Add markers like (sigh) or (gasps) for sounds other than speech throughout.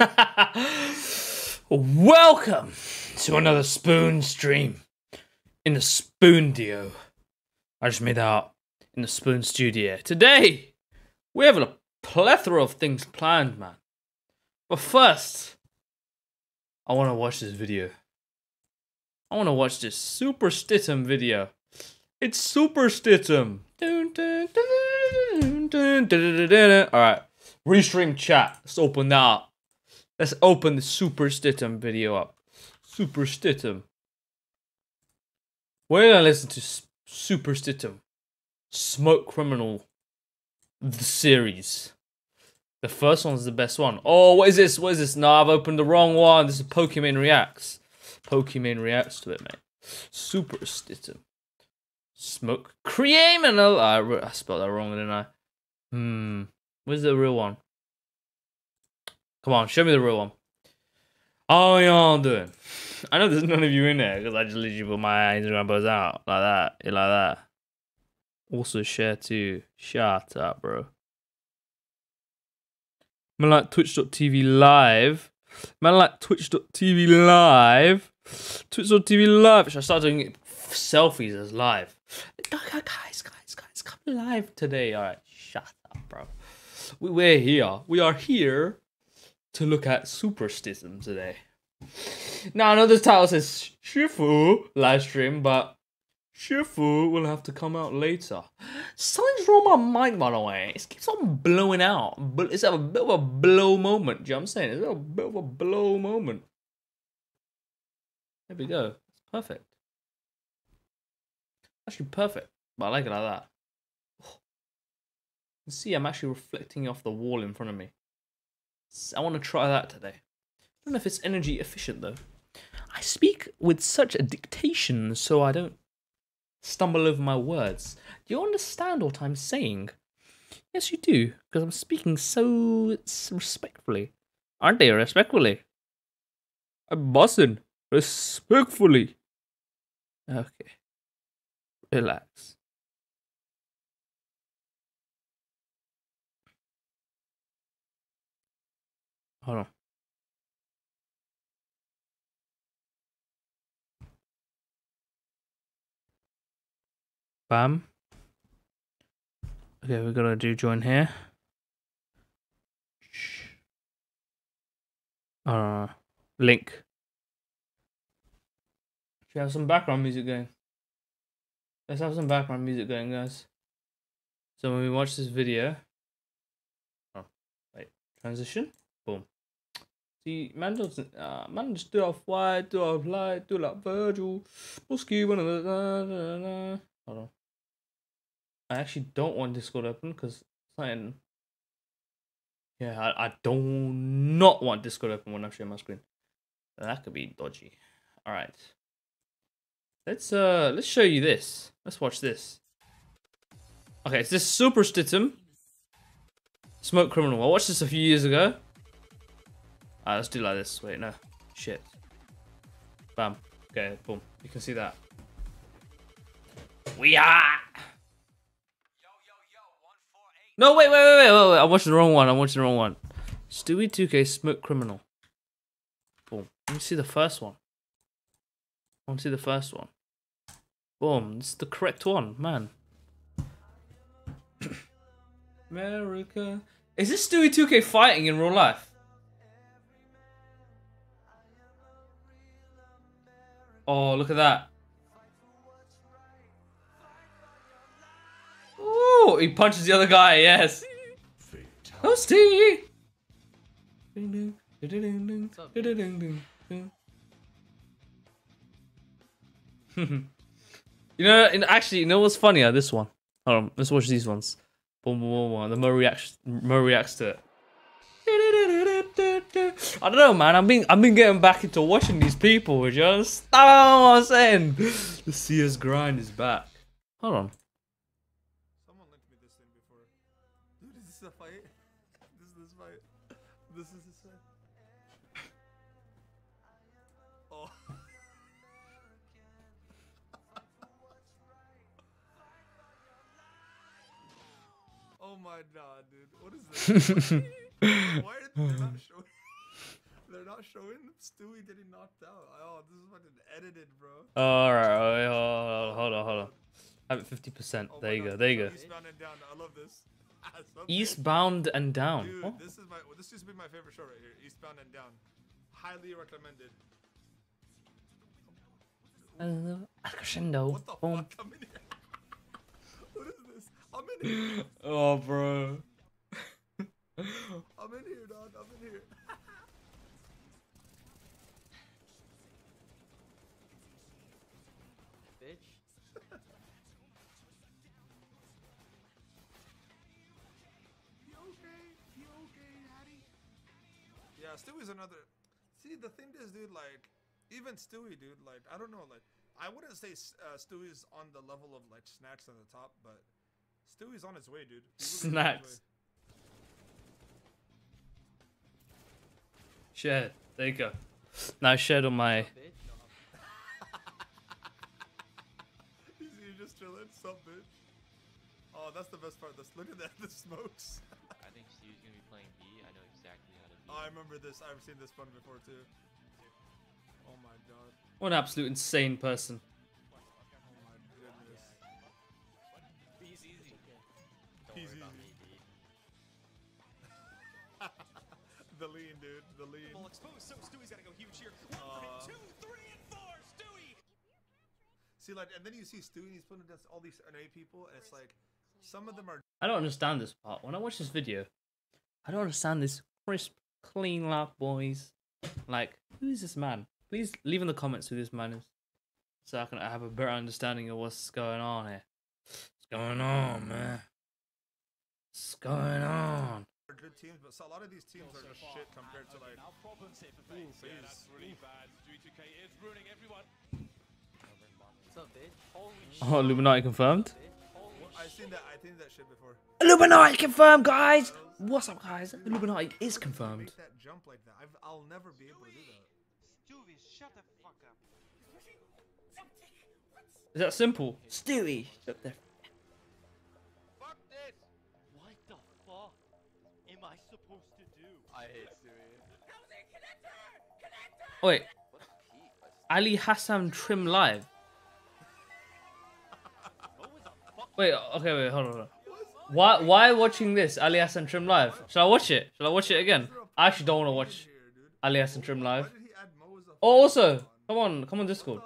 (laughs) Welcome to another Spoon stream in the Spoon Dio. I just made that in the Spoon Studio. Today, we have a plethora of things planned, man. But first, I want to watch this video. I want to watch this Super video. It's Super Stittum. Alright, restring chat. Let's open that up. Let's open the Super Stittum video up. Super Stittum. We're gonna listen to S- Super Stittum. Smoke Criminal. The series. The first one's the best one. Oh, what is this? What is this? No, I've opened the wrong one. This is Pokemon Reacts. Pokemon reacts to it, mate. Super Stittum. Smoke Criminal. I, I spelled that wrong, didn't I? Hmm. Where's the real one? Come on, show me the real one. How y'all doing? I know there's none of you in there because I just literally put my Instagram post out like that, yeah, like that. Also share too. Shut up, bro. Man like Twitch.tv live. Man like Twitch.tv live. Twitch.tv live. Should I start doing selfies as live? Guys, guys, guys, come live today. All right, shut up, bro. We, we're here. We are here to look at Superstition today. Now I know this title says Sifu live stream, but Sifu will have to come out later. Something's wrong with my mic, by the way. It keeps on blowing out. But it's a bit of a blow moment. Do you know what I'm saying? It's a bit of a blow moment. There we go. It's perfect. Actually perfect. But I like it like that. Oh. You see, I'm actually reflecting off the wall in front of me. I want to try that today. I don't know if it's energy efficient though. I speak with such a dictation so I don't stumble over my words. Do you understand what I'm saying? Yes, you do, because I'm speaking so respectfully. Aren't they respectfully? I'm bossing respectfully. Okay. Relax. Hold on. Bam. Okay, we're gonna do join here. Uh, link. Should we have some background music going? Let's have some background music going, guys. So when we watch this video, oh wait, transition. See, man doesn't, uh, man just do a fly, do a fly, do like Virgil, Musky, one of the, hold on. I actually don't want Discord open because something. Yeah, I, I do not want Discord open when I'm sharing my screen. That could be dodgy. All right. Let's uh let's show you this. Let's watch this. Okay, it's this Super. Smoke Criminal. I watched this a few years ago. Alright, let's do like this. Wait, no. Shit. Bam. Okay, boom. You can see that. We are. No, wait, wait, wait, wait, wait, wait. I watched the wrong one. I watched the wrong one. Stewie 2K Smoke Criminal. Boom. Let me see the first one. I want to see the first one. Boom. This is the correct one, man. (coughs) America. Is this Stewie 2K fighting in real life? Oh, look at that. Ooh, he punches the other guy, yes. Oh, Steve. you know, and actually, you know what's funnier? This one. Hold on, let's watch these ones. Boom, boom, boom, boom. The Mo reacts. Mo reacts to it. I don't know, man. I've been, I've been getting back into watching these people. Don't know what I'm saying. The CS grind is back. Hold on. Someone lent me this thing before. Dude, is this a fight? (laughs) This is this fight. This is this fight. (laughs) Oh. (laughs) oh my god, dude. What is this? Why did they not showing Stewie getting knocked out. Oh, this is fucking edited, bro. All right, wait, hold on, hold on, hold on. Have it fifty percent. Oh There you God, go. There you go. Eastbound and down. I love this. (laughs) Eastbound and down. Dude, What? this is my this used to be my favorite show right here. Eastbound and Down. Highly recommended. Uh, crescendo. What the Boom. fuck? I'm in here. (laughs) what is this? I'm in here. (laughs) Oh, bro. I'm in here, dog. I'm in here. Stewie's another. See, the thing is, dude, like, even Stewie, dude, like, I don't know, like, I wouldn't say uh, Stewie's on the level of, like, Snacks on the top, but Stewie's on his way, dude. He's really Snacks. Shed. There you go. Now shed on my. Bitch. way. (laughs) He's here just chilling. Sup, bitch? Oh, that's the best part. This, look at that, the smokes. I think Stewie's gonna be playing B. I know Oh, I remember this. I've seen this fun before, too. Oh my god. What an absolute insane person. Oh my goodness. B's easy. Don't He's worry about easy. me, B. (laughs) The lean, dude. The lean. Ball exposed, so Stewie's gotta go huge here. One for him, Uh, two, three, and four. Stewie. See, like, and then you see Stewie, and he's putting against all these NA people, and it's like, some of them are I don't understand this part. When I watch this video, I don't understand this crisp, clean lap, boys. Like, who is this man? Please leave in the comments who this man is, so I can have a better understanding of what's going on here. What's going on, man? What's going on? are good teams, but so a lot of these teams are just shit compared to like. Now problems here for Ooh, Yeah, that's FaZe. really bad. Stewie 2K is ruining everyone. What's up, bitch? Holy Oh, Illuminati confirmed. Bitch. I've seen that. I've seen that shit before. Illuminati confirmed, guys. What's up, guys? Illuminati is confirmed. Make that jump like that. I've, I'll never be able to do that. Stewie, shut the fuck up. Is that simple? Stewie, shut the. Fuck this. What the fuck am I supposed to do? I hate Stewie. Wait, What's P? What's Ali Hassan trim live. Wait, okay, wait, hold on. Hold on. Why, why watching this Ali Hassan trim live? Shall I watch it? Should I watch it again? I actually don't want to watch Here, dude. Ali Hassan trim live. Oh, also, come on, come on Discord.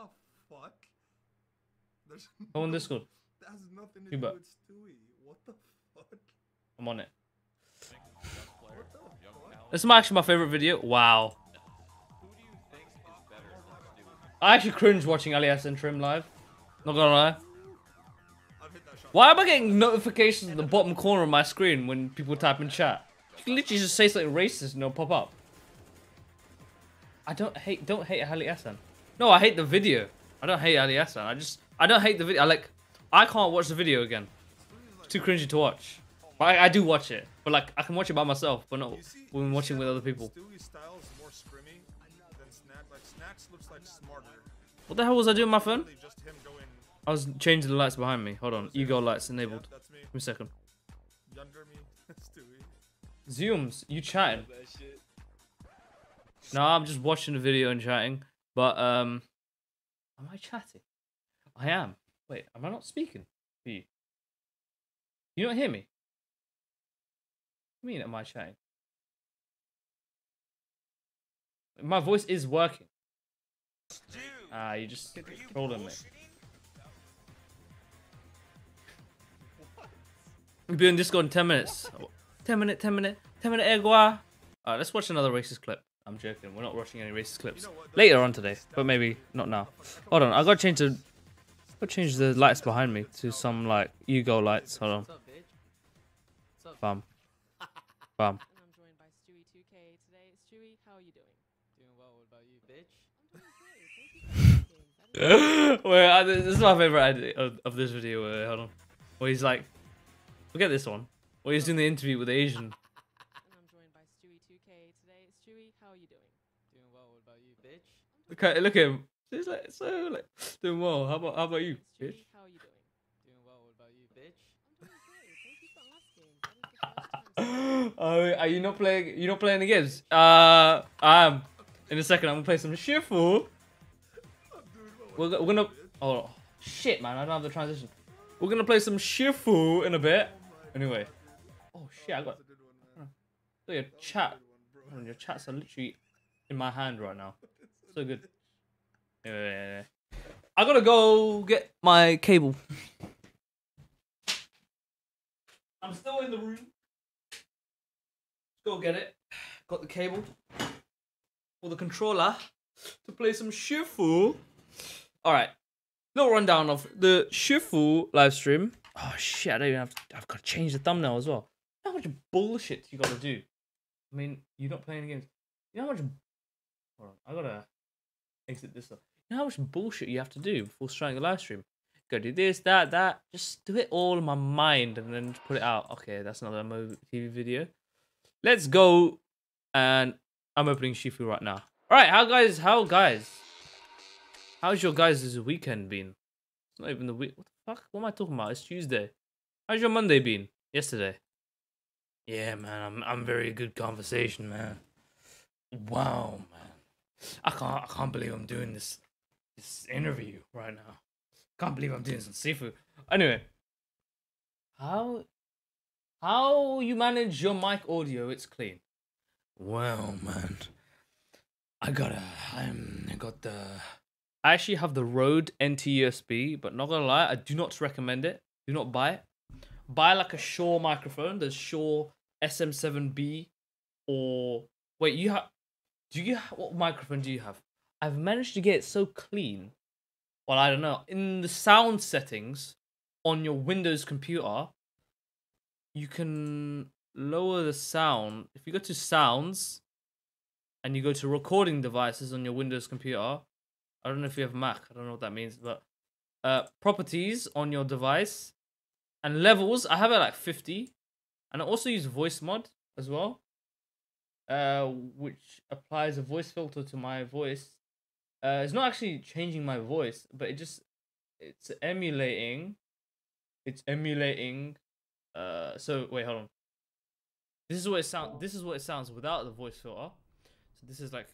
Come on Discord. Fuck? I'm on it. This is actually my favorite video. Wow. I actually cringe watching Ali Hassan trim live. Not gonna lie. Why am I getting notifications in the bottom corner of my screen when people type in chat? You can literally just say something racist and it'll pop up. I don't hate don't hate Ali Hassan. No, I hate the video. I don't hate Ali Hassan. I just I don't hate the video. I like I can't watch the video again. It's too cringy to watch. But I, I do watch it. But like I can watch it by myself, but not see- when watching with other people. Stewie's style is more scrimmy than Snack. Like Snacks like. What the hell was I doing on my phone? I was changing the lights behind me. Hold on. Ego lights Yeah, enabled. that's me. Give me a second. Younger me, (laughs) Stewie. Zooms, you chatting? No, I'm just watching the video and chatting. But um, am I chatting? I am. Wait, am I not speaking for you? You don't hear me? What do you mean, am I chatting? My voice is working. Ah, you just trolling me. We'll be on Discord in 10 minutes. 10 minute, 10 minute, 10 minute egua. Alright, let's watch another racist clip. I'm joking. We're not watching any racist clips. know what? The- Later on today, but maybe not now. Hold on, I gotta change the. Gotta change the lights behind me to some like Hugo lights. Hold on, What's up, bitch? What's bam, bam. And I'm joined by Stewie 2K today. Stewie, how are you doing? Doing well. What about you, bitch? I'm doing great. Thank you for (laughs) asking. That is Wait, I, this is my favorite idea of, of this video. Wait, hold on. Where he's like, look at this one. Where he's doing the interview with the Asian. and I'm joined by Stewie 2K today. Stewie, how are you doing? Doing well. What about you, bitch? Look at look at him. He's like so like doing well. How about how about you, bitch? How are you doing? Doing well. What about you, bitch? I'm doing great. Thank you for asking. That is the first time. (laughs) oh, are you not playing? You not playing the games? Uh, I am. in a second, I'm gonna play some Sifu. We're, we're gonna. Oh shit, man! I don't have the transition. We're gonna play some Sifu in a bit. Anyway. Oh shit! I got. Look, your chat. Man, Your chats are literally in my hand right now. (laughs) So good. Anyway, anyway, anyway. I gotta go get my cable. I'm still in the room. Go get it. Got the cable for the controller to play some Sifu. All right, little rundown of the Sifu live stream. Oh shit! I don't even have. I've got to change the thumbnail as well. How much bullshit you got to do? I mean, you're not playing games. You know how much? Hold on, I gotta exit this. You know how much bullshit you have to do before starting a live stream? Go do this, that, that. Just do it all in my mind and then put it out. Okay, that's another a Mo TV video. Let's go. And I'm opening Sifu right now. All right, how guys? How guys? How's your guys' weekend been? It's not even the week. What the fuck? What am I talking about? It's Tuesday. How's your Monday been? Yesterday. Yeah, man. I'm I'm very good conversation, man. Wow, man. I can't I can't believe I'm doing this this interview right now. Can't believe I'm doing some seafood. Anyway, how how you manage your mic audio? It's clean. Well, man, I got a I'm I got the I actually have the Rode NT USB, but not gonna lie, I do not recommend it. Do not buy it. Buy like a Shure microphone. There's Shure SM7B, or wait, you have. Do you ha- what microphone do you have? I've managed to get it so clean. Well, I don't know. In the sound settings on your Windows computer, you can lower the sound. If you go to sounds and you go to recording devices on your Windows computer, I don't know if you have Mac. I don't know what that means, but uh, properties on your device and levels. I have it like 50, and I also use voice mod as well, uh, which applies a voice filter to my voice. Uh, it's not actually changing my voice, but it just it's emulating. It's emulating. Uh, so wait, hold on. This is what it sound. This is what it sounds without the voice filter. So this is like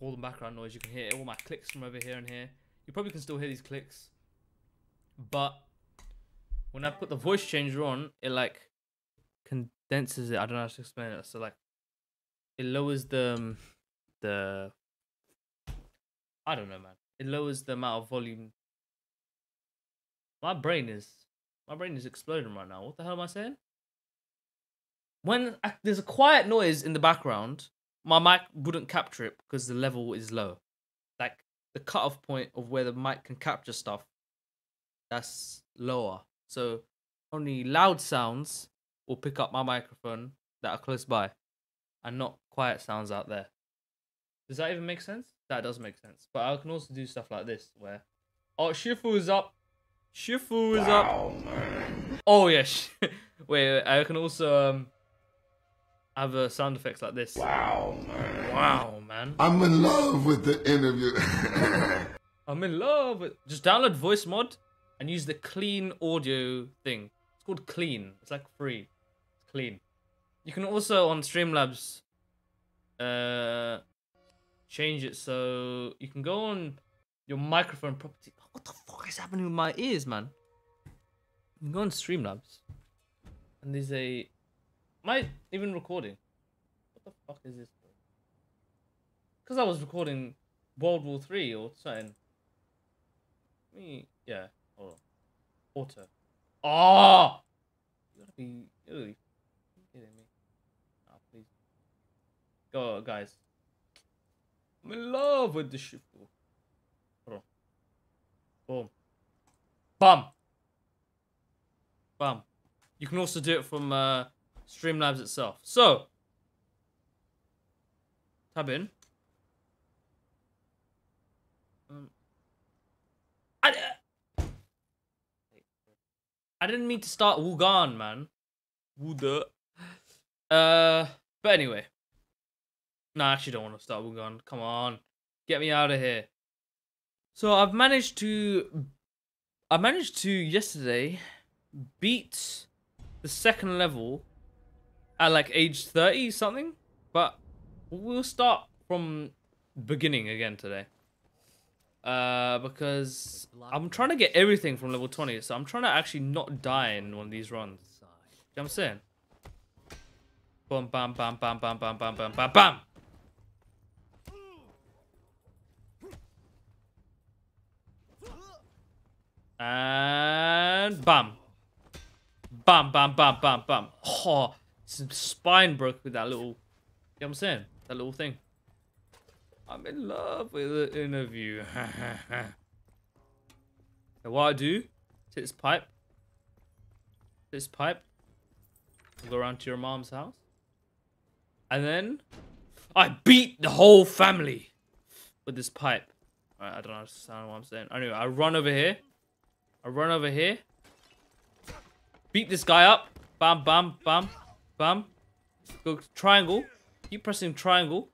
all the background noise you can hear, all my clicks from over here and here. You probably can still hear these clicks, but when I put the voice changer on, it like condenses it. I don't know how to explain it. So like, it lowers the um, the. I don't know, man. It lowers the amount of volume. My brain is my brain is exploding right now. What the hell am I saying? When I, there's a quiet noise in the background, my mic wouldn't capture it because the level is low. Like the cutoff point of where the mic can capture stuff, that's lower. So only loud sounds will pick up my microphone that are close by, and not quiet sounds out there. Does that even make sense? That does make sense. But I can also do stuff like this where, oh, Sifu is up. Sifu is up. Oh yeah. (laughs) sh- Wait, I can also um have uh, sound effects like this. Wow, man. Wow, man. I'm in love with the interview. (laughs) I'm in love with. Just download voice mod and use the clean audio thing. It's called clean. It's like free. It's clean. You can also on Streamlabs uh change it so you can go on your microphone property. What the fuck is happening with my ears, man? You can go on Streamlabs and there's a. Am I even recording? What the fuck is this? Because I was recording World War Three or something. Me, yeah. Hold on. Auto. Oh! You gotta be. You gotta be kidding me. Oh, please. Go, guys. I'm in love with the ship. Hold on. Boom. Bum. Bum. You can also do it from uh, Streamlabs itself. So, tab in. Um, I, I didn't mean to start Wugan, man. Wuda. Uh, but anyway. No, I actually don't want to start Wugan. Come on. Get me out of here. So I've managed to I managed to yesterday beat the second level at like age 30 something, but we'll start from beginning again today. Uh, because I'm trying to get everything from level 20, so I'm trying to actually not die in one of these runs. You know what I'm saying? Bam, bam, bam, bam, bam, bam, bam, bam, bam, bam. And bam. Bam, bam, bam, bam, bam. Oh, spine broke with that little, you know what I'm saying? That little thing. I'm in love with the interview. (laughs) so what I do, take this pipe, this pipe, go around to your mom's house, and then I beat the whole family with this pipe. I don't understand what I'm saying. Anyway, I run over here. I run over here. Beat this guy up. Bam, bam, bam, bam. Go triangle. Keep pressing triangle.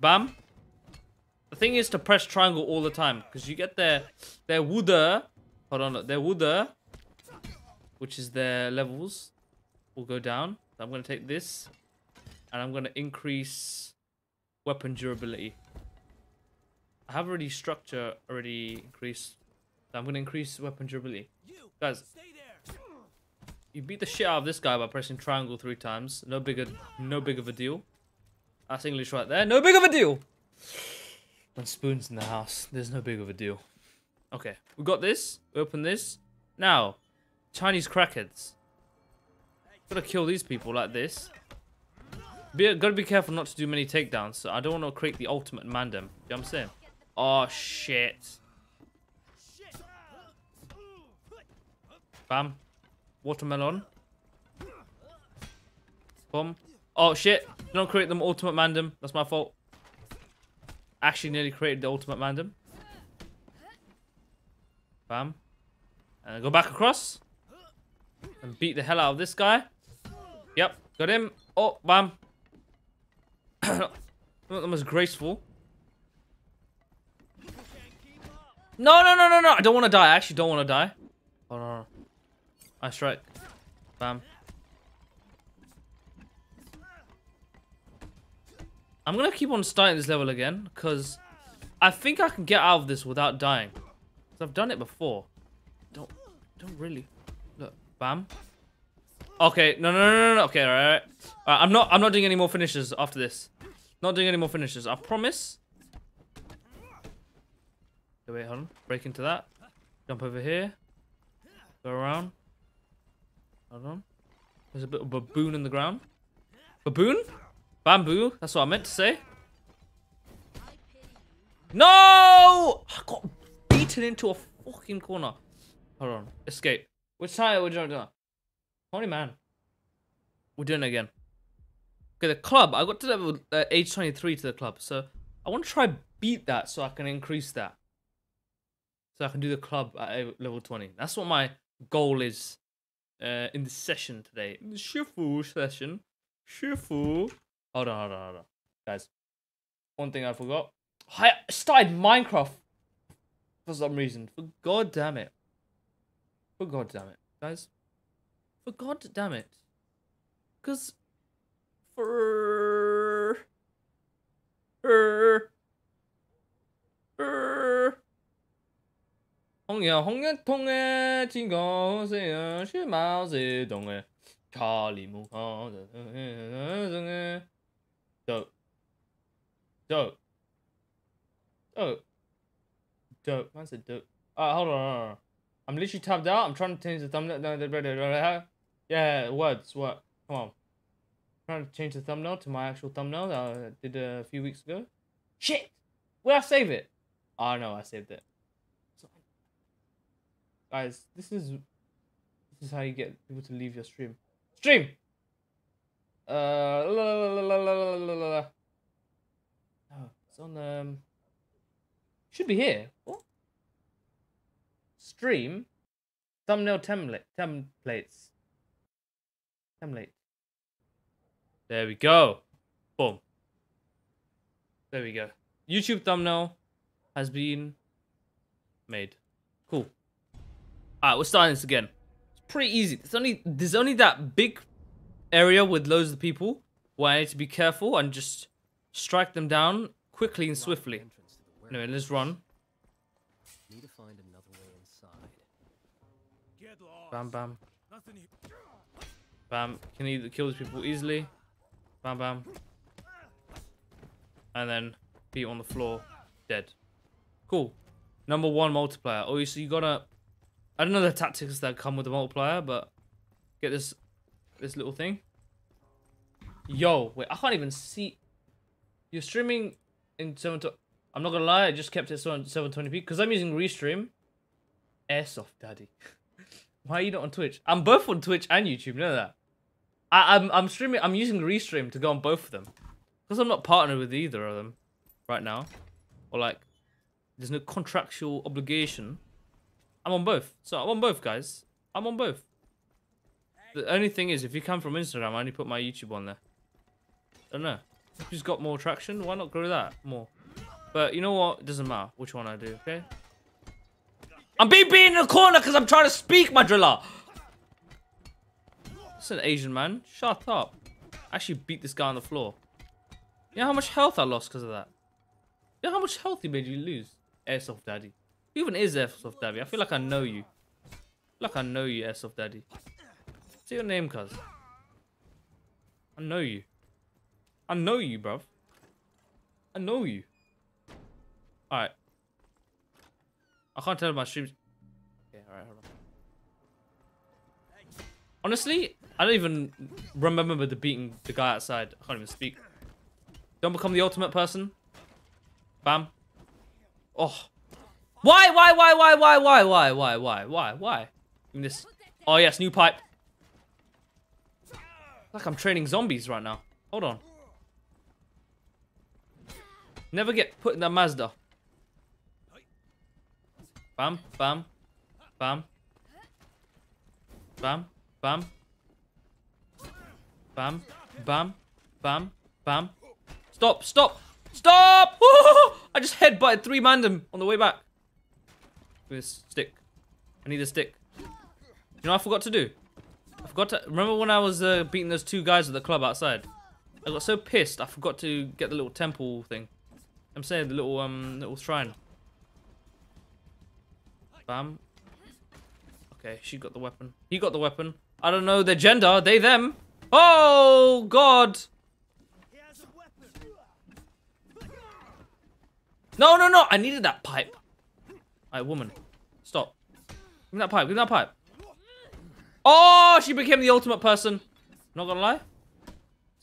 Bam. The thing is to press triangle all the time because you get their their wooder. Hold on, their wooder, which is their levels, will go down. So I'm gonna take this, and I'm gonna increase weapon durability. I have already structure already increased. So I'm gonna increase weapon durability. Guys, you beat the shit out of this guy by pressing triangle three times. No bigger, no big of a deal. That's English right there. No big of a deal. When spoons in the house, there's no big of a deal. Okay, we got this. We Open this. Now, Chinese crackheads. Gotta kill these people like this. Be, gotta be careful not to do many takedowns. So I don't want to create the ultimate mandem. You know what I'm saying? Oh shit. Bam. Watermelon. Boom. Oh shit. Don't create them ultimate mandem. That's my fault. Actually nearly created the ultimate mandem. Bam. And go back across. And beat the hell out of this guy. Yep. Got him. Oh, bam. (coughs) Not the most graceful. No, no, no, no, no. I don't want to die. I actually don't want to die. Hold on. I strike. Bam. I'm gonna keep on starting this level again because I think I can get out of this without dying. Cause I've done it before. Don't, don't really. Look, bam. Okay, no, no, no, no, no. Okay, all right, all right. All right. I'm not, I'm not doing any more finishes after this. Not doing any more finishes. I promise. Okay, wait, hold on. Break into that. Jump over here. Go around. Hold on. There's a bit of baboon in the ground. Baboon? Bamboo? That's what I meant to say. No! I got beaten into a fucking corner. Hold on. Escape. Which side are we doing? Holy man. We're doing it again. Okay, the club. I got to level uh, age 23 to the club. So I want to try beat that so I can increase that. So I can do the club at level 20. That's what my goal is uh, in the session today. The shuffle session. Shuffle. Hold on, hold on, hold on. Guys, one thing I forgot. I started Minecraft for some reason. For god damn it. For god damn it, guys. For god damn it. Because for er er 홍야 i'm literally tapped out. I'm trying to change the thumbnail. Yeah, words, what? Come on. I'm trying to change the thumbnail to my actual thumbnail that I did a few weeks ago. Shit! where I save it? Oh no, I saved it guys this is this is how you get people to leave your stream. Stream! Uh la, la, la, la, la, la, la, la. Oh, it's on um should be here. What? Stream. Thumbnail template templates. Template. There we go. Boom. There we go. Youtube thumbnail has been made. Cool. Alright, we're starting this again. It's pretty easy. It's only there's only that big area with loads of people where I need to be careful and just strike them down quickly and swiftly. Anyway, let's run. Need to find another way inside. Get lost. Bam, bam, bam. Can either kill these people easily. Bam, bam. And then beat on the floor. Dead. Cool. Number one multiplier. Oh, so you gotta. I don't know the tactics that come with the multiplier, but get this this little thing. Yo, wait, I can't even see. You're streaming in 720. I'm not gonna lie, I just kept it on 720p because I'm using Restream. Airsoft Daddy. (laughs) Why are you not on Twitch? I'm both on Twitch and YouTube. You know that. I, I'm I'm streaming. I'm using Restream to go on both of them because I'm not partnered with either of them right now, or like there's no contractual obligation. I'm on both, so I'm on both, guys. I'm on both. The only thing is, if you come from Instagram, I only put my YouTube on there. I don't know. It's got more traction, why not grow that more? But you know what? It doesn't matter which one I do, okay? I'm being beaten in the corner because I'm trying to speak, my driller! It's an Asian man. Shut up. I actually beat this guy on the floor. You know how much health I lost because of that? You know how much health he made you lose? Airsoft Daddy. Who even is Airsoft Daddy? I feel like I know you. Like I know you, Airsoft Daddy. Say your name, cuz. I know you. I know you, bruv. I know you. Alright. I can't tell my streams. Okay, alright, hold on. Honestly, I don't even remember the beating the guy outside. I can't even speak. Don't become the ultimate person. Bam. Oh. Why, why, why, why, why, why, why, why, why, why, why? Give me this. Oh, yes, new pipe. Like I'm training zombies right now. Hold on. Never get put in that Mazda. Bam, bam, bam, bam, bam, bam, bam, bam, bam. Stop, stop, stop! (laughs) I just headbutted three random on the way back. This stick. I need a stick. You know I forgot to do? I forgot to remember when I was uh, beating those two guys at the club outside. I got so pissed I forgot to get the little temple thing. I'm saying the little um little shrine. Bam. Okay, she got the weapon. He got the weapon. I don't know their gender. They them. Oh God. No, no, no! I needed that pipe. Woman. Stop. Give me that pipe. Give me that pipe. Oh, she became the ultimate person. Not gonna lie.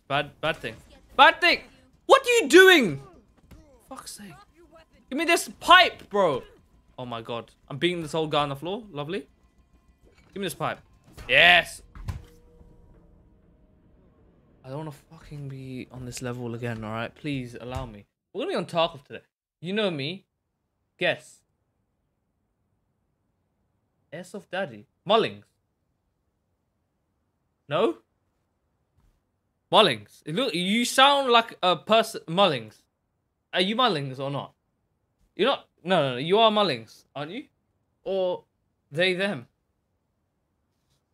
Bad, bad thing. Bad thing. What are you doing? Fuck's sake. Give me this pipe, bro. Oh my god. I'm beating this old guy on the floor. Lovely. Give me this pipe. Yes. I don't want to fucking be on this level again, alright? Please allow me. We're gonna be on Tarkov today. You know me. Guess. Airsoft Daddy. Mullings. No? Mullings. Look, you sound like a person. Mullings. Are you Mullings or not? You're not. No, no, no. You are Mullings, aren't you? Or they, them?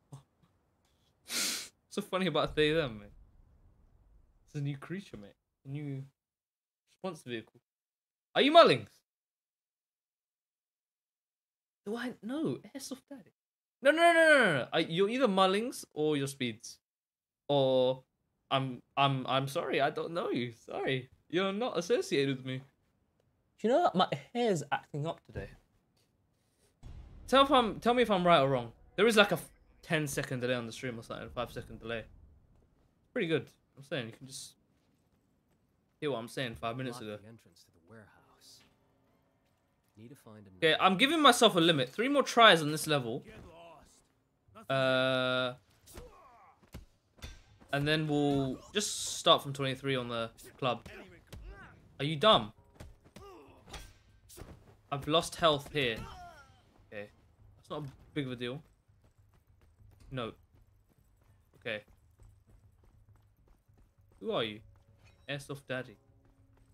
What's (laughs) so funny about they, them, mate? It's a new creature, mate. A new response vehicle. Are you Mullings? Do I no airsoft daddy? No, no, no, no, no, no. I, you're either Mullings or you're Speeds, or I'm, I'm, I'm sorry. I don't know you. Sorry, you're not associated with me. Do you know that my hair's acting up today? Tell if I'm, tell me if I'm right or wrong. There is like a 10 second delay on the stream or something, a five second delay. Pretty good. I'm saying you can just hear what I'm saying five minutes Block ago. Okay, I'm giving myself a limit. Three more tries on this level. Uh, and then we'll just start from 23 on the club. Are you dumb? I've lost health here. Okay, that's not a big of a deal. No. Okay. Who are you? Airsoft Daddy.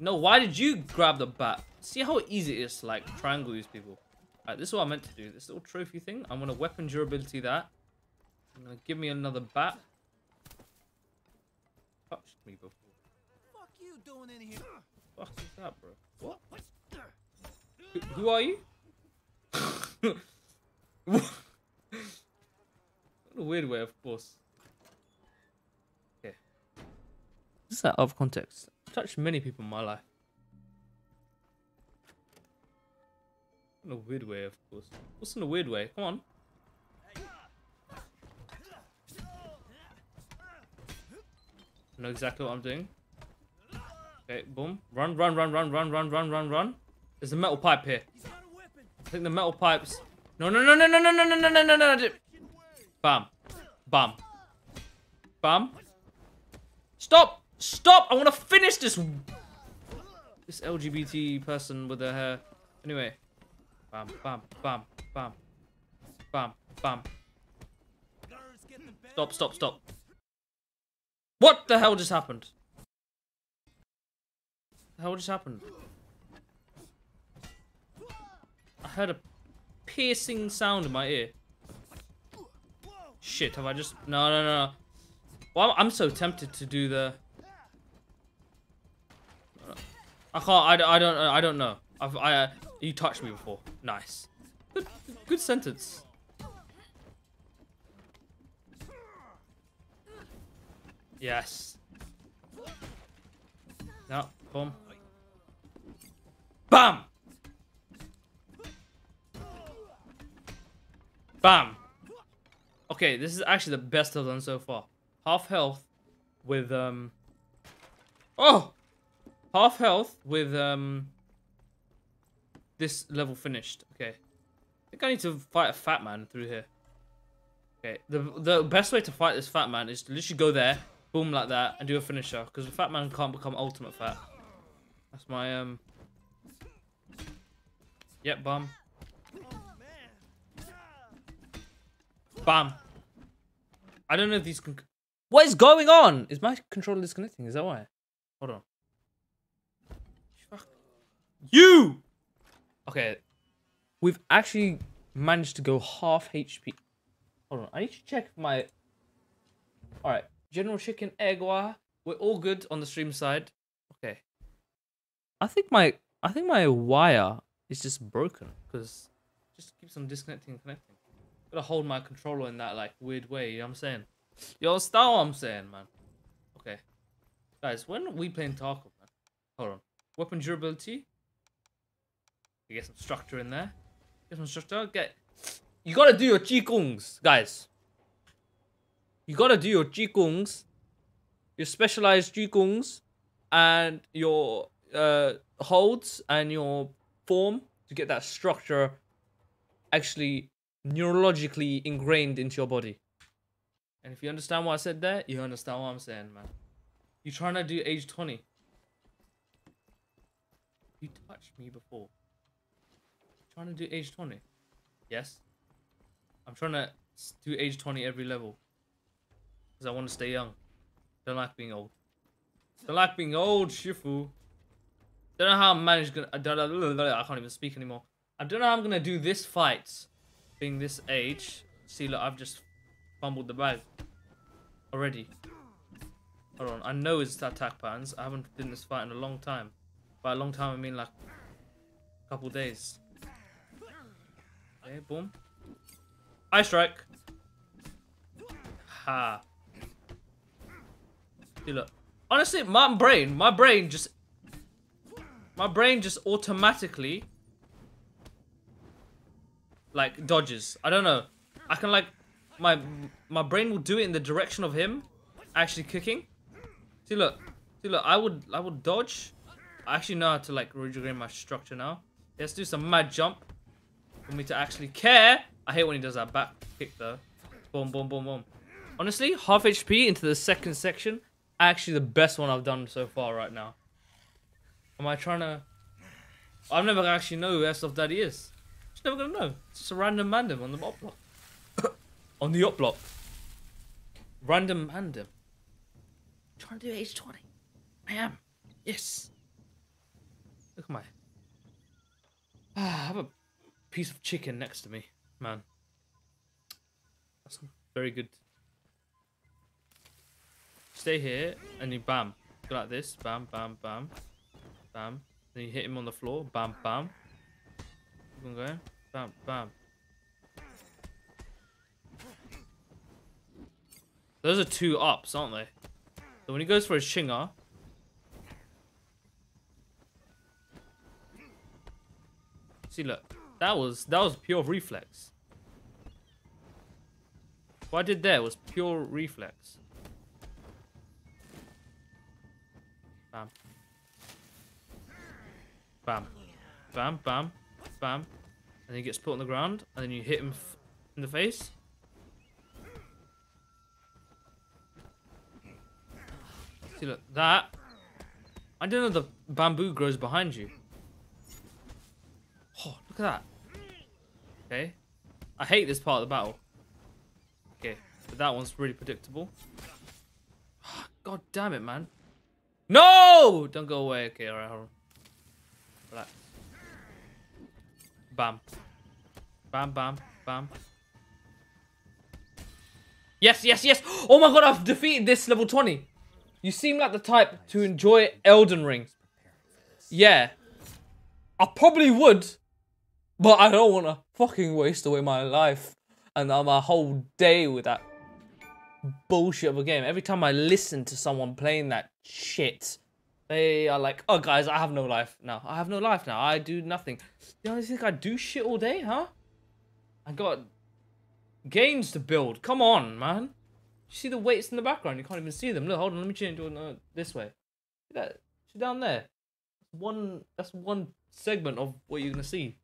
No, why did you grab the bat? See how easy it is to like triangle these people. Alright, this is what I meant to do. This little trophy thing. I'm gonna weapon durability that. I'm gonna give me another bat. Touched me before. Fuck you doing in here? Fuck is that, bro? What? Who, who are you? (laughs) what a weird way, of course. Okay. This is out of context. Touched many people in my life. In a weird way, of course. What's in a weird way? Come on. I know exactly what I'm doing. Okay, boom. Run, run, run, run, run, run, run, run, run. There's a metal pipe here. I think the metal pipes. No, no, no, no, no, no, no, no, no, no, no, no. no. Bam. Bam. Bam. Stop! Stop! I want to finish this. This LGBT person with their hair. Anyway. Bam, bam, bam, bam. Bam, bam. Stop, stop, stop. What the hell just happened? The hell just happened? I heard a piercing sound in my ear. Shit, have I just... No, no, no. Well, I'm so tempted to do the... I can't, I, I don't, I don't know. I've, I, uh, you touched me before. Nice. Good, good sentence. Yes. No, boom. Bam! Bam! Okay, this is actually the best I've done so far. Half health with, um... Oh! Half health with, um... This level finished. Okay. I think I need to fight a fat man through here. Okay, the the best way to fight this fat man is to literally go there, boom like that, and do a finisher. Because the fat man can't become ultimate fat. That's my um. Yep, bum. Bam. I don't know if these can. What is going on? Is my controller disconnecting? Is that why? Hold on. You. Okay. We've actually managed to go half HP. Hold on, I need to check my. All right, General Chicken Egwa. We're all good on the stream side. Okay. I think my I think my wire is just broken because just keeps on disconnecting and connecting. Gotta hold my controller in that like weird way. You know what I'm saying? Understand what I'm saying, man? Okay, guys, when we playing Tarkov, man? Hold on. Weapon durability. You get some structure in there. Get some structure. Get you gotta do your Qigongs, guys. You gotta do your Qigongs, your specialized Qigongs, and your uh, holds and your form to get that structure actually neurologically ingrained into your body. And if you understand what I said there, you understand what I'm saying, man. You trying to do age 20. You touched me before. Trying to do age 20. Yes. I'm trying to do age 20 every level. Because I want to stay young. Don't like being old. Don't like being old, Shifu. Don't know how I'm managed gonna I, don't, I can't even speak anymore. I don't know how I'm gonna do this fight being this age. See look I've just fumbled the bag already. Hold on, I know it's attack patterns. I haven't done this fight in a long time. By a long time I mean like a couple days. Okay, boom. Eye strike. Ha. See, look. Honestly, my brain, my brain just, my brain just automatically, like dodges. I don't know. I can like, my my brain will do it in the direction of him, actually kicking. See, look. See, look. I would I would dodge. I actually know how to like regenerate my structure now. Let's do some mad jump for me to actually care. I hate when he does that back kick though. Boom, boom, boom, boom. Honestly, half HP into the second section, actually the best one I've done so far right now. Am I trying to? I'm never actually know who Airsoft Daddy is. Just never gonna know. It's just a random random on the op block. (coughs) on the op block. Random random. Trying to do age 20. I am. Yes. Look at my. Ah, (sighs) I have a piece of chicken next to me, man. That's very good. Stay here and you bam. Go like this. Bam, bam, bam. Bam. Then you hit him on the floor. Bam, bam. Keep on going. Bam, bam. Those are two ups, aren't they? So when he goes for his shinger. See, look. That was that was pure reflex. What I did there was pure reflex. Bam. Bam. Bam, bam, bam. And he gets put on the ground, and then you hit him in the face. See, look, that. I didn't know the bamboo grows behind you. Look at that. Okay. I hate this part of the battle. Okay, but that one's really predictable. (sighs) God damn it, man. No! Don't go away. Okay, alright, hold on. Relax. Bam. Bam, bam, bam. Yes, yes, yes! (gasps) Oh my god, I've defeated this level 20! You seem like the type to enjoy Elden Ring. Yeah. I probably would, but I don't want to fucking waste away my life and uh, my whole day with that bullshit of a game. Every time I listen to someone playing that shit, they are like, oh, guys, I have no life now. I have no life now. I do nothing. You know, think I do shit all day, huh? I got games to build. Come on, man. You see the weights in the background? You can't even see them. Look, hold on. Let me change it uh, this way. See that? See down there? One. That's one segment of what you're gonna see.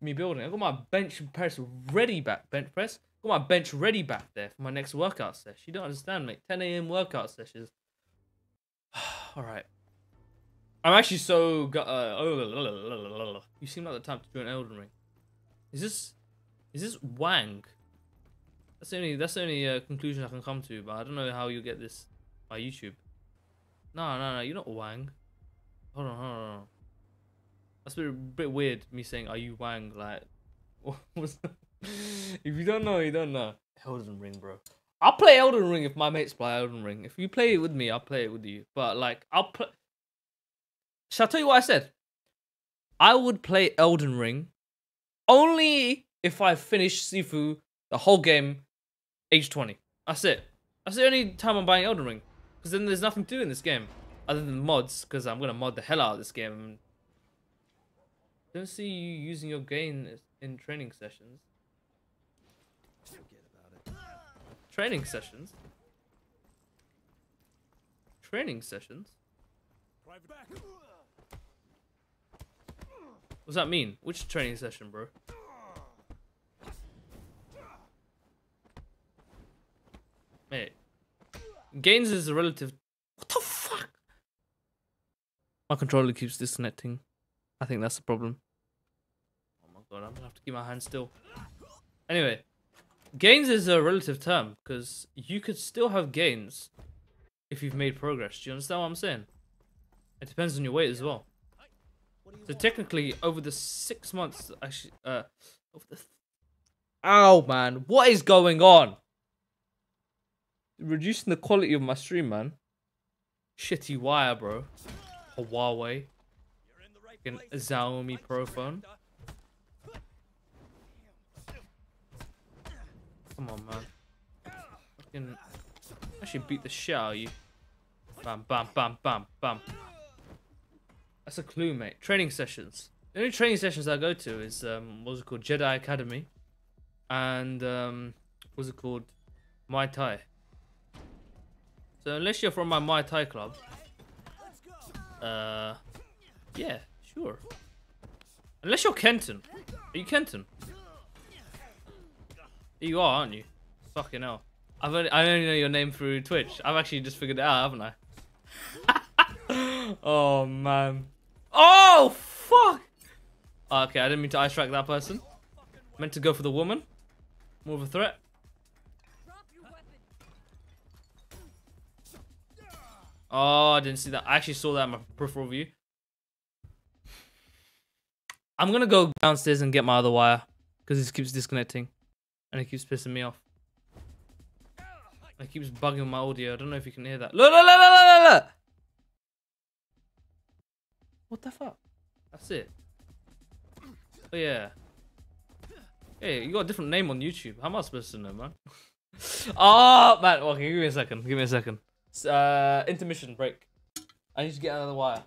Me building. I got my bench press ready back. Bench press. Got my bench ready back there for my next workout session. You don't understand, mate. 10 a.m. workout sessions. (sighs) All right. I'm actually so. Uh, you seem like the type to do an Elden Ring. Is this? Is this Wang? That's the only that's the only uh, conclusion I can come to, but I don't know how you get this by YouTube. No, no, no, you're not Wang. Hold on, hold on. Hold on. That's a bit, bit weird. Me saying, "Are you Wang?" Like, (laughs) what was? if you don't know, you don't know. Elden Ring, bro. I'll play Elden Ring if my mates play Elden Ring. If you play it with me, I'll play it with you. But like, I'll play. Shall I tell you what I said? I would play Elden Ring only if I finish Sifu the whole game age 20. That's it. That's the only time I'm buying Elden Ring. Because then there's nothing to do in this game. Other than mods, because I'm going to mod the hell out of this game. Don't see you using your gain in training sessions. Training sessions? Training sessions? What's that mean? Which training session, bro? Mate. Gains is a relative. What the fuck? My controller keeps disconnecting. I think that's the problem. Oh my god, I'm gonna have to keep my hand still. Anyway, gains is a relative term because you could still have gains if you've made progress. Do you understand what I'm saying? It depends on your weight as well. So technically, over the six months, actually, uh, over the. Ow, man! What is going on? Reducing the quality of my stream, man. Shitty wire, bro. Huawei. Fucking Xiaomi Pro phone. Come on, man. Fucking. I should beat the shit out of you. Bam, bam, bam, bam, bam. That's a clue, mate. Training sessions. The only training sessions I go to is um, what's it called, Jedi Academy, and um, what's it called, Muay Thai. So unless you're from my Muay Thai club, uh, yeah, sure. Unless you're Kenton. Are you Kenton? You are, aren't you? Fucking hell. I've only, I only know your name through Twitch. I've actually just figured it out, haven't I? (laughs) oh man. Oh fuck. Ah, okay, I didn't mean to ice track that person. Meant to go for the woman. More of a threat. Oh, I didn't see that. I actually saw that in my peripheral view. I'm gonna go downstairs and get my other wire because this keeps disconnecting and it keeps pissing me off. It keeps bugging my audio. I don't know if you can hear that. Look, look, look, look, look, look. What the fuck? That's it. Oh yeah. Hey, you got a different name on YouTube. How am I supposed to know, man? oh (laughs) man, okay, give me a second. Give me a second. Uh, intermission break. I need to get another wire.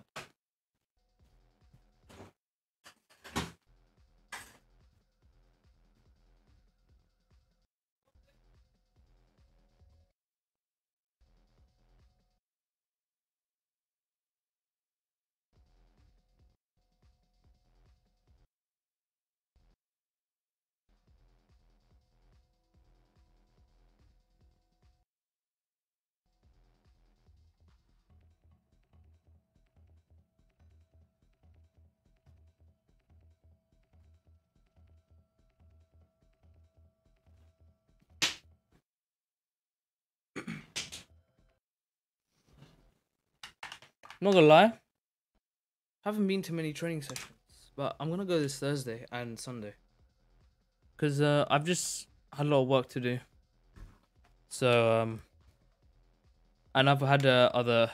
Not gonna lie, haven't been to many training sessions, but I'm gonna go this Thursday and Sunday. Cause uh, I've just had a lot of work to do. So um, and I've had uh, other.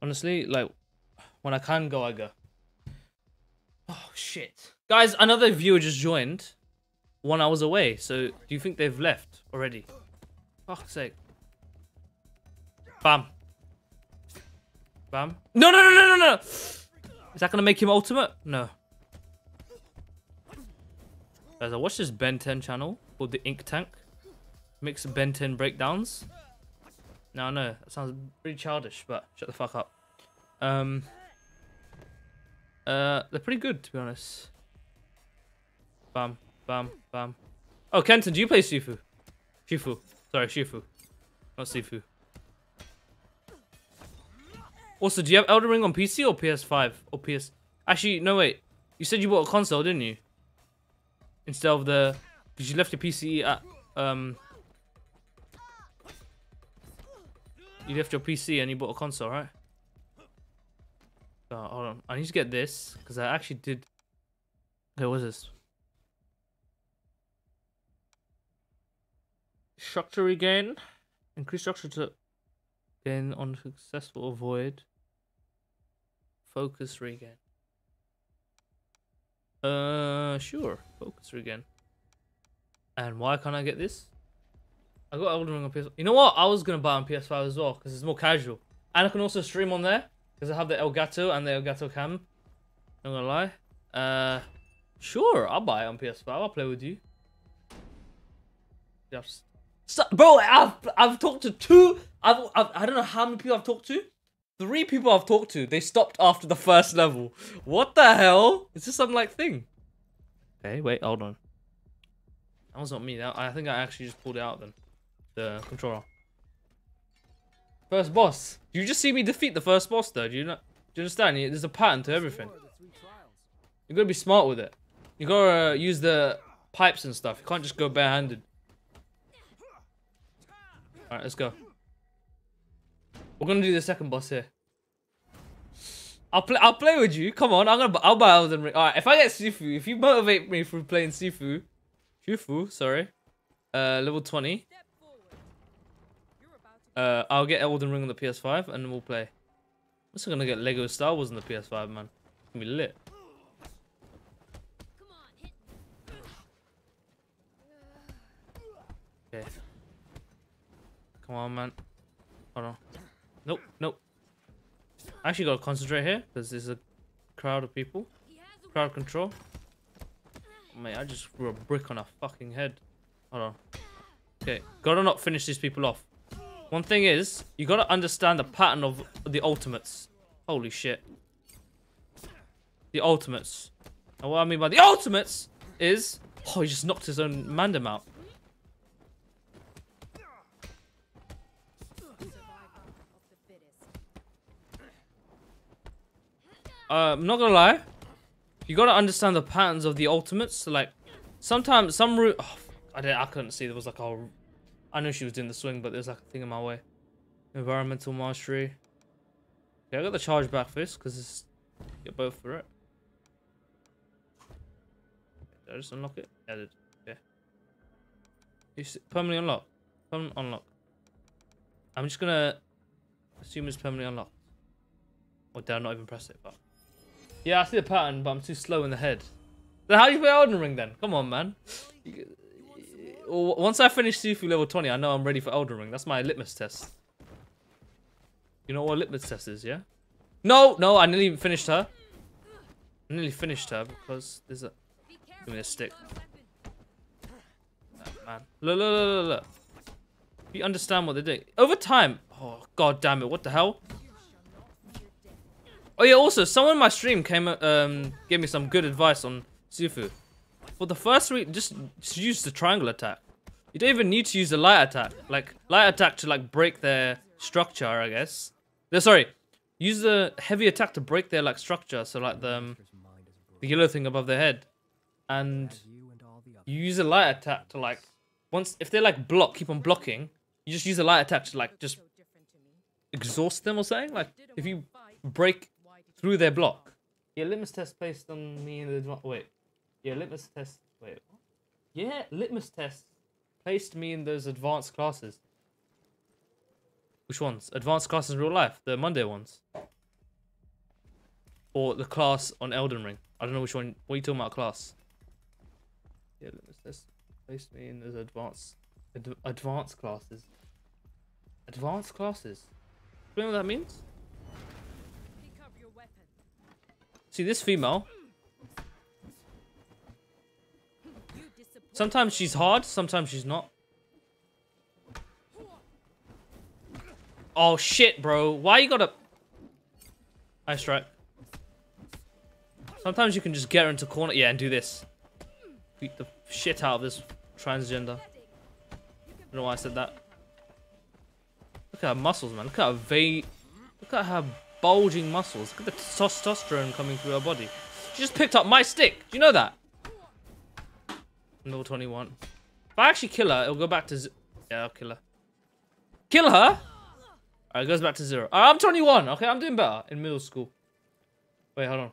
Honestly, like when I can go, I go. Oh shit, guys! Another viewer just joined. One hours away. So do you think they've left already? Fuck's sake. Bam. Bam. No, no, no, no, no, no! Is that gonna make him ultimate? No. Guys, I watched this Ben 10 channel called the Ink Tank. Makes Ben 10 breakdowns. Now I know, that sounds pretty childish, but shut the fuck up. Um, uh, they're pretty good, to be honest. Bam, bam, bam. Oh, Kenton, do you play Shifu? Shifu. Sorry, Shifu. Not Sifu. Also, do you have Elden Ring on PC or PS5 or PS? Actually, no wait. You said you bought a console, didn't you? Instead of the, because you left your PC at um. You left your PC and you bought a console, right? Oh, hold on. I need to get this because I actually did. Okay, what's this? Structure regain. Increase structure to gain on successful avoid. Focus regain. Uh, sure. Focus regain. And why can't I get this? I got Elden Ring on PS. You know what? I was gonna buy on PS5 as well because it's more casual, and I can also stream on there because I have the Elgato and the Elgato cam. I'm gonna lie. Uh, sure. I'll buy it on PS5. I'll play with you. Just. So, bro, I've I've talked to two. I've, I've I don't know how many people I've talked to. Three people I've talked to. They stopped after the first level. What the hell? Is this some like thing? Okay, wait, hold on. That was not me. That, I think I actually just pulled it out then. The controller. First boss. You just see me defeat the first boss though? Do you not? Do you understand? There's a pattern to everything. You gotta be smart with it. You gotta uh, use the pipes and stuff. You can't just go barehanded. Alright, let's go. We're gonna do the second boss here. I'll play. I'll play with you. Come on, I'm gonna. I'll buy Elden Ring. All right. If I get Sifu, if you motivate me through playing Sifu, Shifu, sorry, uh, level twenty. Uh, I'll get Elden Ring on the PS5 and then we'll play. I'm also gonna get Lego Star Wars on the PS5, man. It's gonna be lit. Okay. Come on, man. Hold on. Nope, nope. I actually gotta concentrate here because there's a crowd of people. Crowd control. Mate, I just threw a brick on a fucking head. Hold on. Okay, gotta not finish these people off. One thing is, you gotta understand the pattern of the ultimates. Holy shit. The ultimates. And what I mean by the ultimates is... Oh, he just knocked his own Mandem out. Uh, I'm not gonna lie. You gotta understand the patterns of the ultimates. So like, sometimes some route. Oh, I didn't. I couldn't see. There was like a. I knew she was doing the swing, but there's like a thing in my way. Environmental mastery. Okay, I got the charge back fist because it's get both for it. Did I just unlock it? Yeah, I did. Okay. You permanently unlock. Permanent unlock. I'm just gonna assume it's permanently unlocked. Or did I not even press it? But yeah, I see the pattern, but I'm too slow in the head. Then how do you play Elden Ring then? Come on, man. Once I finish Sifu level 20, I know I'm ready for Elden Ring. That's my litmus test. You know what litmus test is, yeah? No, no, I nearly finished her. I nearly finished her because there's a. Give me a stick. Ah, man. Look, look, look, look, look. You understand what they're doing. Over time. Oh, god damn it. What the hell? Oh, yeah, also, someone in my stream came, um, gave me some good advice on Sifu. For the first week, just, just use the triangle attack. You don't even need to use the light attack. Like, light attack to, like, break their structure, I guess. No, sorry. Use the heavy attack to break their, like, structure. So, like, the, um, the yellow thing above their head. And you use a light attack to, like, once, if they, like, block, keep on blocking, you just use a light attack to, like, just exhaust them or something. Like, if you break through their block. Yeah, litmus test placed on me in the wait. Yeah, litmus test. Wait. what? Yeah, litmus test placed me in those advanced classes. Which ones? Advanced classes in real life, the Monday ones, or the class on Elden Ring. I don't know which one. What are you talking about, class? Yeah, litmus test placed me in those advanced, ad- advanced classes. Advanced classes. Do you know what that means? See this female. Sometimes she's hard, sometimes she's not. Oh shit, bro. Why you gotta... Nice strike. Sometimes you can just get her into corner. Yeah, and do this. Beat the shit out of this transgender. I don't know why I said that. Look at her muscles, man. Look at her va- Look at her bulging muscles. Look at the testosterone coming through her body. She just picked up my stick. Do you know that? Level 21. If I actually kill her, it'll go back to Yeah, I'll kill her. Kill her? Alright, it goes back to zero. Alright, I'm 21. Okay, I'm doing better in middle school. Wait, hold on.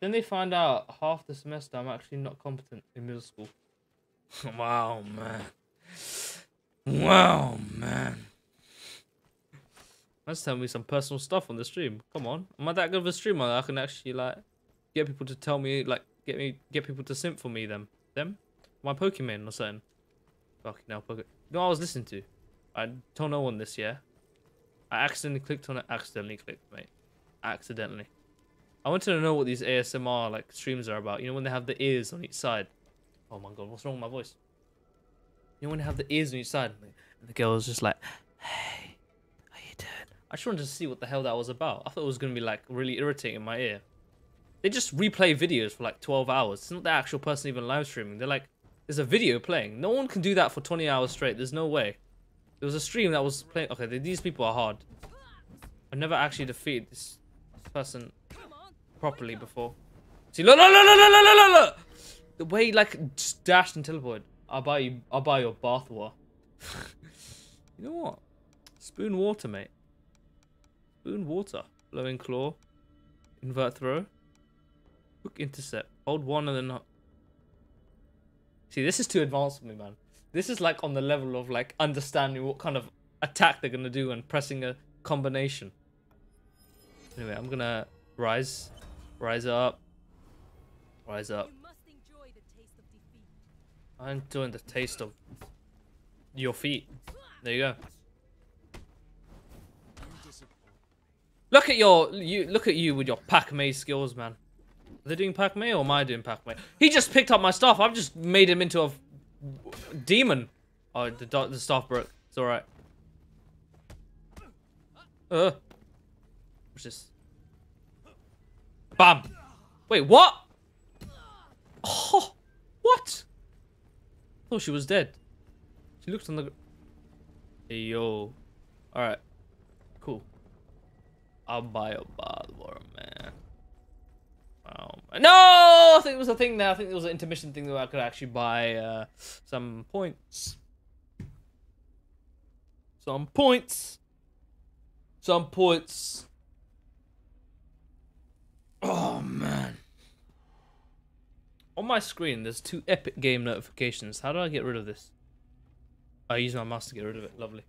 Then they find out half the semester I'm actually not competent in middle school. (laughs) wow, man. Wow, man. Let's tell me some personal stuff on the stream. Come on. Am I that good of a streamer I can actually like get people to tell me like get me get people to simp for me them? Them? My Pokemon or something. Fucking hell, Poke. You I was listening to? I told no one this, yeah? I accidentally clicked on it. Accidentally clicked, mate. Accidentally. I wanted to know what these ASMR like streams are about. You know when they have the ears on each side. Oh my god, what's wrong with my voice? You know when they have the ears on each side, and the girl was just like, (sighs) "Hey, how you doing?" I just wanted to see what the hell that was about. I thought it was going to be like really irritating in my ear. They just replay videos for like 12 hours. It's not the actual person even live streaming. They're like, there's a video playing. No one can do that for 20 hours straight. There's no way. There was a stream that was playing. Okay, these people are hard. I've never actually defeated this person properly before. See, look, look, look, look, look, look, look, The way like just dashed and teleported. I'll buy you. I'll buy your bath water. (laughs) you know what? Spoon water, mate. Spoon water. Blowing claw. Invert throw. Hook intercept. Hold one and then. not- See, this is too advanced for me, man. This is like on the level of like understanding what kind of attack they're gonna do and pressing a combination. Anyway, I'm gonna rise, rise up, rise up. I'm doing the taste of your feet. There you go. Look at your you. Look at you with your Pac-Man skills, man. Are they doing Pac-Man or am I doing Pac-Man? He just picked up my stuff. I've just made him into a demon. Oh, the the staff broke. It's all right. Uh. What's this? Bam. Wait, what? Oh, what? I thought she was dead. She looked on the. Hey yo. All right. Cool. I'll buy a bathwater, man. Oh, man. No! I think it was a thing there. I think it was an intermission thing where I could actually buy uh, some points. Some points. Some points. Oh, man. On my screen, there's two Epic Game notifications. How do I get rid of this? I use my mouse to get rid of it. Lovely.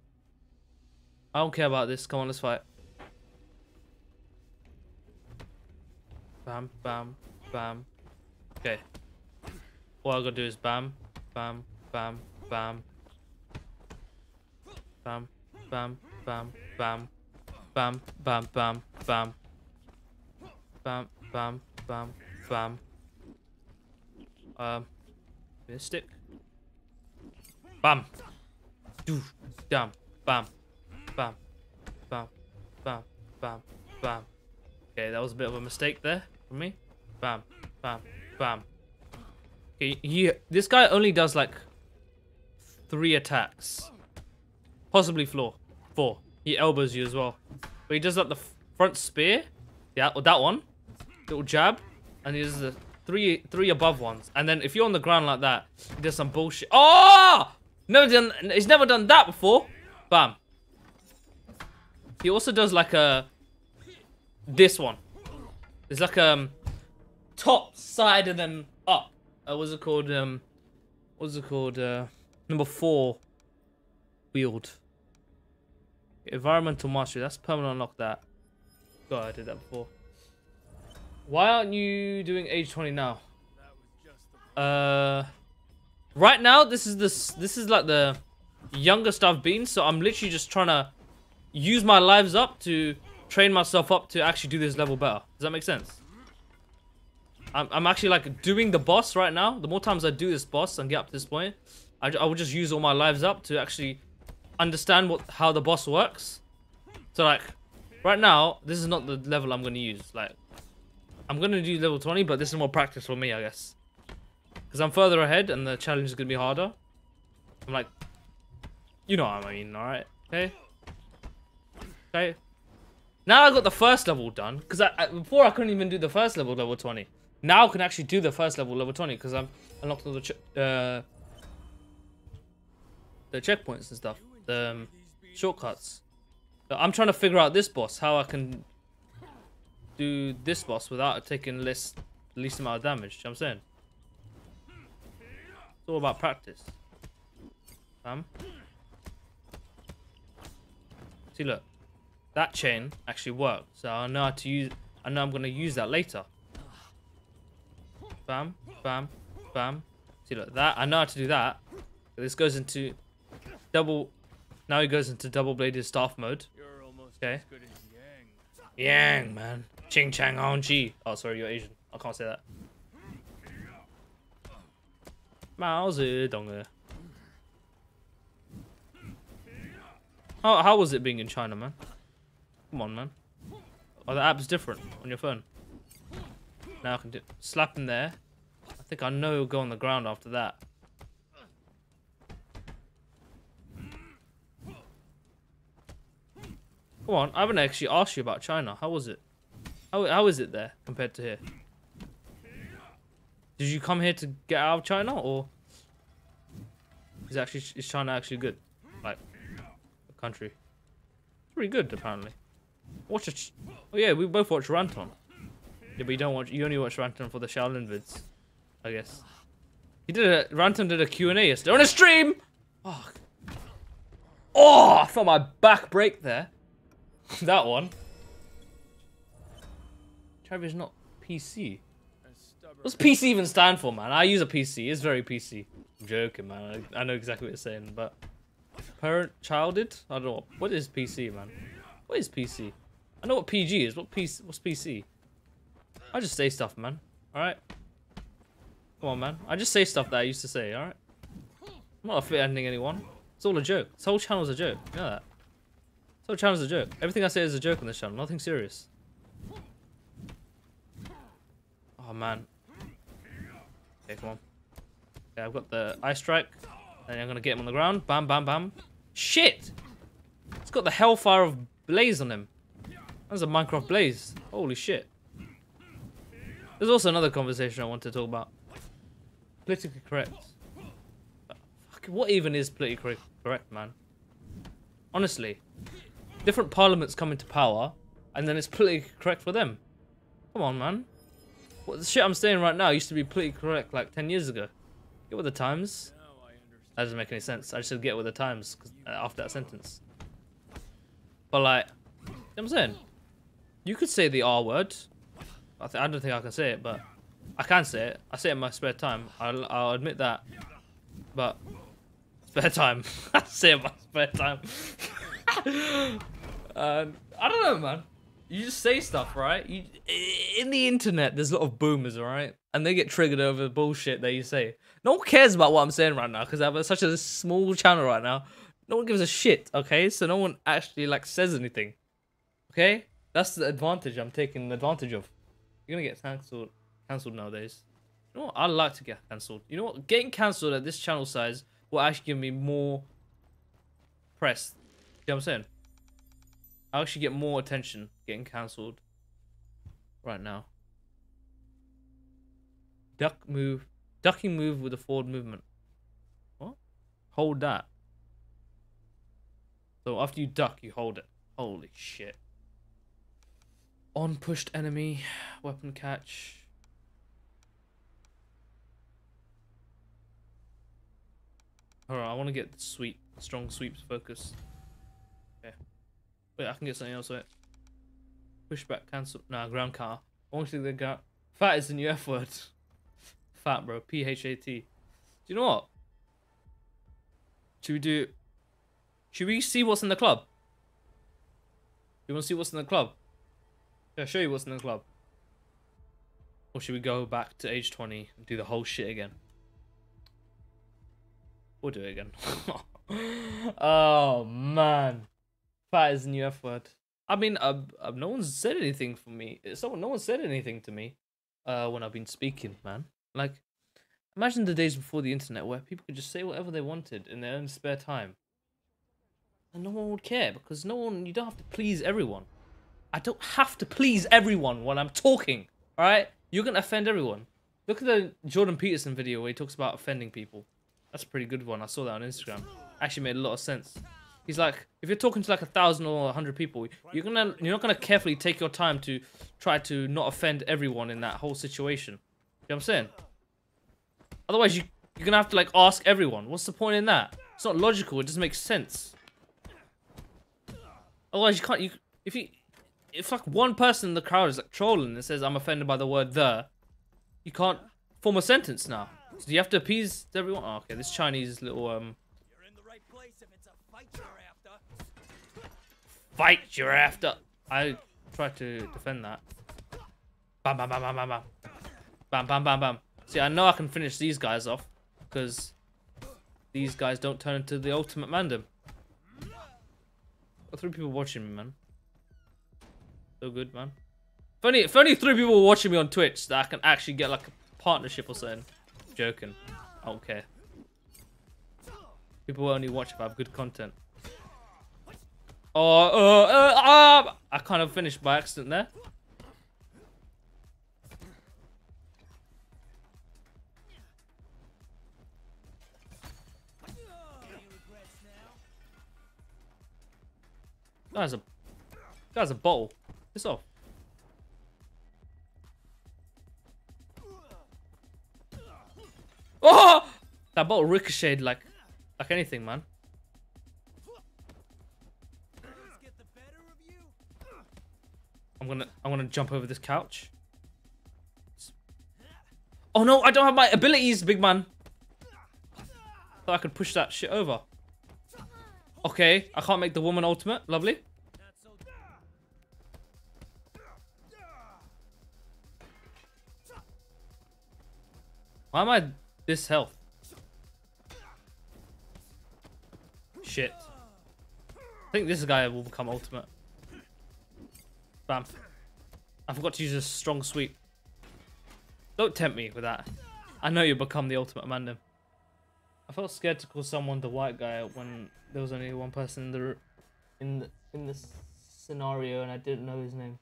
I don't care about this. Come on, let's fight. Bam, bam, bam. Okay. All I gotta do is bam, bam, bam, bam. Bam, bam, bam, bam. Bam, bam, bam, bam. Bam, bam, bam, bam. Um, mystic. Bam. Do, dam, bam, bam, bam, bam, bam, bam. Okay, that was a bit of a mistake there for me. Bam, bam, bam. Okay, he, this guy only does like three attacks. Possibly four. Four. He elbows you as well. But he does like the front spear. Yeah, or that one. Little jab. And he does the three three above ones. And then if you're on the ground like that, he does some bullshit. Oh! Never done. He's never done that before. Bam. He also does like a this one. It's like um top side and then up. Uh, what's it called? Um, what's it called? Uh, number four. Wield. Environmental mastery. That's permanent unlock. That. God, I did that before. Why aren't you doing age 20 now? Uh, right now this is this this is like the youngest I've been, so I'm literally just trying to use my lives up to train myself up to actually do this level better. Does that make sense? I'm, I'm actually like doing the boss right now. The more times I do this boss and get up to this point, I, I will just use all my lives up to actually understand what how the boss works. So like, right now, this is not the level I'm going to use. Like, I'm going to do level 20, but this is more practice for me, I guess. Because I'm further ahead and the challenge is going to be harder. I'm like, you know what I mean, alright? Okay? Okay? Now I got the first level done, because before I couldn't even do the first level, level 20. Now I can actually do the first level, level 20, because I've unlocked all the, uh, the checkpoints and stuff, the um, shortcuts. So I'm trying to figure out this boss, how I can do this boss without taking less, least amount of damage. You know what I'm saying? It's all about practice. Um. See, look, that chain actually worked, so I know how to use. I know I'm gonna use that later. Bam, bam, bam. See, look, that I know how to do that. This goes into double. Now he goes into double bladed staff mode. Okay. Yang, man. Ching Chang On Ji. Oh, sorry, you're Asian. I can't say that. Mao Zedong. How, how was it being in China, man? Come on, man. Oh, the app's different on your phone. Now I can do slap him there. I think I know he'll go on the ground after that. Come on, I haven't actually asked you about China. How was it? How, how is it there compared to here? Did you come here to get out of China or is actually is China actually good? Like a country. It's pretty good apparently. Watch it. Oh yeah, we both watch Ranton. Yeah, but you don't watch. You only watch Ranton for the Shaolin vids, I guess. He did a Ranton did a Q and A yesterday on a stream. Oh, oh! I felt my back break there. (laughs) that one. Travis not PC. What's PC even stand for, man? I use a PC. It's very PC. I'm joking, man. I, I know exactly what you're saying, but parent childed? I don't know. What is PC, man? What is PC? I know what PG is. What PC? What's PC? I just say stuff, man. All right. Come on, man. I just say stuff that I used to say. All right. I'm not offending anyone. It's all a joke. This whole channel's a joke. You know that. This whole channel's a joke. Everything I say is a joke on this channel. Nothing serious. Oh man. Okay, come on. Okay, I've got the ice strike. And I'm gonna get him on the ground. Bam, bam, bam. Shit! It's got the hellfire of blaze on him. That's a Minecraft Blaze. Holy shit. There's also another conversation I want to talk about. Politically correct. What even is politically correct, man? Honestly. Different parliaments come into power, and then it's politically correct for them. Come on, man. What the shit I'm saying right now used to be politically correct like 10 years ago. Get with the times. That doesn't make any sense. I just said get with the times uh, after that sentence. But like, you know what I'm saying? You could say the R word. I, I don't think I can say it, but I can say it. I say it in my spare time. I'll, I'll admit that. But spare time. (laughs) I say it in my spare time. (laughs) um, I don't know, man. You just say stuff, right? You in the internet, there's a lot of boomers, alright, and they get triggered over the bullshit that you say. No one cares about what I'm saying right now because I have such a small channel right now. No one gives a shit, okay? So no one actually like says anything. Okay? That's the advantage I'm taking advantage of. You're gonna get cancelled cancelled nowadays. You know what? I'd like to get cancelled. You know what? Getting cancelled at this channel size will actually give me more press. You know what I'm saying? I'll actually get more attention getting cancelled right now. Duck move. Ducking move with a forward movement. What? Hold that. So after you duck, you hold it. Holy shit. On pushed enemy. Weapon catch. Alright, I want to get the sweep. Strong sweeps focus. Okay. Wait, I can get something else, wait. Push back, cancel. Nah, ground car. To the ground. Fat is the new F word. (laughs) Fat, bro. P H A T. Do you know what? Should we do. Should we see what's in the club? You want to see what's in the club? Yeah, I'll show you what's in the club. Or should we go back to age 20 and do the whole shit again? We'll do it again. (laughs) oh, man. Fat is new F word. I mean, uh, uh, no one's said anything for me. Someone, no one said anything to me uh, when I've been speaking, man. Like, imagine the days before the internet where people could just say whatever they wanted in their own spare time. And no one would care because no one, you don't have to please everyone. I don't have to please everyone when I'm talking, alright? You're going to offend everyone. Look at the Jordan Peterson video where he talks about offending people. That's a pretty good one. I saw that on Instagram. Actually made a lot of sense. He's like, if you're talking to like a thousand or a hundred people, you're gonna you're not gonna carefully take your time to try to not offend everyone in that whole situation. You know what I'm saying? Otherwise, you you're gonna have to like ask everyone. What's the point in that? It's not logical. It doesn't make sense. Otherwise, you can't. You if you if like one person in the crowd is like trolling and says I'm offended by the word the, you can't form a sentence now. So you have to appease everyone. Oh, okay, this Chinese little um You're in the right place if it's a fight you're after. fight you're after. I tried to defend that. Bam, bam, bam, bam, bam, bam. Bam, bam, bam, bam. See, I know I can finish these guys off because these guys don't turn into the ultimate mandem. Three people watching me, man. So good, man. If only, if only three people were watching me on Twitch, that I can actually get like a partnership or something. Joking. I don't care. People will only watch if I have good content. Oh, uh, uh, uh, I kind of finished by accident there. That's a guy's a bottle. Piss off. Oh! That bottle ricocheted like like anything, man. I'm gonna I'm gonna jump over this couch. Oh no, I don't have my abilities, big man. Thought I could push that shit over. Okay, I can't make the woman ultimate. Lovely. Why am I this health? Shit. I think this guy will become ultimate. Bam. I forgot to use a strong sweep. Don't tempt me with that. I know you'll become the ultimate Amanda. I felt scared to call someone the white guy when there was only one person in the in the, in the scenario and I didn't know his name.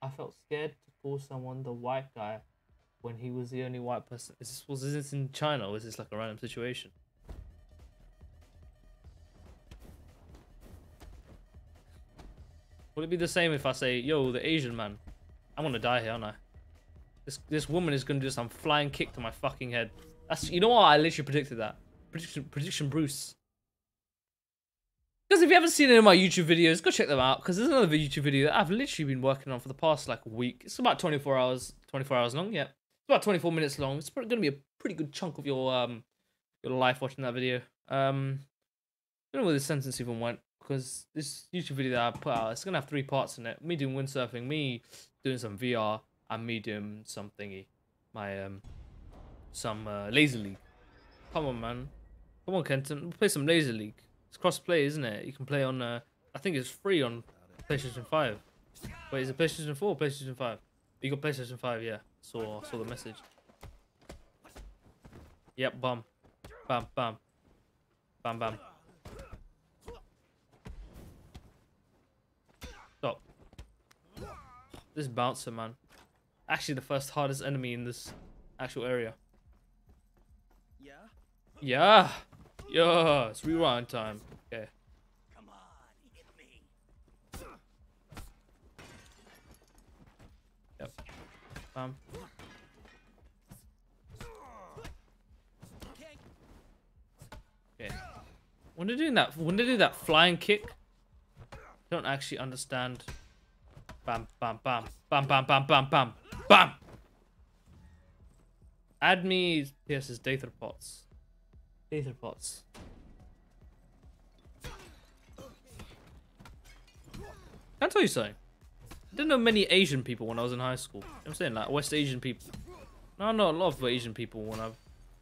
I felt scared to call someone the white guy when he was the only white person. Is this was this in China or is this like a random situation? Would it be the same if I say, "Yo, the Asian man"? I'm gonna die here, aren't I? This this woman is gonna do some flying kick to my fucking head. That's you know what? I literally predicted that. Prediction prediction Bruce. Because if you haven't seen any of my YouTube videos, go check them out. Because there's another YouTube video that I've literally been working on for the past like week. It's about 24 hours, 24 hours long. Yeah, about 24 minutes long. It's probably gonna be a pretty good chunk of your um your life watching that video. Um, I don't know where this sentence even went because this YouTube video that I put out, it's gonna have three parts in it. Me doing windsurfing, me doing some VR, and me doing some thingy, my um, some uh, Laser League. Come on, man. Come on, Kenton. Play some Laser League. It's cross-play, isn't it? You can play on. Uh, I think it's free on PlayStation Five. Wait, is it PlayStation Four or PlayStation Five? You got PlayStation Five, yeah. Saw saw the message. Yep, bam, bam, bam, bam, bam. Stop. This bouncer, man. Actually, the first hardest enemy in this actual area. Yeah? Yeah. Yeah. It's rewind time. Okay. Come on, hit me. Yep. Bam. Okay. Okay. When they're doing that, when they do that flying kick, I don't actually understand. Bam, bam, bam, bam, bam, bam, bam, bam, bam. Add me PS's data pots. Data pots. Can I tell you something? I didn't know many Asian people when I was in high school. You know I'm saying like West Asian people. No, know a lot of Asian people when I've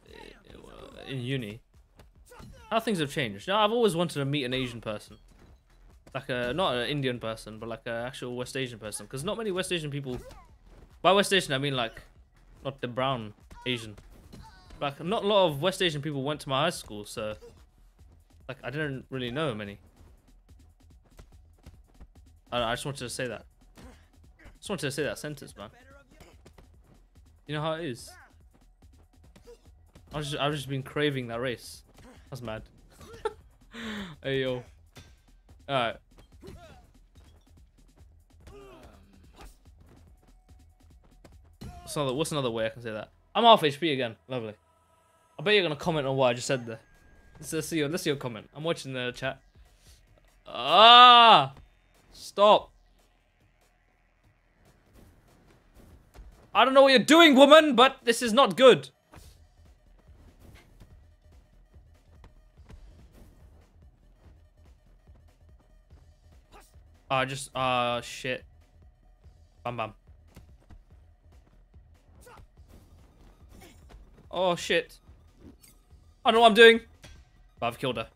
uh, in uni. How things have changed. Now, I've always wanted to meet an Asian person, like a not an Indian person, but like an actual West Asian person, because not many West Asian people. By West Asian, I mean like not the brown Asian. Like not a lot of West Asian people went to my high school, so like I didn't really know many. I, I just wanted to say that. Just wanted to say that sentence, man. You know how it is. I was just, I've just been craving that race. That's mad. (laughs) hey yo. Alright. What's another, what's another way I can say that? I'm half HP again. Lovely. I bet you're gonna comment on what I just said there. Let's, let's see your let's see your comment. I'm watching the chat. Ah! Stop. I don't know what you're doing, woman, but this is not good. Ah, just, ah, shit. Bam, bam. Oh, shit. I don't know what I'm doing. But I've killed her.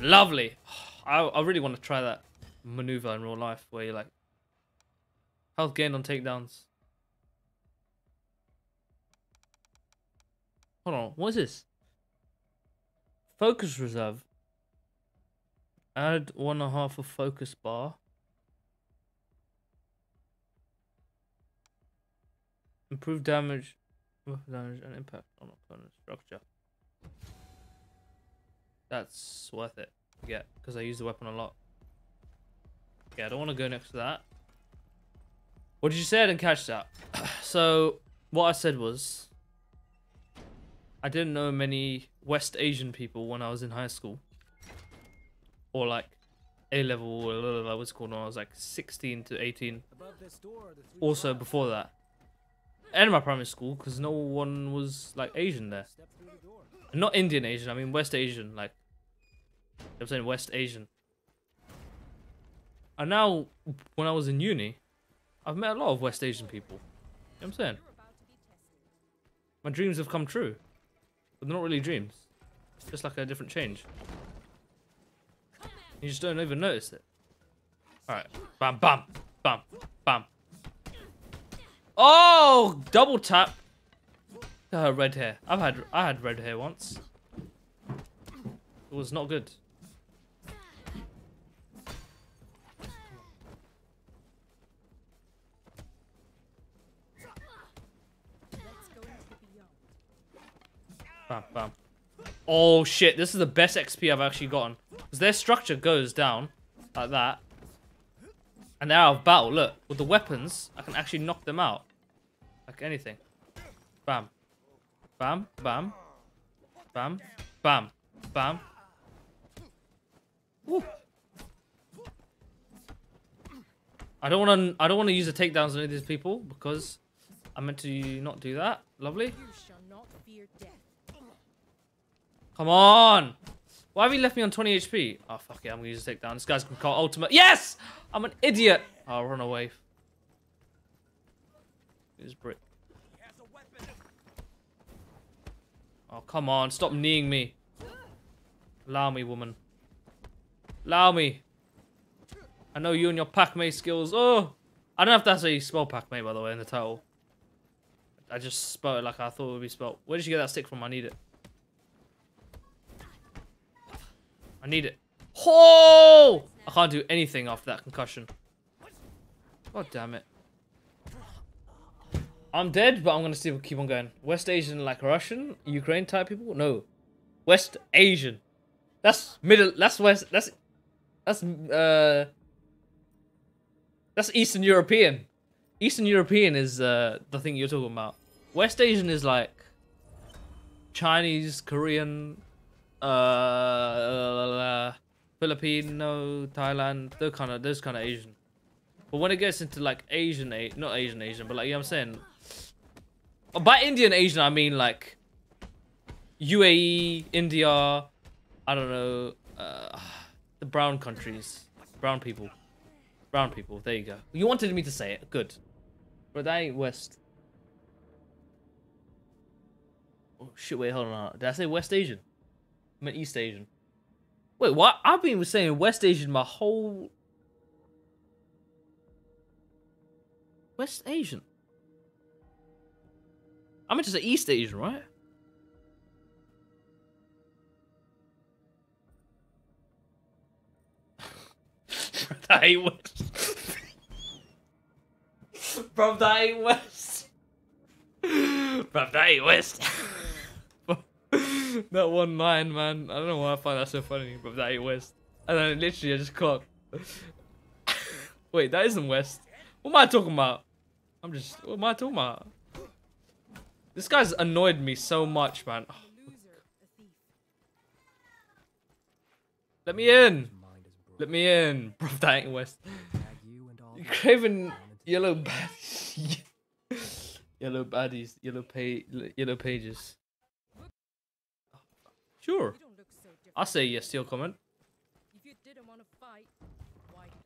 Lovely. (sighs) I, I really want to try that maneuver in real life where you're like health gain on takedowns. Hold on, what is this? Focus reserve. Add one and a half of focus bar. Improve damage, damage and impact on opponent structure. That's worth it. Yeah, because I use the weapon a lot. Yeah, I don't want to go next to that. What did you say? I didn't catch that. (clears throat) so, what I said was... I didn't know many West Asian people when I was in high school. Or like A-level, or what's it called when I was like 16 to 18. Above this door the Also before that. And my primary school, because no one was like Asian there. The. Not Indian Asian, I mean West Asian, like I'm saying West Asian. And now when I was in uni, I've met a lot of West Asian people. You know what I'm saying? My dreams have come true. They're not really dreams. It's just like a different change. You just don't even notice it. Alright. Bam bam bam bam. Oh double tap. Uh, red hair. I've had I had red hair once. It was not good. Bam, bam. Oh shit, this is the best XP I've actually gotten. Because their structure goes down like that. And they're out of battle. Look, with the weapons, I can actually knock them out. Like anything. Bam. Bam, bam. Bam, bam, bam. Woo. I don't want to. I don't want to use the takedowns on any of these people because I meant to not do that. Lovely. You shall not fear death. Come on. Why have you left me on 20 HP? Oh, fuck it. I'm going to use a takedown. This guy's going to call ultimate. Yes! I'm an idiot. I'll run away. Here's brick. Oh, come on. Stop kneeing me. Allow me, woman. Allow me. I know you and your Pak Mai skills. Oh! I don't know if that's you spell Pak Mai, by the way, in the title. I just spelled it like I thought it would be spelled. Where did you get that stick from? I need it. I need it. Oh! I can't do anything after that concussion. God damn it. I'm dead, but I'm gonna still keep on going. West Asian like Russian, Ukraine type people? No. West Asian. That's middle that's west that's that's uh that's Eastern European. Eastern European is uh the thing you're talking about. West Asian is like Chinese, Korean, uh, Filipino, Thailand, those kind of those kind of Asian. But when it gets into like Asian, not Asian Asian, but like you know what I'm saying. By Indian Asian, I mean like UAE, India, I don't know, uh, the brown countries, brown people, brown people. There you go. You wanted me to say it, good. But that ain't West. Oh shit! Wait, hold on. Did I say West Asian? I meant East Asian. Wait, what? I've been saying West Asian my whole. West Asian. I meant to say East Asian, right? (laughs) that ain't West. Bro, that ain't West. (laughs) Bro, that ain't West. (laughs) (laughs) that one line, man. I don't know why I find that so funny, but that ain't West. And then literally I just clocked. (laughs) Wait, that isn't West. What am I talking about? I'm just. What am I talking about? This guy's annoyed me so much, man. Oh, let me in. Let me in. (laughs) Bro, that ain't West. You craving yellow baddies. yellow baddies. Yellow pay. Yellow pages. Sure. You don't look so. I'll say yes to your comment. If you didn't want to fight?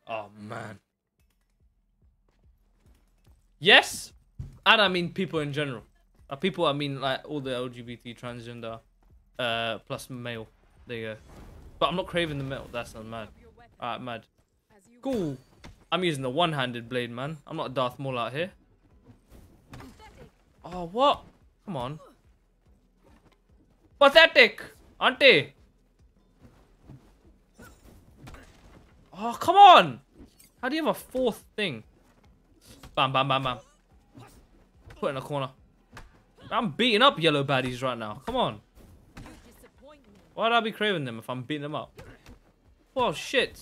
Oh man. Yes, and I mean people in general. Uh, people, I mean like all the LGBT, transgender, uh, plus male. There you go. But I'm not craving the metal. That's not mad. Alright, mad. Cool. I'm using the one-handed blade, man. I'm not Darth Maul out here. Oh, what? Come on. Pathetic, auntie. Oh, come on. How do you have a fourth thing? Bam, bam, bam, bam. Put it in a corner. I'm beating up yellow baddies right now. Come on. Why'd I be craving them if I'm beating them up? Well, shit.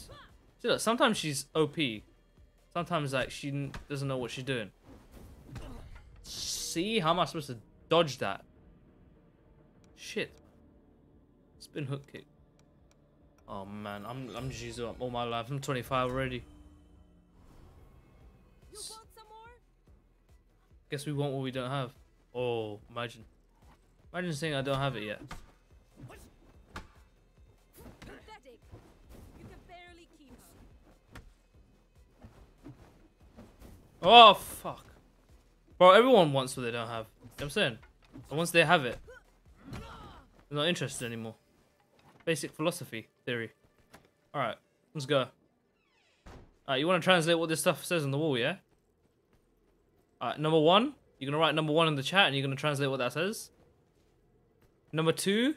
See, look, sometimes she's OP. Sometimes, like, she doesn't know what she's doing. See? How am I supposed to dodge that? Shit. Spin hook kick. Oh, man. I'm, I'm just using up all my life. I'm 25 already. You want some more? Guess we want what we don't have. Oh, imagine. Imagine saying I don't have it yet. Pathetic. You can barely keep her. Oh, fuck. Bro, everyone wants what they don't have. You know what I'm saying? And once they have it, they're not interested anymore. Basic philosophy theory. Alright, let's go. Alright, you want to translate what this stuff says on the wall, yeah? Alright, number one, you're going to write number one in the chat and you're going to translate what that says. Number two,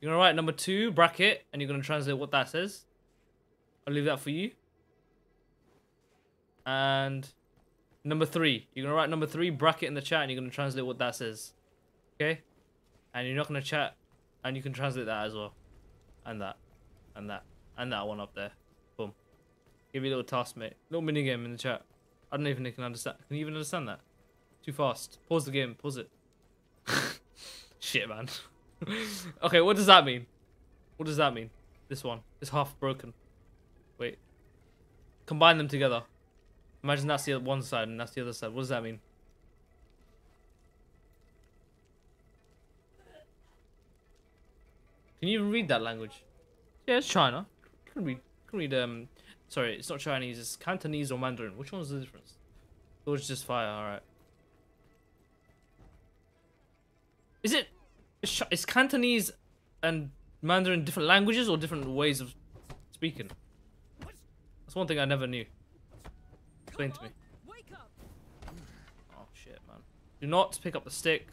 you're to write number two, bracket, and you're going to translate what that says. I'll leave that for you. And number three, you're to write number three, bracket in the chat, and you're to translate what that says. Okay? and you're not gonna chat, and you can translate that as well, and that, and that, and that one up there. Boom. Give me a little task, mate. Little mini game in the chat. I don't even you can understand. Can you even understand that? Too fast. Pause the game. Pause it. (laughs) Shit, man. (laughs) okay, what does that mean? What does that mean? This one. It's half broken. Wait. Combine them together. Imagine that's the one side and that's the other side. What does that mean? Can you even read that language? Yeah, it's China. You can read. You can read. Um, sorry, it's not Chinese. It's Cantonese or Mandarin. Which one's the difference? Was just fire. All right. Is it? Is, Cantonese and Mandarin different languages or different ways of speaking? That's one thing I never knew. Explain to me. Oh shit, man. Do not pick up the stick.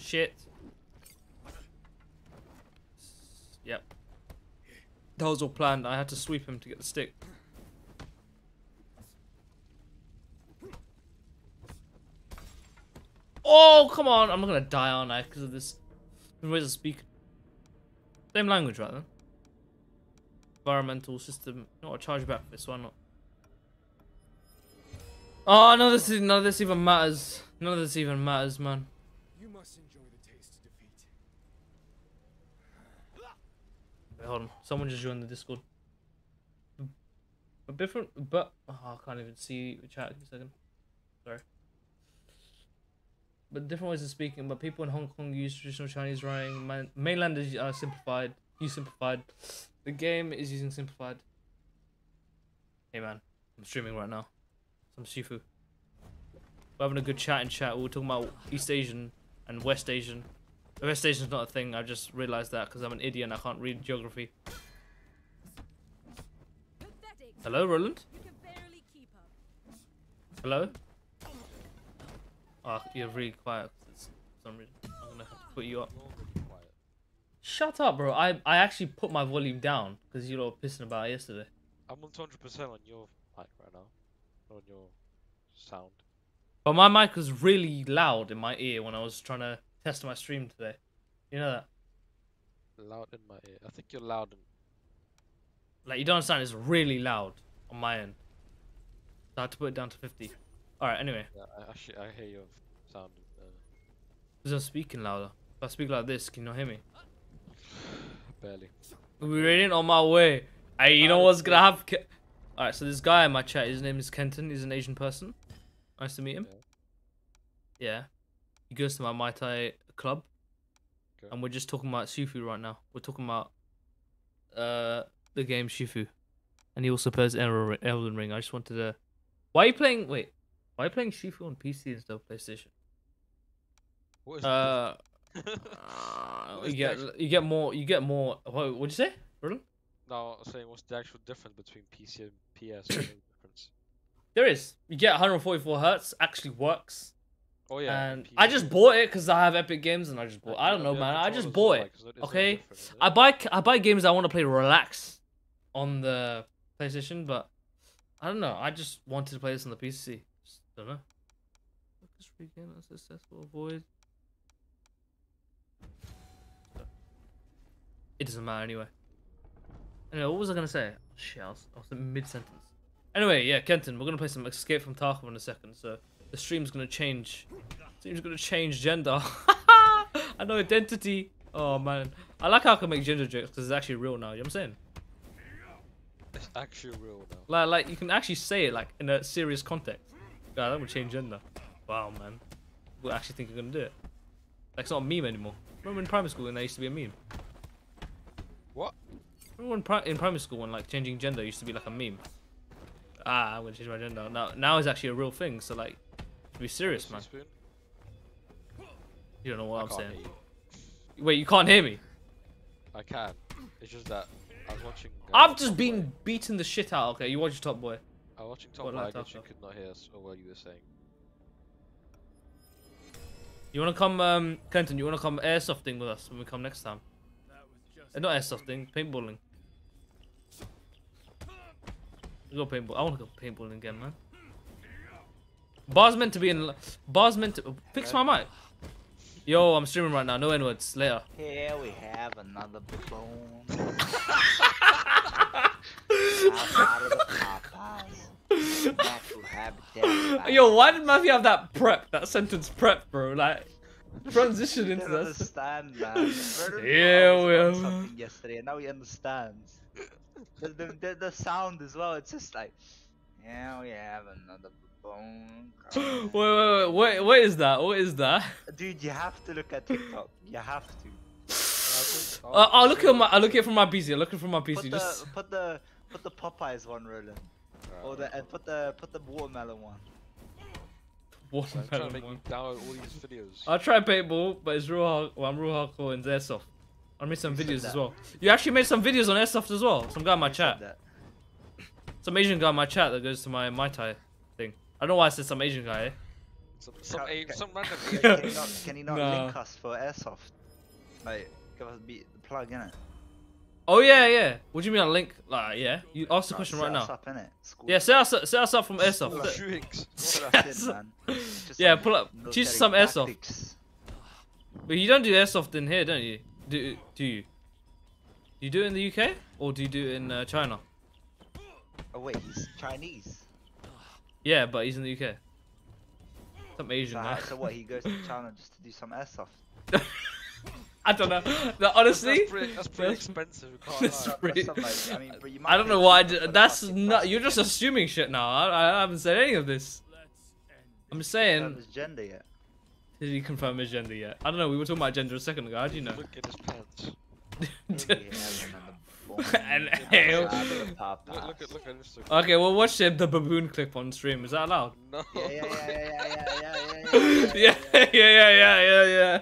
Shit. Yep. That was all planned. I had to sweep him to get the stick. Oh, come on. I'm not going to die, aren't I? Because of this. Ways of speaking. Same language, right then? Environmental system. No, I'll charge back for this. Why not? Oh, none of this, none of this even matters. None of this even matters, man. You must enjoy the taste of defeat. Wait, hold on. Someone just joined the Discord. But different, but oh, I can't even see the chat. Give a second. Sorry. But different ways of speaking. But people in Hong Kong use traditional Chinese writing. Man, mainland is uh, simplified. Use simplified. The game is using simplified. Hey man, I'm streaming right now. Some shifu. We're having a good chat in chat. We're talking about East Asian and West Asian. West Asian's not a thing. I just realized that because I'm an idiot and I can't read geography. Pathetic! Hello, Roland. You can barely keep up. Hello. Oh, you're really quiet. For some reason, I'm gonna have to put you up. Shut up, bro. I I actually put my volume down because you were pissing about it yesterday. I'm on 200% on your mic right now. not On your sound. But my mic was really loud in my ear when I was trying to test my stream today. You know that? Loud in my ear. I think you're loud and Like you don't understand. It's really loud on my end. So I had to put it down to 50. All right. Anyway, yeah, I actually I hear your sound. Uh, because I'm speaking louder. If I speak like this, can you not hear me? (sighs) barely. We're in on my way. Hey, you know what's gonna happen? Alright, so this guy in my chat, his name is Kenton. He's an Asian person. Nice to meet him. Yeah. He goes to my Muay Thai club. Okay. And we're just talking about Shifu right now. We're talking about uh the game Shifu. And he also plays Elden Ring. I just wanted to. Why are you playing? Wait. Why are you playing Shifu on PC instead of PlayStation? What is Uh, uh, (laughs) you get you get more you get more. What what'd you say? Roland? No, I'm saying what's the actual difference between PC and PS? Difference? There is. You get 144 hertz. Actually works. Oh yeah. and I just bought it because I have Epic Games, and I just bought. I don't know, the man. I just bought it. like, 'cause it's no okay? I buy I buy games I want to play relax on the PlayStation, but I don't know. I just wanted to play this on the PC. Just don't know. Focus regain unsuccessful. Avoid. It doesn't matter anyway. Anyway, what was I gonna say? Oh, shit, I was, I was in mid sentence. Anyway, yeah, Kenton, we're gonna play some Escape from Tarkov in a second, so the stream's gonna change. Stream's gonna change gender. (laughs) I know identity. Oh man, I like how I can make gender jokes because it's actually real now. You know what I'm saying? It's actually real now. Like, like you can actually say it like in a serious context. God, that would change gender. Wow, man. We actually think you're gonna do it. Like it's not a meme anymore. Remember in primary school when there used to be a meme? What? Remember when pri- in primary school when like changing gender used to be like a meme? Ah, I'm gonna change my gender. Now, now it's actually a real thing. So like, be serious, man. You don't know what I I'm saying. you. Wait, you can't hear me? I can. It's just that I was watching. uh, I've just been Boy. beating the shit out. Okay, you watch top boy. I was watching Top What Boy. I guess you could not hear us or what you were saying. You wanna come, um, Kenton? You wanna come airsofting with us when we come next time? That was just. Uh, not airsofting, paintballing. We go paintball. I wanna go paintballing again, man. Bar's meant to be in. Bar's meant to fix my mic. Yo, I'm streaming right now. No N words. Later. Here we have another baboon. (laughs) Outside of the Popeyes. Natural habitat. Yo, why did Matthew have that prep? That sentence prep, bro. Like transition into that. understand, man. (laughs) Yeah, well. on something yesterday, and now he understands. The, the, the, the sound as well. It's just like, yeah, we have another baboon. Wait, wait, wait, wait, what is that? What is that? (laughs) Dude, you have to look at TikTok. You have to. (laughs) Uh, I'll look at my. I'll look at it from my PC. I'll look at it from my PC. Put the Just put the put the Popeyes one, Roland. Or the and put the put the watermelon one. I'm trying to watermelon make one. download all these videos. I'll try paintball, but it's real hard. Well, I'm real hardcore in airsoft. I made some Who videos as well. You actually made some videos on airsoft as well. Some guy in my Who chat. Some Asian guy in my chat that goes to my Muay Thai thing. I don't know why I said some Asian guy. Eh? Some, some, Ca- a, ca- some random (laughs) Can, guy. can he not can he not Nah. link us for airsoft? Like give us be the plug in it. Oh yeah, yeah. What do you mean a link? Like yeah. You ask the question right now. Up, innit? School Yeah, set us up, set us up from airsoft. of tricks. In, man. Yeah, pull up- teach us some military airsoft. tactics. But you don't do airsoft in here, don't you? Do do you? You do it in the UK or do you do it in uh, China? Oh wait, he's Chinese. Yeah, but he's in the UK. Some Asian So, guy. how, so what? He goes to (laughs) China just to do some airsoft. (laughs) I don't know. No, honestly, that's pretty, that's pretty that's- expensive. (laughs) that's lie. Pretty- some, like, I mean, but you might I don't know why. I for d- the That's not. You're just assuming shit now. I, I haven't said any of this. I'm Confirm saying. his gender yet? Did he confirm his gender yet? I don't know. We were talking about gender a second ago. How do you know? Look at his pants. Here we have another bomb And- outside of Look, look at look at Instagram. okay, well, watch the, the baboon clip on stream. Is that allowed? No. Yeah, yeah, yeah, yeah, yeah, yeah, yeah, yeah, yeah, yeah, yeah, yeah,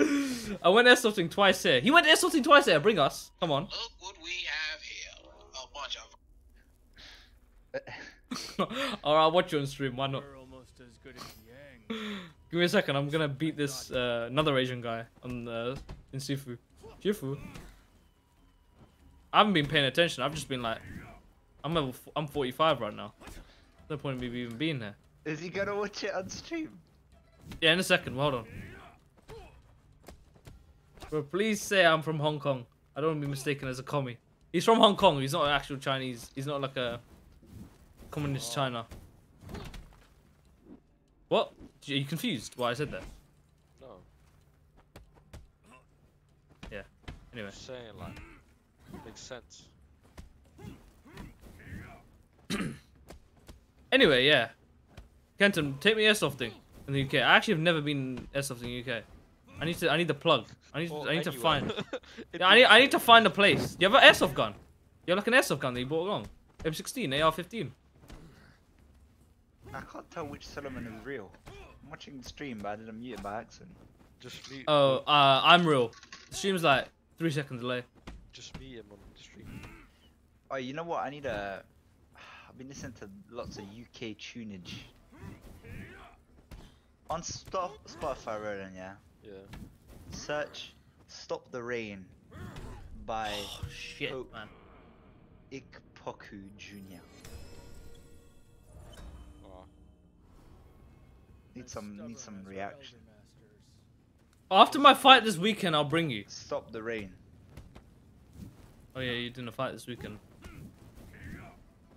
yeah. I went airsofting twice here. He went airsofting twice here. Bring us. Come on. Look what we have here. A bunch of Alright, I'll watch you on stream. Why not? We're almost as good as Yang. Give me a second. I'm gonna beat this uh, another Asian guy on uh, in Sifu. Shifu. I haven't been paying attention. I've just been like, I'm level, f- I'm 45 right now. No point in me even being there. Is he gonna watch it on stream? Yeah, in a second. Well, Hold on. Bro, please say I'm from Hong Kong. I don't want to be mistaken as a commie. He's from Hong Kong. He's not an actual Chinese. He's not like a communist China. What? Are you confused why I said that? No. Yeah. Anyway. Just saying like. Makes sense. (clears throat) Anyway, yeah. Kenton, take me airsofting in the UK. I actually have never been airsofting in the UK. I need to. I need the plug. I need. Or I need to find. (laughs) Yeah, I need. I need to find a place. You have an airsoft gun. You have like an airsoft gun that you brought along. M16, AR-15. I can't tell which Solomon is real. I'm watching the stream, but I didn't mute it by accident. Just meet. Oh, uh, I'm real. The stream's like three seconds delay. Just meet him on the street. Oh, you know what? I need a. I've been listening to lots of UK tunage. On stop Spotify, Roland, yeah. Yeah. Search "Stop the Rain" by Oh shit, Oh. man. Ikpoku Jr. Oh, ah. Need some need some reaction. After my fight this weekend, I'll bring you. Stop the rain. Oh yeah, you're doing a fight this weekend.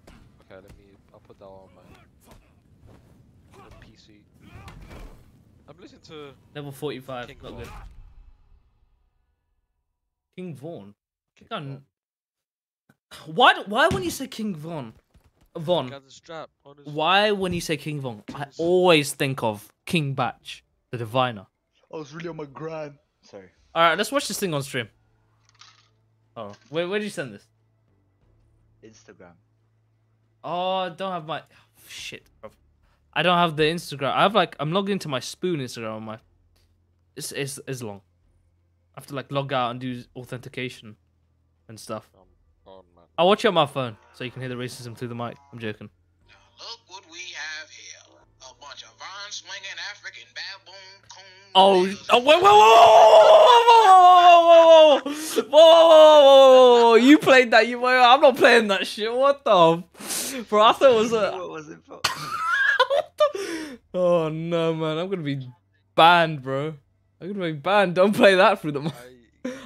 okay. Let me. I'll put that on my, my PC. I'm listening to Level 45. King not Von. good. King Vaughn. King Gun- Von. Why? do- Why when you say King Von? Von. Got the strap. Why when you say King Von, I always think of King Batch, the diviner. Oh, I was really on my grind. Sorry. All right, let's watch this thing on stream. Oh, where where did you send this? Instagram. Oh, I don't have my oh, shit, bro. I don't have the Instagram. I have like I'm logged into my Spoon Instagram on my. It's it's it's long. I have to like log out and do authentication, and stuff. Um, oh. I'll watch it on my phone so you can hear the racism through the mic. I'm joking. Look what we have here. A bunch of iron swinging African baboon coon. Oh, oh wait, whoa, whoa, whoa, whoa, whoa, whoa, whoa, whoa, whoa, whoa, you played that. You, I'm not playing that shit. What the, bro? I thought it was a. what was it for? what the- oh no, man! I'm gonna be banned, bro. I'm gonna be banned. Don't play that through the. mic.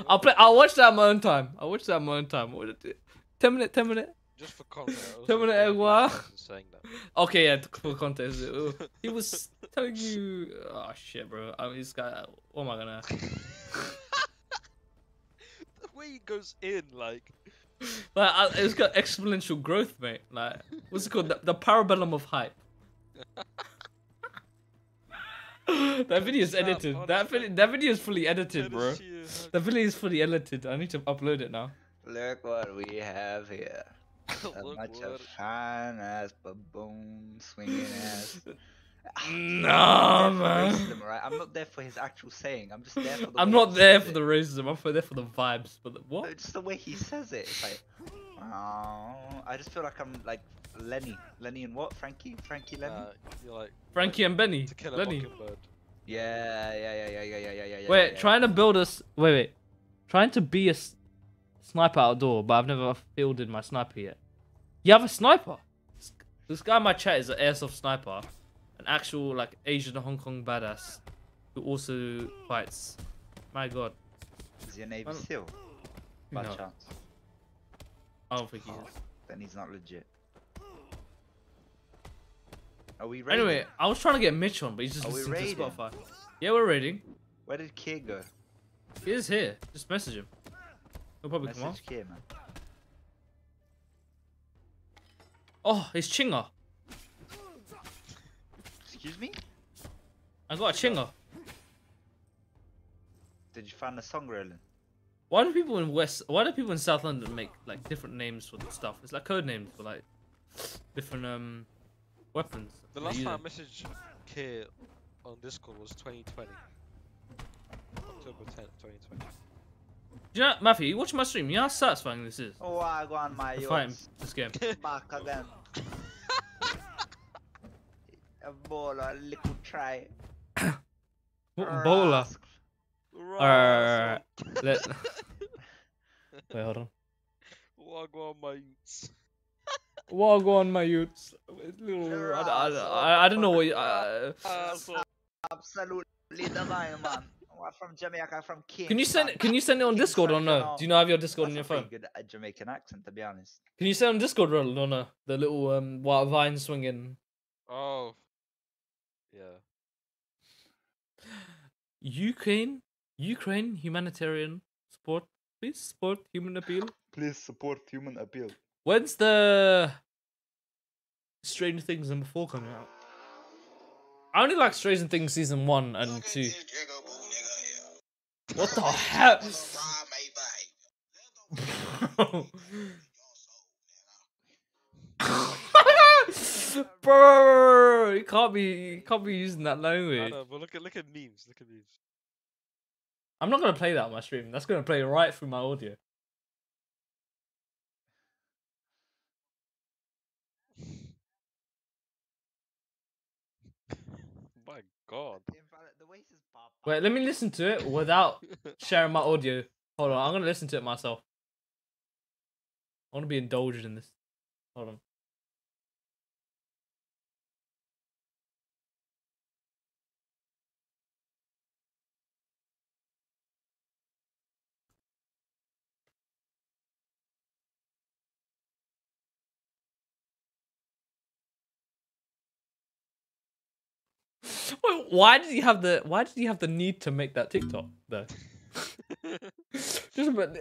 I'll play. I'll watch that my own time. I'll watch that my own time. What did it? Ten minute. Ten minute. Just for context. Ten minute. recording eh, what? saying that. Okay, yeah. For context, uh, he was telling you. Oh shit, bro. I mean, this guy. What am I gonna? (laughs) The way he goes in, like. Like, I, it's got exponential growth, mate. Like, what's it called? The, the parabellum of hype. (laughs) that video is Snap, edited. That video, that video is fully edited, bro. That video is fully edited. I need to upload it now. Look what we have here. (laughs) A bunch of fine ass baboon swinging ass. No, I'm man. racism, right? I'm not there for his actual saying. I'm just there for the I'm not there says for the racism. I'm there for the vibes. But the, No, what? Just the way he says it. It's like, oh, I just feel like I'm like Lenny. Lenny and what? Frankie? Frankie Lenny? Nah, you're like Frankie and Benny. to kill a Lenny. mockingbird. yeah, yeah, yeah, yeah, yeah, yeah, yeah, yeah. Wait, yeah, trying to build a. s- Wait, wait. Trying to be a s- sniper outdoor, but I've never fielded my sniper yet. You have a sniper? This- This guy in my chat is an airsoft sniper. An actual, like, Asian Hong Kong badass. Who also fights. My god. Is a Navy SEAL? By no. chance. I don't think he Oh, is. then he's not legit. Are we ready? Anyway, I was trying to get Mitch on, but he's just Are listening to? Spotify. Yeah, we're raiding. Where did Kier go? He is here. Just message him. He'll probably come on. Message Kier, man. Oh, it's Chinga. Excuse me? I got a Chinga. Did you find the song rolling? Why do people in West? Why do people in South London make like different names for the stuff? It's like code names for like different um weapons. The they last time I it. messaged Kier on Discord was 2020. October 10th, 2020. Do you know, Matthew? You watch my stream. You know how satisfying this is. Oh, I go on my to fight in yours. this game. Back again. (laughs) a ball, a little try. What (coughs) bowler? Rask. Alright, let. (laughs) Wait, hold on. Wagwan my youths. (laughs) Wagwan, my youths. Little, I, I, I, I don't know what. You, uh, Absolutely divine, man. We're from Jamaica, from King. can you send? Can you send it on Discord or no? Do you not have your Discord on your phone? Good uh, Jamaican accent, to be honest. Can you send on Discord or no? The little um wi- vine swinging. Oh. Yeah. Ukraine, Ukraine humanitarian support. Please support human appeal. Please support human appeal. When's the Stranger Things number four coming out? I only like Stranger Things season one and two. What the hell? Bro, (laughs) (laughs) (laughs) you can't be you can't be using that I language. know, but look at look at memes. Look at memes. I'm not gonna play that on my stream. That's gonna play right through my audio. (laughs) My God. Wait, let me listen to it without (laughs) sharing my audio. Hold on, I'm gonna listen to it myself. I want to be indulged in this. Hold on. Why did he have the why did he have the need to make that TikTok though? (laughs) just but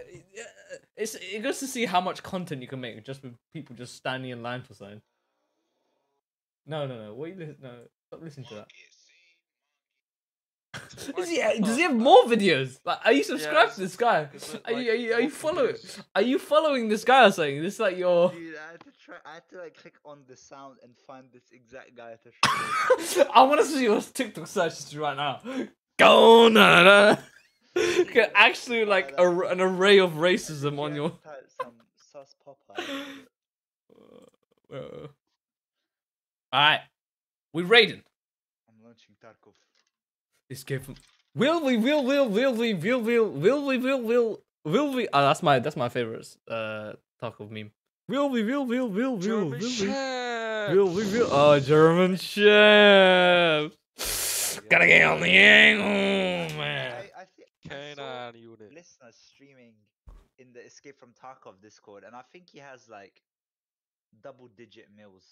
it's it goes to see how much content you can make just with people just standing in line for something. No, no, no. What you listen? No, stop listening to that. Uh, does he, does he have more videos? Like, are you subscribed to this guy? Is Are you are you, are you following? Are you following this guy or something? This is like your. Dude, I had to try. I had to like click on the sound and find this exact guy to show. (laughs) I want to see your TikTok search history right now. Go na na. Actually like a, an array of racism on your. Some sus Popeye. (laughs) Uh, uh, uh. Alright, we raiding. I'm launching Tarkov. This game. From... Will we? Will will will we? Will will will we? Will will will we? Ah, that's my that's my favorite uh Tarkov meme. Will we? Will will will will will Will we? chef. Real, real. Oh, German chef. Gotta get on the angle, man. I, I, thi- Canine unit. listener streaming in the Escape from Tarkov Discord, and I think he has like double digit mills.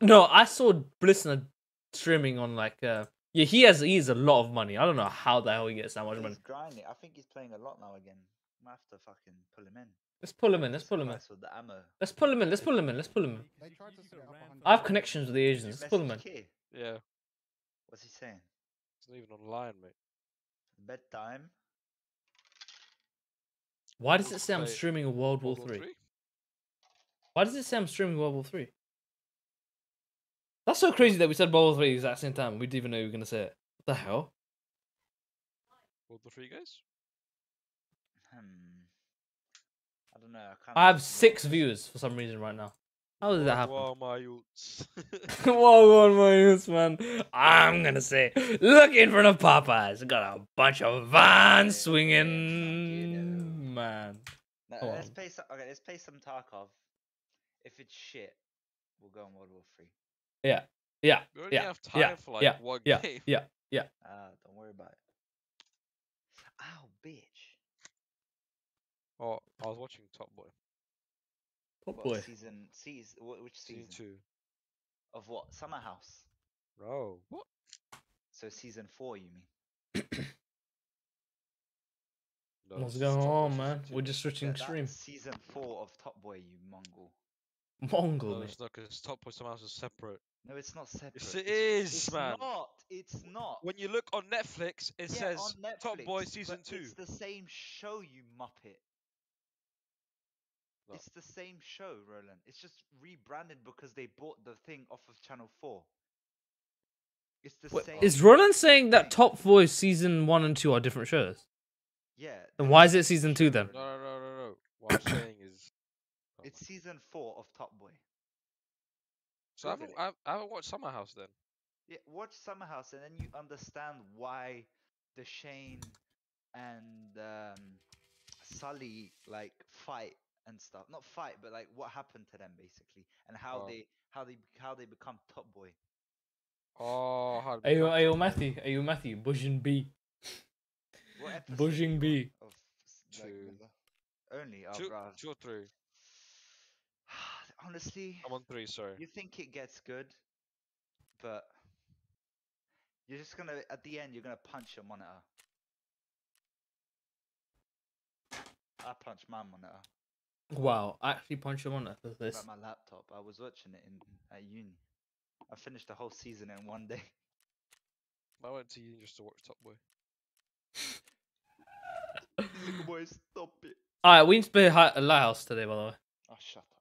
No, I saw Blissner streaming on like uh yeah, he has he has a lot of money. I don't know how the hell he gets that much money. He's grinding. I think he's playing a lot now again. Might have to fucking pull him in. Let's pull him in. Let's pull him in. With the ammo. Let's pull him in. Let's pull him in. Let's pull him in. They tried to set it up a hundred I have connections with the Asians. Let's pull him in. Yeah, What's he saying? it's not even online, mate. Bedtime. Why does it Let's say I'm streaming a World War Three? Three? Why does it say I'm streaming World War Three? That's so crazy that we said World War Three at the exact same time. We didn't even know you were gonna say it. What the hell? World War Three, guys. Hmm. I don't know. I, can't I have six viewers for some reason right now. How did that happen? Wow, my youths. Whoa, on my youth, man. I'm gonna say, look in front of Popeyes. Got a bunch of van swinging, man. No, let's on. play some. Okay, let's play some Tarkov. If it's shit, we'll go on World War Three. Yeah, yeah, We only yeah, have time yeah, for like yeah, one yeah, game. yeah, yeah. (laughs) Ah, don't worry about it. Ow, bitch. Oh, I was watching Top Boy Top What, boy. Season, season, which season? season two. Of what? Summer House. Bro, what? So season four, you mean? (coughs) No, What's going on, man? two. We're just switching Yeah, that's extreme. season four of Top Boy, you mongol. Mongol, No, it's not because Top Boy somehow is separate. No, it's not separate. Yes, it it's, is, it's man. not. It's not. When you look on Netflix, it Yeah, says on Top Netflix, Boy but season two. It's the same show, you muppet. No. It's the same show, Roland. It's just rebranded because they bought the thing off of Channel Four. It's the Wait, same. is Roland saying that. Top Boy season one and two are different shows? Yeah. Then why is it season two then? No, no, no, no, no. What I'm saying is, It's season four of Top Boy. so I haven't, I, I haven't watched Summer House then. Yeah, watch Summer House and then you understand why Dushane and um, Sully like fight and stuff. Not fight, but like what happened to them basically, and how Oh. they how they how they become Top Boy. Oh, how are you Matthew, Are you Matthew, Bushing B. What (laughs) episode Bushing B. Of like, Two. only, oh, two, bruh. two or three. Honestly, I'm on three. Sorry. you think it gets good, but you're just gonna at the end you're gonna punch your monitor. I punched my monitor. Wow, I actually punch him on it for this. Like my laptop. I was watching it in at uni. I finished the whole season in one day. (laughs) I went to uni just to watch Top Boy. (laughs) Little boy, stop it. Alright, we need to play a Lighthouse today, by the way. Oh, shut up.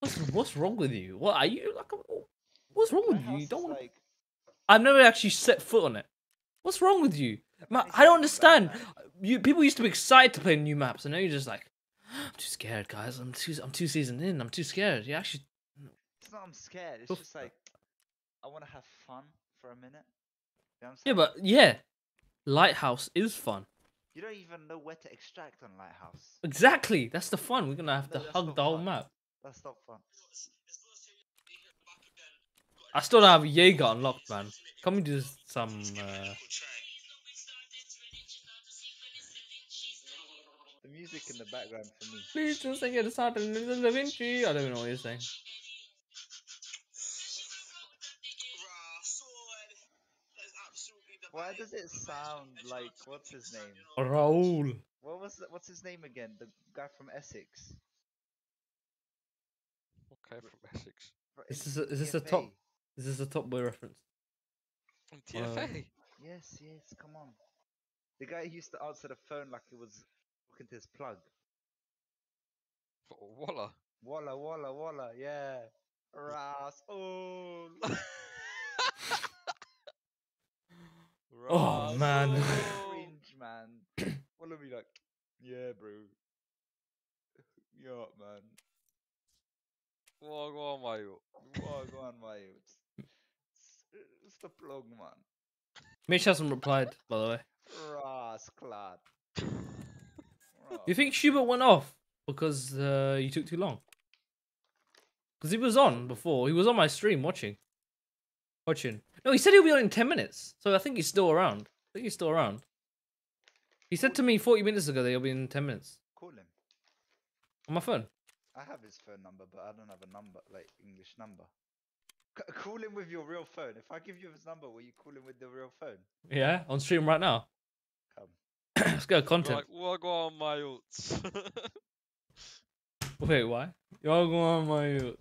What's what's wrong with you? What are you like? What's wrong with you? You don't want. like I've never actually set foot on it. What's wrong with you? I don't understand. You people used to be excited to play new maps, and now you're just like, I'm too scared, guys. I'm too I'm too seasoned in. I'm too scared. You actually it's not. I'm scared. It's just like I want to have fun for a minute. You know yeah, but yeah, Lighthouse is fun. you don't even know where to extract on Lighthouse. Exactly. That's the fun. We're gonna have No, to hug the whole fun. map. That's not fun. I still don't have Jaeger unlocked, man. Can we do some? Uh... The music in the background for me. Please don't sing it. It's not in the Da Vinci. I don't even know what you're saying. Why does it sound like what's his name? Raul. What was the, what's his name again? The guy from Essex. Okay, from Essex. Is this a, is this a top? Is this a top boy reference? From um, TFA. Yes, yes, come on. The guy used to answer the phone like it was looking to his plug. Walla. Walla, walla, walla, yeah. Ras, oh. (laughs) Oh, man. (laughs) Cringe, man. (clears throat) Walla be like, yeah, bro. Yeah, man. What go on, Mario? What go on, my It's, it's the plug, man. Mitch hasn't replied, by the way. Ras, clad. Do you think Schubert went off because uh, you took too long? Because he was on before. He was on my stream watching. Watching. No, he said he'll be on in 10 minutes. So I think he's still around. I think he's still around. He said to me 40 minutes ago that he'll be in 10 minutes. Call him. On my phone. I have his phone number, but I don't have a number, like English number. C- call him with your real phone. If I give you his number, will you call him with the real phone? Yeah, on stream right now. Come. (clears throat) Let's go, content. Like, what go on my ult? (laughs) Wait, why? Y'all go on my.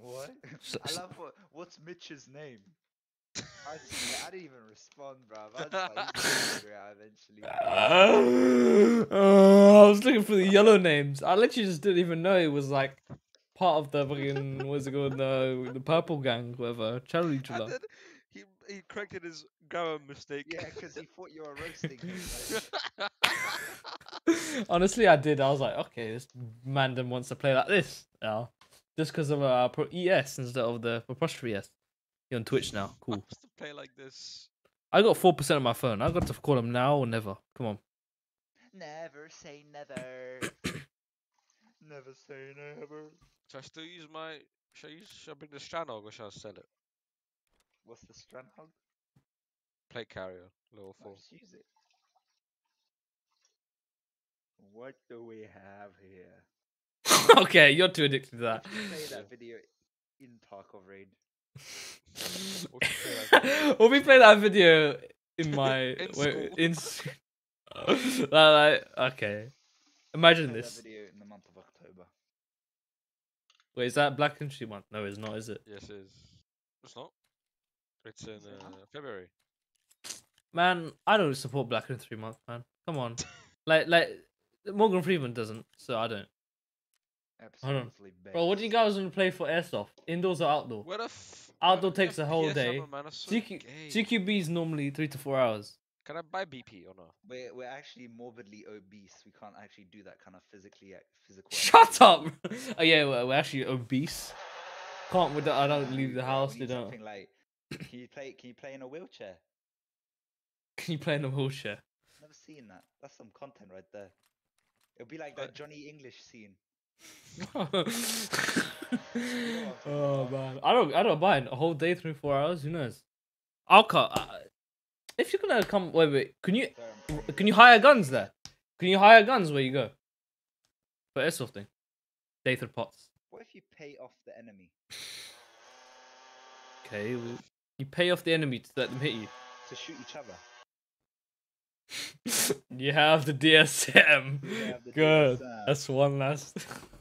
What? S- I s- love what. What's Mitch's name? I, see it, I didn't even respond, bro. I just like, he's gonna figure it out eventually. Uh, I was looking for the yellow names. I literally just didn't even know it was like part of the fucking what's it called the the purple gang, whatever. Charlie and Chula. he he corrected his grammar mistake. Yeah, because he thought you were roasting him. (laughs) Honestly, I did. I was like, okay, this Mandem wants to play like this now, just because of uh pro- ES instead of the apostrophe S. You're on Twitch now. Cool. Wants to play like this. I got four percent on my phone. I got to call him now or never. Come on. never say never. (coughs) never say never. Should I still use my? Should I use? Should I bring the Stranog or should I sell it? What's the strand hug? Plate carrier, level No, four. just use it. What do we have here? (laughs) okay, you're too addicted to that. Play that video in Tarkov Raid. (laughs) What do you play like? Will we play that video in (laughs) my In wait, in (laughs) like, okay. Imagine this. Video in the month of October. Wait, is that Black History Month? No, it's not, is it? Yes, it is. It's not. It's in uh, February. Man, I don't support Black History Month, man. Come on. like like Morgan Freeman doesn't, so I don't. Hold on. Absolutely Bro, what do you guys want to play for airsoft? Indoors or outdoor? Where the f- Outdoor why takes a whole FPS day. ammo, man, so CQ, gay. Is normally three to four hours. Can I buy BP or not? We're, we're actually morbidly obese. We can't actually do that kind of physically uh, physical. (laughs) Shut activity. up! (laughs) oh yeah, we're, we're actually obese. Can't with that. I don't leave the house. we They don't. Like, (coughs) can you play? Can you play in a wheelchair? Can you play in a wheelchair? Never seen that. That's some content right there. It'll be like that Johnny English scene. (laughs) oh man, I don't. I don't mind a whole day, three four hours. Who knows? I'll cut. Uh, if you're gonna come, wait, wait. Can you can you hire guns there? Can you hire guns where you go? For airsofting, Dathan pots. What if you pay off the enemy Okay, well, you pay off the enemy to let them hit you. to shoot each other? (laughs) you have the DSM. Have the Good. DSM. That's one last. (laughs)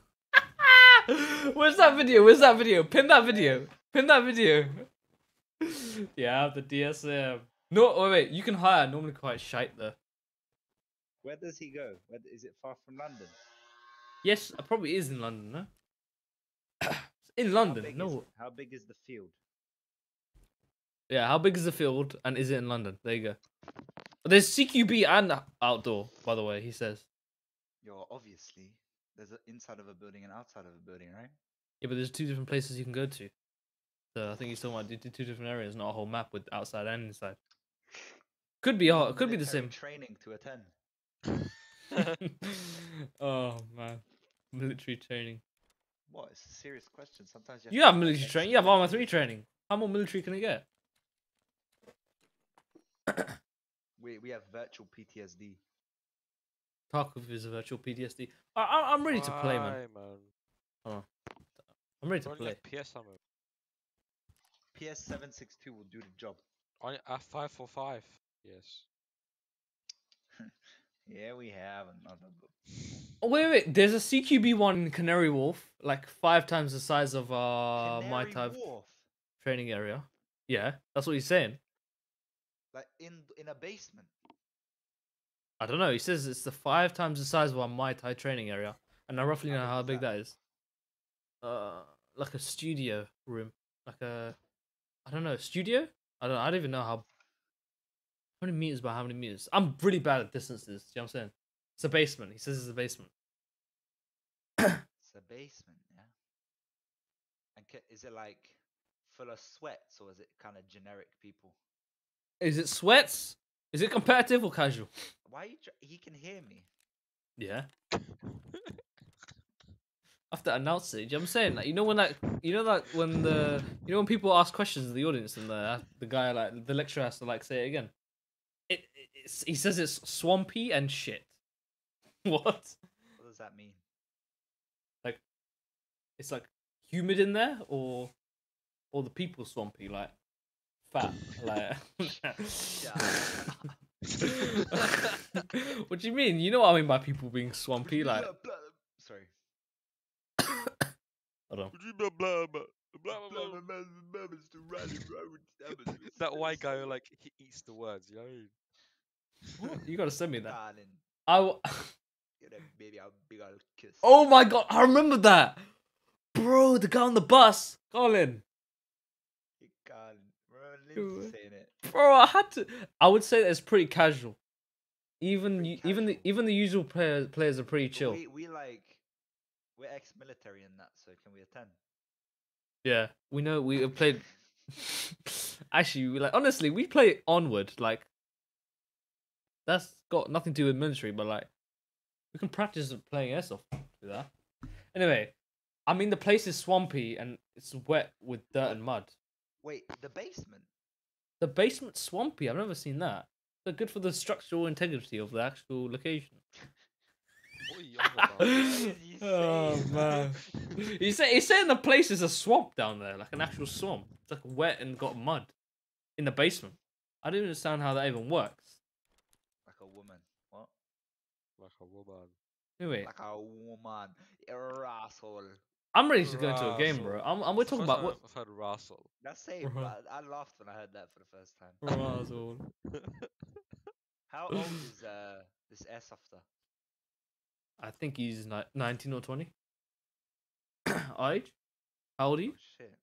Where's that video? Where's that video? Pin that video. Pin that video. yeah, the DSM. No, wait, wait. You can hire. Normally quite shite though. Where does he go? Where, is it far from London? Yes, it probably is in London, no? (coughs) in London, big Is no. it? How big is the field? Yeah, how big is the field and is it in London? There you go. There's CQB and outdoor, by the way, he says. Yo, obviously, there's an inside of a building and outside of a building, right? Yeah, but there's two different places you can go to. So I think he's talking about d- d- two different areas, not a whole map with outside and inside. Could be, it could be the same. Training to attend. (laughs) oh man, military training. What? It's a serious question. Sometimes you You have military training. You have armor three training. How more military can it get? We we have virtual PTSD. Tarkov is a virtual PTSD. I, I, I'm ready to play, man. Man. Hold on. I'm ready to Only play. like PS ammo. PS seven six two will do the job. On a five four five. Yes. (laughs) Yeah, we have another. book. Oh, wait, wait, wait. There's a CQB one in Canary Wharf, like five times the size of uh Muay Thai Wharf, training area. Yeah, that's what he's saying. like in in a basement. I don't know. He says it's the five times the size of our Muay Thai training area, and I roughly know how big that? that is. Uh, like a studio room, like a, I don't know, studio. I don't. I don't even know how. How many meters by how many meters? I'm really bad at distances. You know what I'm saying? It's a basement. He says it's a basement. It's a basement, yeah. And is it like full of sweats or is it kind of generic people? Is it sweats? Is it competitive or casual? Why you? Tr- he can hear me. Yeah. After announcing it, you know what I'm saying like you know when like you know like when the you know when people ask questions in the audience and the uh, the guy like the lecturer has to like say it again. It, it he says it's swampy and shit. (laughs) What? What does that mean? Like, it's like humid in there, or or the people swampy like fat (laughs) like. (laughs) what do you mean? You know what I mean by people being swampy, like. Sorry. Hold on. that white guy who like he eats the words, you know. what I mean? What? You gotta send me that. Darling, I. w- give that baby a big old kiss. Oh my god! I remember that, bro. The guy on the bus, Colin. You can't. Remember Dude. Lindsay saying it. Bro, I had to. I would say that it's pretty casual. Even Pretty you, even the even the usual players players are pretty chill. We, we like, we're ex-military and that, so can we attend? Yeah, we know we have played. (laughs) (laughs) Actually, we like honestly, we play onward. Like that's got nothing to do with military, but like we can practice playing airsoft. Do that. Anyway, I mean the place is swampy and it's wet with dirt and mud. Wait, the basement. The basement's swampy. I've never seen that. They're good for the structural integrity of the actual location. What are you on about? is (laughs) he oh man, he's saying he's saying the place is a swamp down there, like an actual swamp. It's like wet and got mud in the basement. I don't understand how that even works. Like a woman. What? like a woman. Anyway, Like a woman. You're a asshole. I'm ready to go into a game, bro. I'm, I'm we're talking about what. I've heard Russell. That's same. Right. but I laughed when I heard that for the first time. Russell. (laughs) How old (laughs) is uh this airsofter? I think he's ni- 19 or 20. (clears throat) Age? How old are you? Oh shit.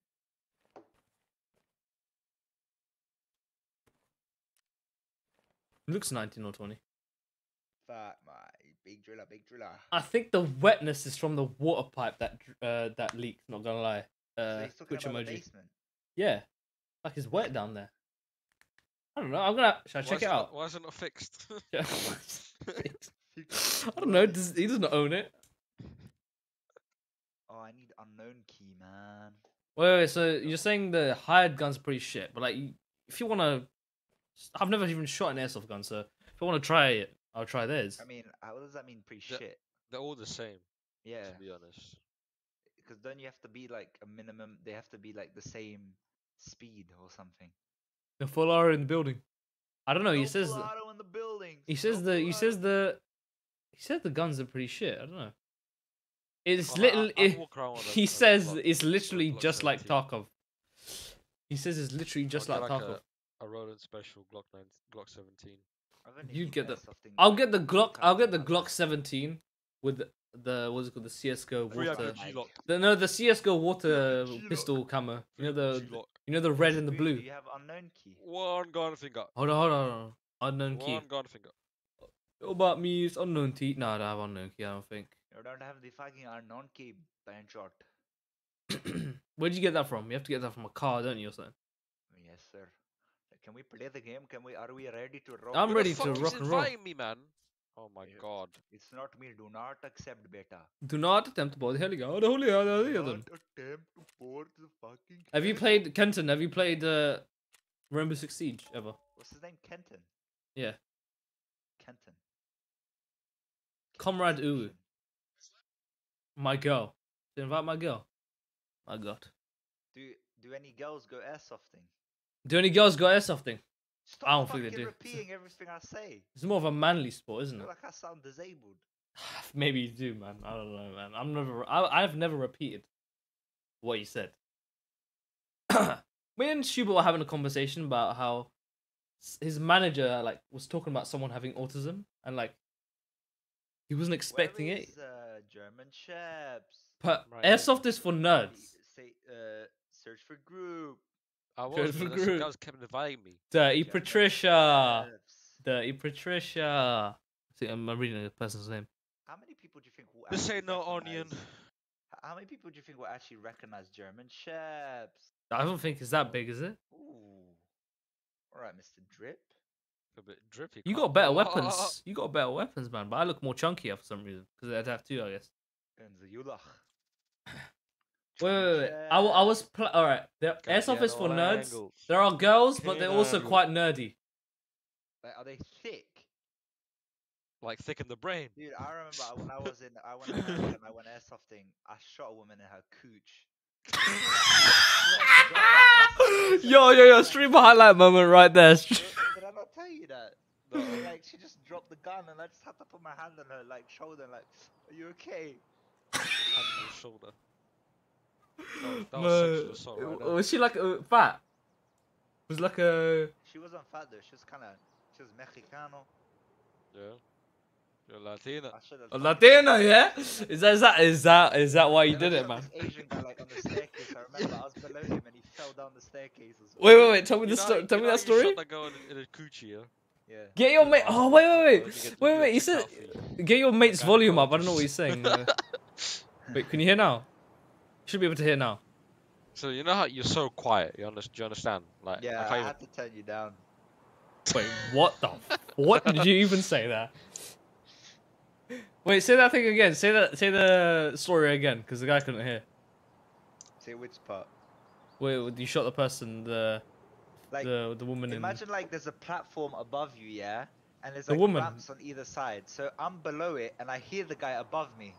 Looks 19 or 20. Fuck my big driller, big driller. I think the wetness is from the water pipe that dr- uh, that leaked. Not gonna lie. so Uh, he's which emoji? Yeah, like it's wet down there. I don't know. I'm gonna. Should I check it not- out? Why is it not fixed? (laughs) Yeah. (laughs) (laughs) I don't know. Does, he doesn't own it. Oh, I need unknown key, man. Wait, wait. So you're saying the hired gun's pretty shit, but like, if you wanna, I've never even shot an airsoft gun, so if I wanna try it, I'll try theirs. I mean, how does that mean pretty Yeah. shit? They're all the same, Yeah, to be honest. because don't you have to be like a minimum? They have to be like the same speed or something. The full R in the building. I don't know. He No says. full the- auto in the building. He says No the. He says the. He said the guns are pretty shit. I don't know. It's Well, I- little. I- I'd it- walk around with a- he a says Glock- it's a literally Glock just like 17. Tarkov. He says it's literally just I'll like get Tarkov. a, a Roland special Glock 9, Glock 17. I've only You seen get the- airsofting I'll get the Glock. I'll get the Glock 17 with the, the what's it called the CS:GO water. up Like, G-Lock. The, no, the CS:GO water G-Lock. pistol camo. You know the G-Lock. you know the red and the blue. Do you have unknown key? One gun finger. Hold on, hold on, hold on. Unknown key. One gun finger. What about me? It's unknown key. No, I don't have unknown key. I don't think. You don't have the fucking unknown key, shot. (clears throat) Where'd you get that from? You have to get that from a car, don't you, or something? Yes, sir. Can we play the game? Can we? Are we ready to rock? I'm ready fuck to rock and roll. me, man. Oh my Yeah. god. It's not me. Do not accept beta. Do not attempt to board the helicopter. Holy hell, Do holy hell. not attempt to board the fucking. Have you played Kenton? Have you played uh, Rainbow Six Siege ever? What's his name? Kenton. Yeah. Kenton. Comrade Kenton Uwu. My girl. To invite my girl. My God. Do do any girls go airsofting? Do any girls go airsofting? Stop I don't think they do. repeating everything I say. It's more of a manly sport, isn't feel it? like I sound disabled. (sighs) Maybe you do, man. I don't know, man. I'm never. I, I've never repeated what you said. (clears throat) Me and Schubert were having a conversation about how his manager like was talking about someone having autism and like he wasn't expecting Where it. is, uh, German Sheps. But Right. airsoft is for nerds. Say, uh, search for group. I Good was, for but those group. guys kept inviting me. Dirty German Patricia. Sheps. Dirty Patricia. See, I'm I'm reading the person's name. How many people do you think will This actually ain't no onion. recognize- How many people do you think will actually recognize German Sheps? I don't think it's that big, is it? Ooh. All right, Mr. Drip. A bit drippy. You got better Oh, (laughs) weapons. You got better weapons, man. But I look more chunkier for some reason because I'd have two, I guess. And the Ulach. (laughs) Wait, wait, wait. I, I was pl- all right. The airsoft is for nerds. angles. There are girls, but they're also angle. quite nerdy. Like, are they thick? Like thick in the brain. Dude, I remember when I was in, I went and I went airsofting. I shot a woman in her cooch. (laughs) yo, yo, yo! Stream highlight moment right there. Did, did I not tell you that? No. Like she just dropped the gun and I just had to put my hand on her like shoulder like, are you okay? Hand on the shoulder. No, that was sexual assault right there. was she like uh, fat? Was like a She wasn't fat though. She was kind of, she was Mexicano. Yeah. You're Latina. I should have. a Latina? Yeah. Is that is that is that is that why you And did it, man? Asian guy like on the staircase. I remember I was below him and he fell down the staircase. As Wait, well. wait, wait! Tell me You the story. Tell me that story. Shot that girl in, in a coochie, yeah? Yeah. Get your mate. Oh wait, wait, wait, wait, wait! get You said get your mate's volume up. I don't know what he's saying. uh. wait, can you hear now? Should be able to hear now. So you know how you're so quiet. You understand? Do you understand? Like, Yeah, I I can't even- had to turn you down. Wait, what the? what did you even say there? Wait, say that thing again. Say that. Say the story again, because the guy couldn't hear. Say which part? Wait, you shot the person, the Like, the the woman in. imagine like there's a platform above you, yeah, and there's The woman. ramps on either side. So I'm below it, and I hear the guy above me.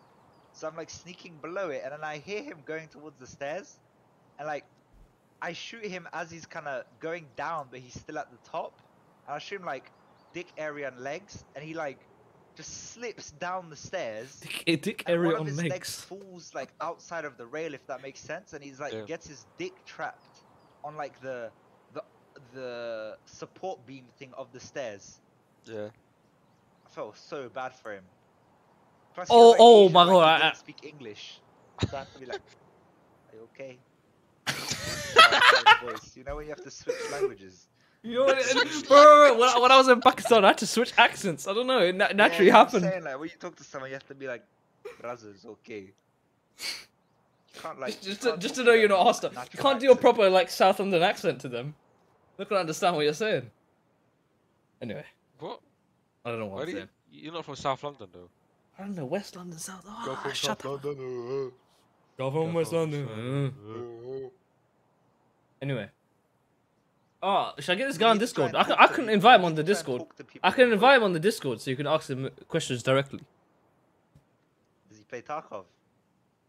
So I'm like sneaking below it, and then I hear him going towards the stairs, and like I shoot him as he's kind of going down, but he's still at the top. And I shoot him like dick area and legs, and he like just slips down the stairs. Dick, eh, dick and area one of on his legs. legs falls like outside of the rail, if that makes sense, and he's like Yeah. gets his dick trapped on like the the the support beam thing of the stairs. Yeah. I felt so bad for him. Plus, Oh, like, oh Asian, my God, He I- didn't speak English, so I had to be like, "Are you okay?" (laughs) Voice. You know when you have to switch languages. You know what? (laughs) Bro, bro, bro, when, I, when I was in Pakistan, I had to switch accents. I don't know. It na- Yeah, naturally you know happened. saying? Like when you talk to someone, you have to be like, "Brothers, okay." You can't like Just, just, to, can't just to know you're not in hostile. You can't do a proper like South London accent to them. They can understand what you're saying. Anyway, What? I don't know what Where I'm do you, saying. you're not from South London though. I don't know. West London, South. Oh, Go from shut South up. London. Uh, uh. Go from West London. Uh. Anyway. Oh, should I get this guy on need to try Discord? I can, I to can invite him on the to try and Discord. talk to people I can invite him on the Discord so you can ask him questions directly. Does he play Tarkov?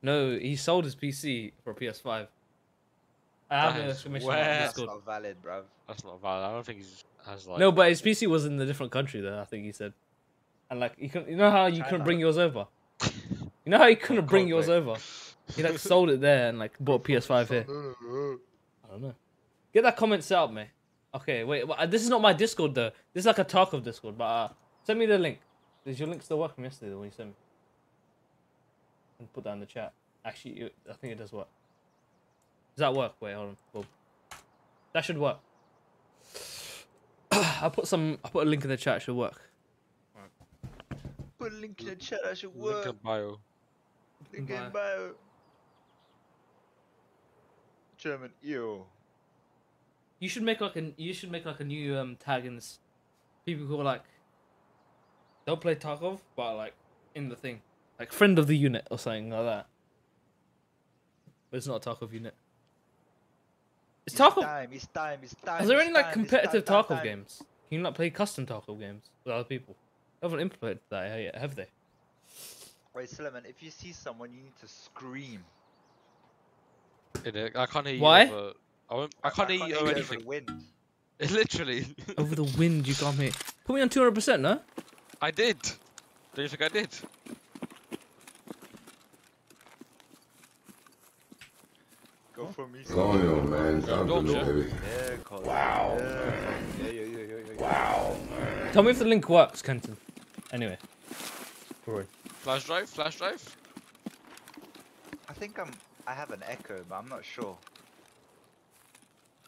No, he sold his PC for PS5. I have That an is on where- That's not valid, bro. That's not valid. I don't think he's has like. No, but his PC was in a different country though. I think he said, and like you can, you know how you couldn't bring yours over. You know how you couldn't bring yours over. He like sold it there and like bought (laughs) a PS5 here. I don't know. Get that comment set up, mate. Okay, wait. Well, uh, this is not my Discord though. This is like a Tarkov Discord. But uh, send me the link. Does your link still work from yesterday? The one you sent me. And put that in the chat. Actually, it- I think it does work. Does that work? Wait, hold on. Boom. That should work. (clears throat) I put some. I put a link in the chat. It should work. Put a link in the chat. That should Link work. in bio. Link bio. in bio. German. Ew. You should make like a. You should make like a new um tag in this. People who are like. Don't play Tarkov, but like in the thing, like friend of the unit or something like that. But it's not a Tarkov unit. It's It's Tarkov. time. It's time. It's time. Is there any like time, competitive time, Tarkov time, time. games? Can you like play custom Tarkov games with other people? They haven't implemented that yet, have they? Wait, Suleiman, if you see someone, you need to scream. In it. I can't hear you. Why? Over, I, won't, I can't hear you over over the wind. (laughs) Literally. (laughs) Over the wind, you can't hear. Put me on two hundred percent, no? I did. Don't you think I did? Go for me. Go on, yo, man. Time to Don't know, you? baby. Yeah, Wow. Yeah, yeah, yeah, yeah, yeah, yeah. Wow, man. Tell me if the link works, Kenton. Anyway. Roy. Flash drive. Flash drive. I think I'm. I have an echo, but I'm not sure.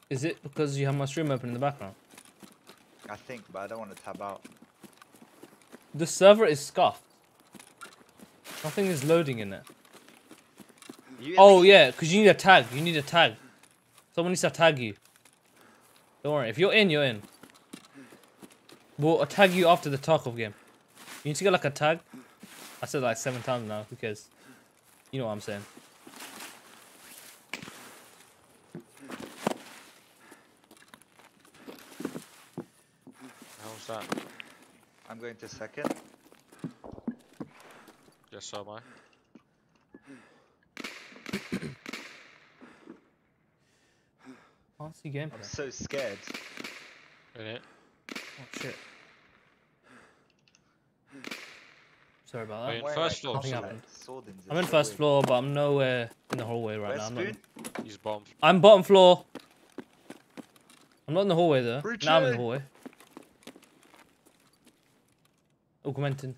Is it because you have my stream open in the background? I think, but I don't want to tab out. The server is scuffed. Nothing is loading in it. Oh yeah, because you need a tag. You need a tag. Someone needs to tag you. Don't worry. If you're in, you're in. We'll tag you after the Tarkov game. You need to get like a tag. I said like seven times now. because? You know what I'm saying. How's that? I'm going to second. Yes, so am I. What's the game? I'm so scared. In it. Oh shit. Sorry about Are that. you in first floor? Like, happened. sword ins, I'm in first floor, but I'm nowhere in the hallway right Where's now. I'm, not, Spoon? He's bomb. I'm bottom floor. I'm not in the hallway though. Now I'm in the hallway. Augmenting. Is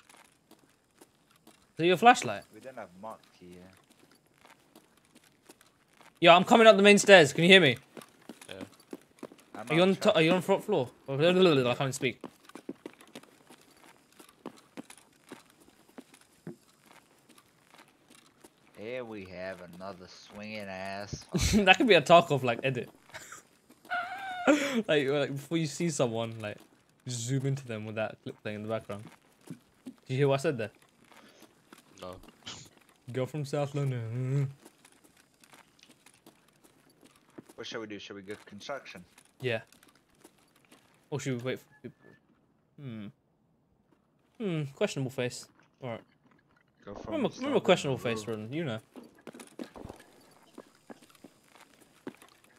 that your flashlight? We don't have mark here. Yeah, I'm coming up the main stairs. Can you hear me? I'm Are you on? track. Are you on front floor? (laughs) I can't speak. Here we have another swinging ass. (laughs) that could be a Tarkov like edit. (laughs) like, like before you see someone, like zoom into them with that clip playing in the background. Did you hear what I said there? No. Girl from South London. what shall we do? Shall we go construction? Yeah. Or should we wait for people? Hmm. Hmm. Questionable face. Alright. Go from Remember, the remember start questionable face, road. Ron. You know.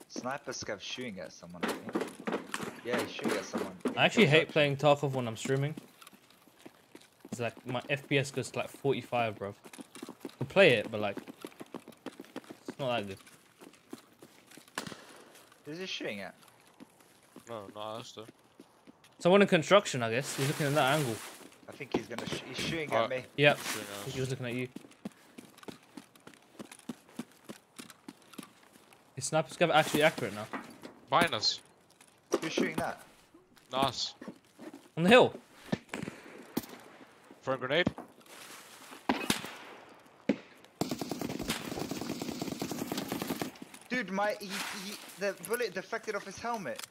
Sniper scav shooting at someone. I think. Yeah, he's shooting at someone. I actually hate construction. playing Tarkov when I'm streaming. It's like my FPS goes to like 45, bro. I can play it, but like, it's not that good. Who's he shooting at? No, not us though. Someone in construction, I guess. He's looking at that angle. I think he's gonna. Sh- he's shooting at me. Yep. Shooting I us. think he was looking at you. Is sniper scav actually accurate now? Behind us. Who's shooting that? Not us. On the hill. For a grenade? Dude, my he, he the bullet deflected off his helmet.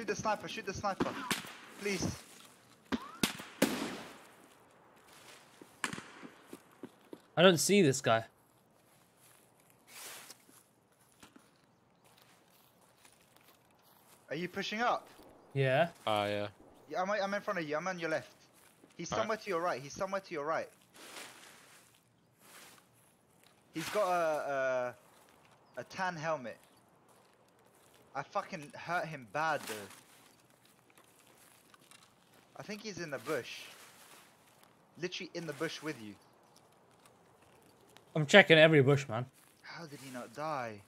Shoot the sniper, shoot the sniper. Please. I don't see this guy. Are you pushing up? Yeah. Ah, yeah. Yeah, I'm, I'm in front of you, I'm on your left. He's Alright. somewhere to your right, he's somewhere to your right. He's got a, a, a tan helmet. I fucking hurt him bad though. I think he's in the bush. Literally in the bush with you. I'm checking every bush, man. How did he not die?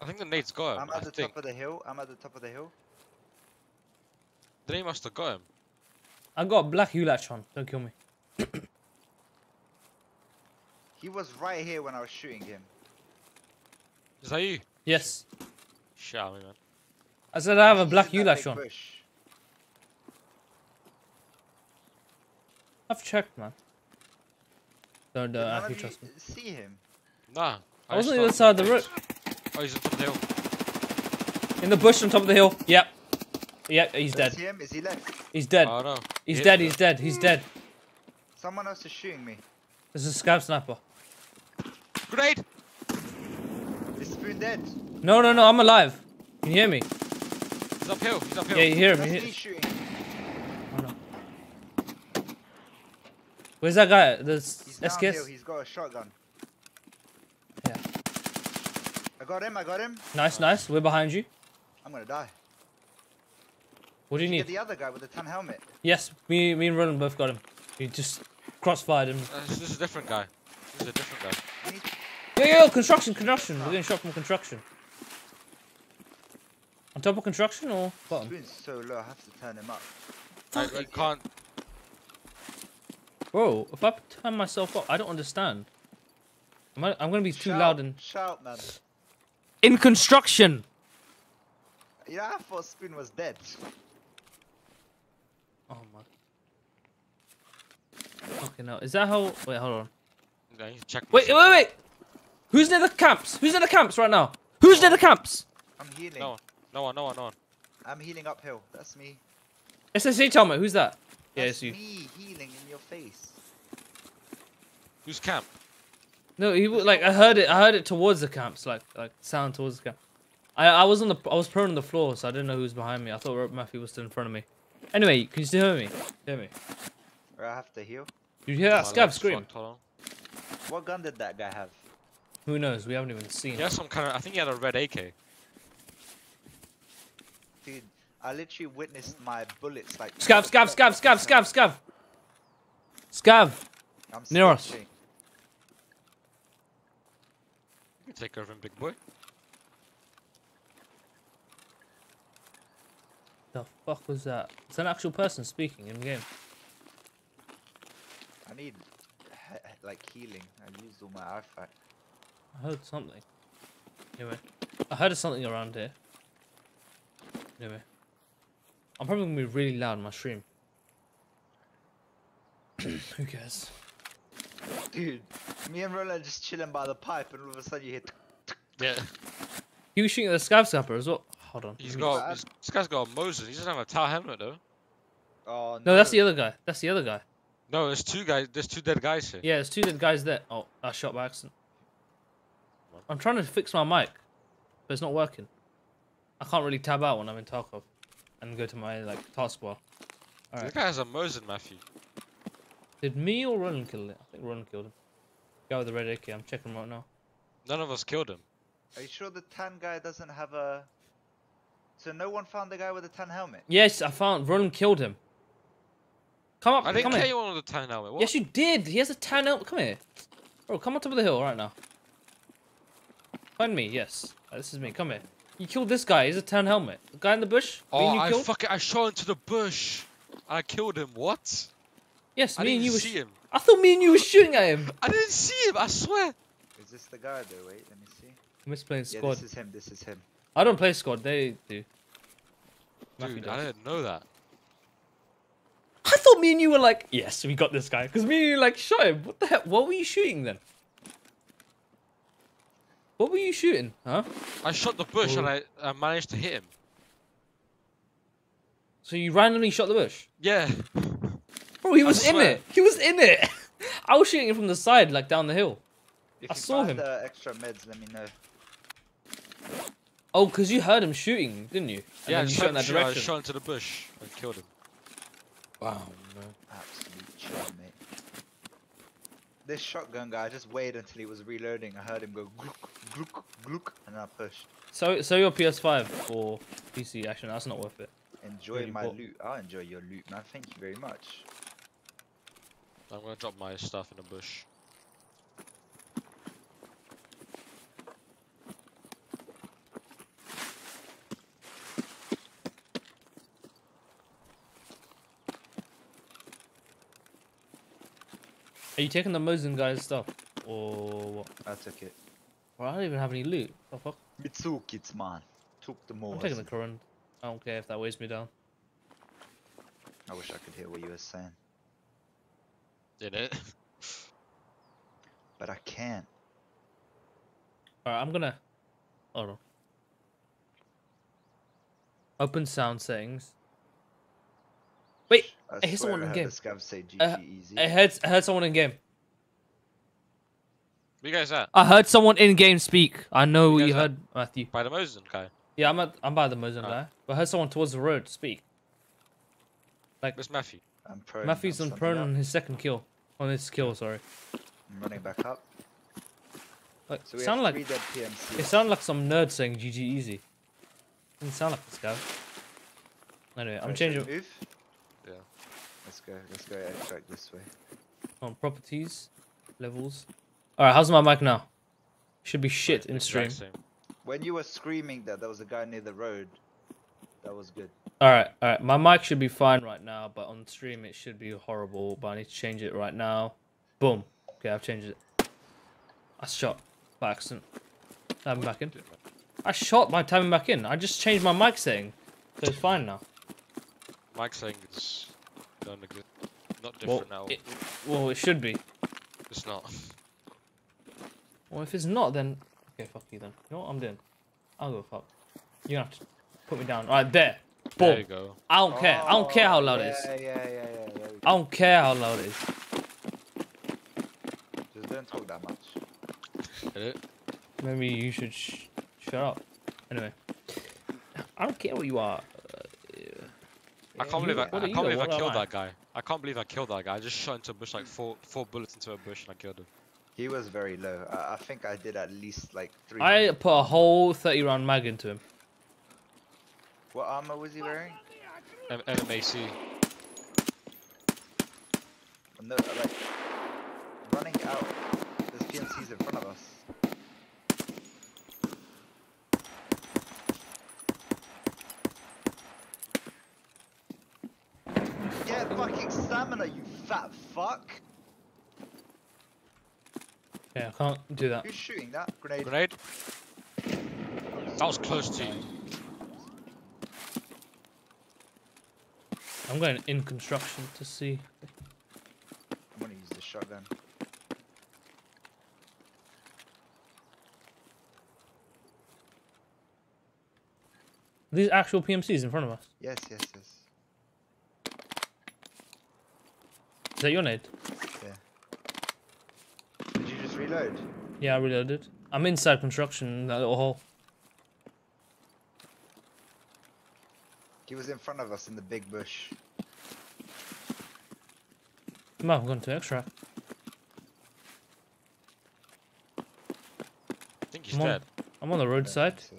I think the nade's got him. I'm I at the think. top of the hill. I'm at the top of the hill. The nade must have got him. I got a black Ulach on. Don't kill me. He was right here when I was shooting him. Is that you? Yes. Shit out me, man. I said I have a He's black in that on. bush. I've checked, man. Don't Did uh, actually of trust me. see him? Nah. I wasn't just on the thought- other side of the road. Oh, he's on top of the hill. In the bush on top of the hill. Yep. Yep, he's Don't dead. see him? Is he left? He's dead. Oh, no. He's Hit dead, him. he's dead, he's dead. Someone else is shooting me. There's a scav sniper. Grenade! Is Spoon dead? No, no, no, I'm alive. Can you hear me? He's uphill. He's uphill. Yeah, you hear him. That's You me hear... shooting. Oh, no. Where's that guy? There's He's downhill. SKS? He's got a shotgun. Yeah. I got him. I got him. Nice, nice. We're behind you. I'm gonna die. What do you Get need? the other guy with the tan helmet. Yes, me, me and Roland both got him. We just crossfired him. Uh, this, this is a different guy. This is a different guy. I need Yo, yo, yo, construction, construction. We're getting shot from construction. On top of construction or bottom? Spoon's so low. I have to turn him up. I, I can't. Bro, if I turn myself up, I don't understand. Am I, I'm gonna be too Shout, loud and shout, man. in construction. Yeah, I thought Spoon was dead. Oh my. Okay, now is that how? Wait, hold on. Yeah, check. Wait, wait, myself. wait. Who's near the camps? Who's near the camps right now? Who's near the camps? I'm healing. No one. No one. No one. No one. I'm healing uphill. That's me. SSH helmet. Who's that? Yeah, That's it's you. me healing in your face. Who's camp? No, he w- like I heard it. I heard it towards the camps, like like sound towards the camp. I I was on the I was prone on the floor, so I didn't know who was behind me. I thought Rob Matthew was still in front of me. Anyway, can you still hear me? Hear me? I have to heal. Did you hear that My scav leg's scream? fucked. What gun did that guy have? Who knows? We haven't even seen. He has some kind of. I think he had a red AK. Dude, I literally witnessed my bullets like. Scav, scav, scav, scav, scav, scav. Scav. I'm near us. You can take over him, big boy. The fuck was that? It's an actual person speaking in game. I need like healing. I used all my artifact. I heard something. Anyway, I heard something around here. Anyway, I'm probably gonna be really loud in my stream. (coughs) Who cares? Dude, me and Roland just chilling by the pipe, and all of a sudden you hear. Yeah. He was shooting at the scav scupper as well. Hold on. He's let me got. He's, this guy's got a Mosin. He doesn't have a Tau helmet though. Oh no. No, that's the other guy. That's the other guy. No, there's two guys. There's two dead guys here. Yeah, there's two dead guys there. Oh, I shot by accident. I'm trying to fix my mic, but it's not working. I can't really tab out when I'm in Tarkov and go to my like taskbar. This Alright. guy has a Mosin, Matthew. Did me or Ronan kill it? I think Ronan killed him. Guy with the red AK. I'm checking him right now. None of us killed him. Are you sure the tan guy doesn't have a? So no one found the guy with the tan helmet. Yes, I found. Ronan killed him. Come up. I didn't come kill here. anyone with a tan helmet. What? Yes, you did. He has a tan helmet. Come here. Bro, come on top of the hill right now. Find me. Yes. Uh, This is me. Come here. You killed this guy. He's a tan helmet. The guy in the bush. oh, you I killed? fucking I shot into the bush. And I killed him. What? Yes, I me and you were. see him. I thought me and you were shooting at him. I didn't see him. I swear. Is this the guy though? Wait, let me see. I'm just playing squad. Yeah, squad. this is him. This is him. I don't play squad. They do. Matthew Dude, I didn't know that. I thought me and you were like, yes, we got this guy. Because me and you like shot him. What the heck? What were you shooting then? What were you shooting? Huh? I shot the bush Oh. and I, I managed to hit him. So you randomly shot the bush? Yeah. Bro, he was in it. He was in it. (laughs) I was shooting him from the side, like down the hill. If I saw him. Uh, extra meds, let me know. Oh, because you heard him shooting, didn't you? And yeah, you shot, shot in that shot- I shot into the bush and killed him. Wow, man. Absolute chill, mate. This shotgun guy, I just waited until he was reloading. I heard him go glook, glook, glook, and I pushed. So, so your PS5 or PC? Actually, that's not worth it. Enjoy Really my bought- loot. I'll enjoy your loot, man. Thank you very much. I'm gonna drop my stuff in the bush. Are you taking the Mosin guy's stuff or what? I took it. Well, I don't even have any loot. The fuck? Mitsukits, man. Took the more. I'm taking the current. I don't care if that weighs me down. I wish I could hear what you were saying, Did it? but I can't. Alright, I'm gonna. Hold on. Open sound settings. Wait, I, I hear someone I in game. the scav say GG Uh, easy. I heard, I heard someone in game. Where you guys at? I heard someone in game speak. I know You you guys are- heard Matthew. By the Mosin guy. Yeah, I'm at, I'm by the Mosin Oh. guy, but I heard someone towards the road speak. Like Where's Matthew? I'm prone. Matthew's I'm on standing prone up. on his second kill. On his kill, sorry. I'm running back up. Like, So we sound have like dead PMC. it sounded like some nerd saying GG easy. Didn't sound like this guy. Anyway, I'm Alright, changing Move. Yeah. Let's go. Let's go extract this way. on properties, levels. All right, how's my mic now? Should be shit in stream. When you were screaming that there was a guy near the road, that was good. All right, all right. My mic should be fine right now, but on stream it should be horrible. But I need to change it right now. Boom. Okay, I've changed it. I shot by accident. Tabbing back in. I shot by tabbing back in. I just changed my mic setting, so it's fine now. Mic saying it's don't exist. Not Well, different now. it, well, it should be. It's not. (laughs) Well, if it's not, then okay, fuck you then. You know what I'm doing? I'll go fuck. You're gonna have to put me down. Right there. Boom. There you go. I don't care. I don't care how loud it is. Oh, Yeah, yeah, yeah, yeah. There we go. I don't care how loud it is. Just don't talk that much. Get it? Maybe you should sh- shut up. Anyway, I don't care what you are. I can't believe I, I can't believe I what am killed I? that guy. I can't believe I killed that guy. I just shot into a bush like four four bullets into a bush and I killed him. He was very low. I, I think I did at least like three. I put a whole 30 round mag into him. What armor was he wearing? M- MMAC. No, like running out. There's PMCs in front of us. Get fucking stamina, you fat fuck! Yeah, I can't do that. Who's shooting that grenade? Grenade. That was close to you. I'm going in construction to see. I'm gonna use the shotgun. These actual PMCs in front of us. Yes, yes, yes. Is that your nade? Yeah. Did you just reload? Yeah, I reloaded. I'm inside construction in that little hole. He was in front of us in the big bush. Come on, I'm going to extract. I think he's I'm on, dead. I'm on the roadside. so.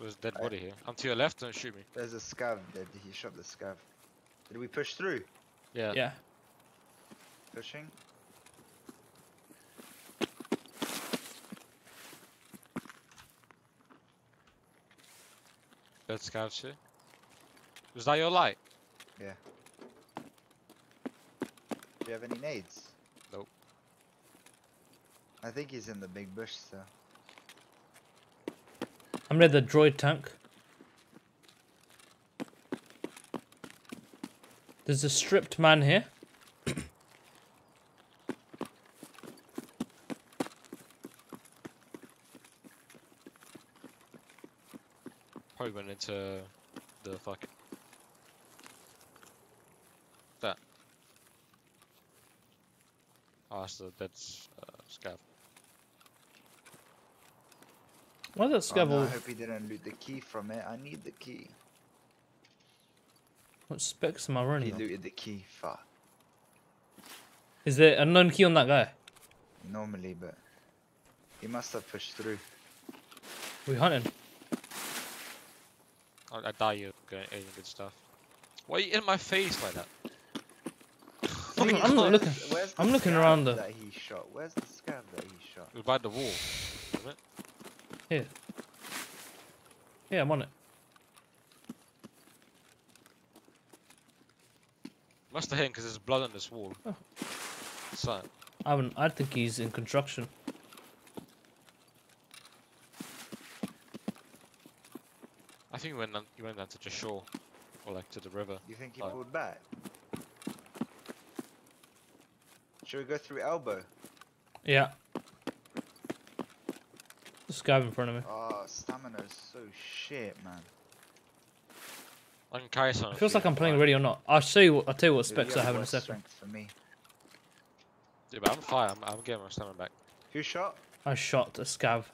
There's a dead body here. I'm to your left, don't shoot me. There's a scav dead. He shot the scav. Did we push through? Yeah. Yeah. Pushing? Dead scouts here. Was that your light? Yeah. Do you have any nades? Nope. I think he's in the big bush still. I'm near the droid tank. There's a stripped man here. Probably went into the fucking. That. Oh, that's the dead uh, scav. Why is that Oh, no, I hope he didn't loot the key from it. I need the key. What specs am I He running? on? looted the key. Fuck. Is there a known key on that guy? Normally, but he must have pushed through. We hunting. I, I die you going any good stuff. Why are you in my face like that? (laughs) I'm, (laughs) I'm not looking. The I'm looking around the That he shot. Where's the scav that he shot? It was by the wall, wasn't it? here. Yeah, I'm on it. Must have hit him because there's blood on this wall. Oh. So, I. I think he's in construction. I think you went down, you went down to the shore, or like to the river. You think he Oh. pulled back? Should we go through elbow? Yeah. The scav in front of me. Ah, oh, stamina is so shit, man. I can carry some. It feels like I'm playing want. ready or not. I'll show you. What, I'll tell you what specs you I have in a second. strength for me. Yeah, but I'm fine. I'm, I'm getting my stamina back. Who shot? I shot a scav.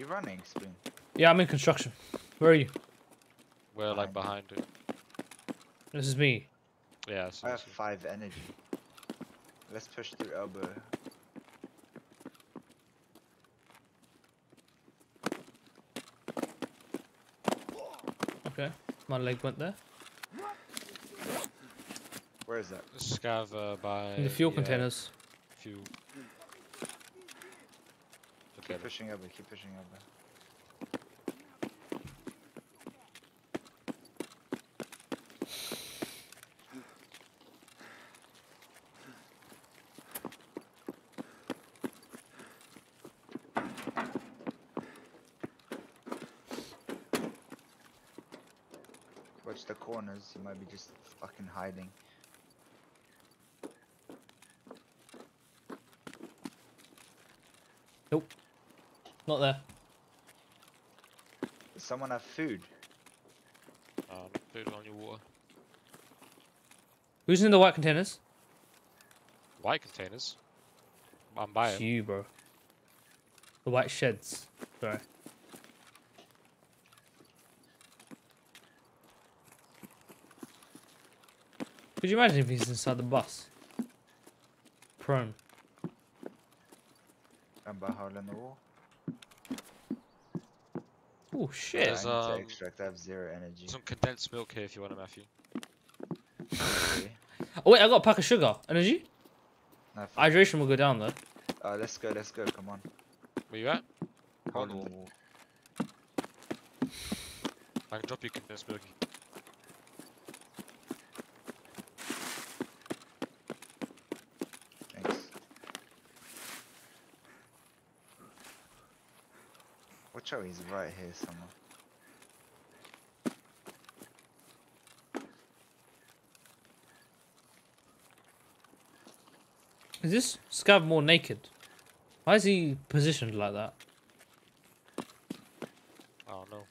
You running, Spoon? Yeah, I'm in construction. Where are you? We're like Behind behind it. This is me. Yeah. So I have five energy. Let's push through elbow. Okay. My leg went there. Where is that? scav uh, by In the fuel uh, containers. Fuel. Keep pushing elbow, keep pushing elbow. Watch the corners, he might be just fucking hiding. Not there. Does someone have food? Um, put it on your water. Who's in the white containers? White containers. I'm buying. It's you, bro. The white sheds. Sorry. Could you imagine if he's inside the bus? Prone. And by hole in the wall. Oh shit. There's, I need to um, extract. I have zero energy. Some condensed milk here if you want it, Matthew. (laughs) Oh wait, I got a pack of sugar. Energy? No, Hydration will go down though. uh, let's go. Let's go. Come on. Where you at? Hole On in the the wall. I can drop you condensed milk. Thanks. Watch out, he's right here somewhere. Is this scav more naked? Why is he positioned like that? I don't know.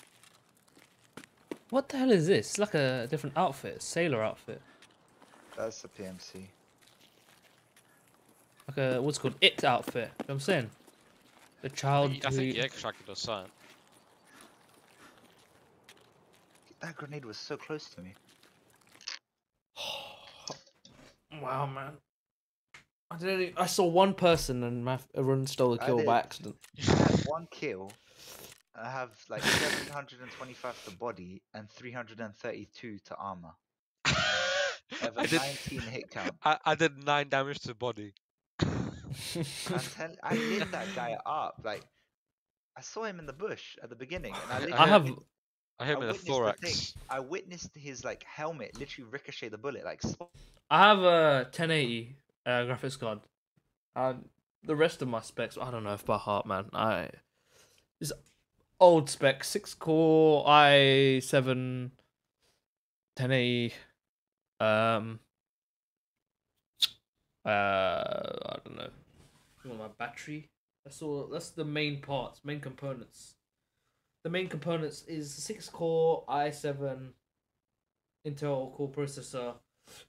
What the hell is this? It's like a different outfit, sailor outfit. That's the PMC. Like a what's called it outfit. You know what I'm saying? The child. think, I think the extractor does something. That grenade was so close to me. (sighs) Wow, man. I didn't. I saw one person and my everyone stole a kill by did. accident. (laughs) I had one kill. I have like 725 to body and 332 to armor. I have a (laughs) I did, 19 hit count. (laughs) I, I did nine damage to body. I, tell, I lit that guy up. Like, I saw him in the bush at the beginning, and I, lit I have. I hit him in the witnessed thing. thorax. I witnessed his like helmet literally ricochet the bullet. Like, I have a 1080 uh, graphics card. Uh, the rest of my specs, I don't know if by heart, man. I this old spec, six core i7 1080. Um. Uh, I don't know. You want my battery? That's all. That's the main parts, main components. The main components is six core i7 Intel core processor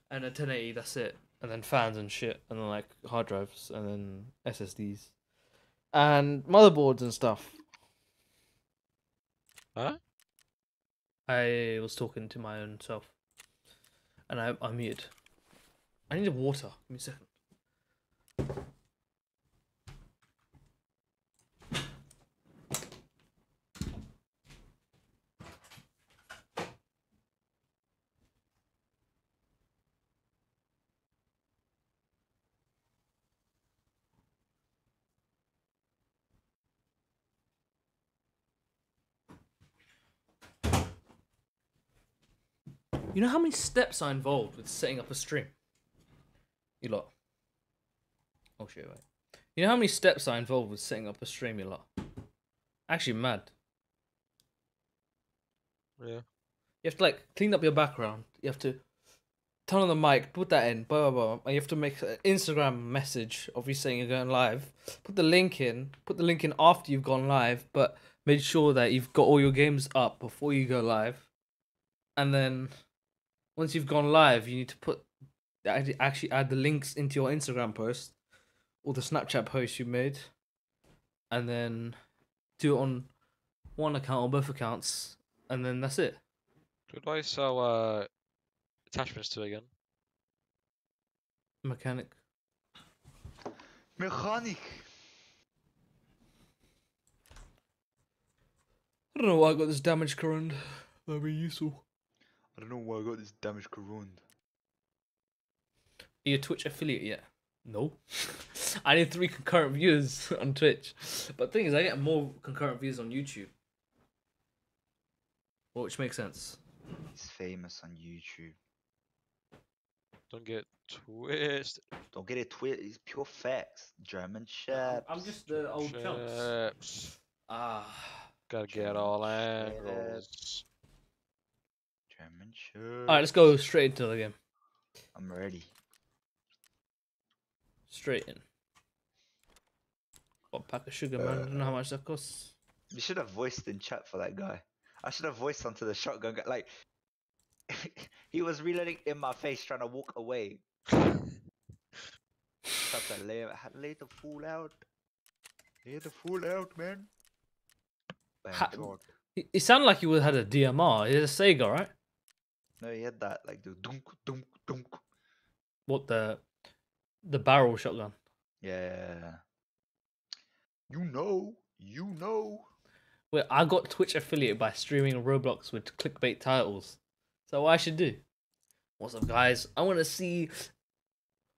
and a 1080. That's it. And then fans and shit, and then like hard drives, and then SSDs, and motherboards and stuff. Huh? I was talking to my own self, and I I muted. I need water. Give me a second. You know how many steps are involved with setting up a stream? You lot. Oh shit, wait. You know how many steps are involved with setting up a stream, you lot? Actually, mad. Yeah. You have to like clean up your background. You have to turn on the mic, put that in, blah blah blah. And you have to make an Instagram message of you saying you're going live. Put the link in. Put the link in after you've gone live, but make sure that you've got all your games up before you go live. And then once you've gone live, you need to put actually add the links into your Instagram post or the Snapchat post you made, and then do it on one account or both accounts, and then that's it. Who do I sell uh, attachments to again? Mechanic. Mechanic. I don't know why I got this damage current. That'd be useful. I don't know why I got this damage corund. Are you a Twitch affiliate yet? No. (laughs) I need three concurrent viewers on Twitch. But the thing is, I get more concurrent views on YouTube. Which makes sense. He's famous on YouTube. Don't get twisted. Don't get it twisted. It's pure facts. German Shepherd. I'm just the old chumps. Chips. Ah. Gotta get all angles. German Alright, let's go straight into the game. I'm ready. Straight in. What pack of sugar, man. I don't know how much that costs. You should have voiced in chat for that guy. I should have voiced onto the shotgun guy. Like, (laughs) he was reloading in my face, trying to walk away. (laughs) Had to lay, lay the fool out. Lay the fool out, man. Ha- It, sounded like he would had a DMR. He had a Saiga, right? No, he had that like the dunk dunk dunk. What the the barrel shotgun? Yeah. You know, you know. Wait, I got Twitch affiliate by streaming Roblox with clickbait titles. So what I should do? What's up, guys? I want to see.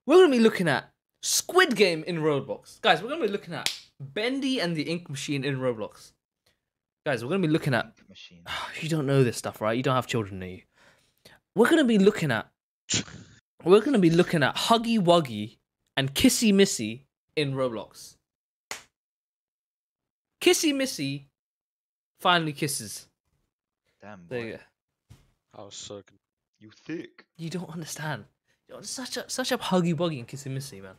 We're gonna be looking at Squid Game in Roblox, guys. We're gonna be looking at Bendy and the Ink Machine in Roblox, guys. We're gonna be looking at. Ink machine. (sighs) You don't know this stuff, right? You don't have children, do you? We're gonna be looking at. We're gonna be looking at Huggy Wuggy and Kissy Missy in Roblox. Kissy Missy finally kisses. Damn There boy. you go. I was so con- You thick. You don't understand. You're such a such a huggy wuggy and kissy missy, man.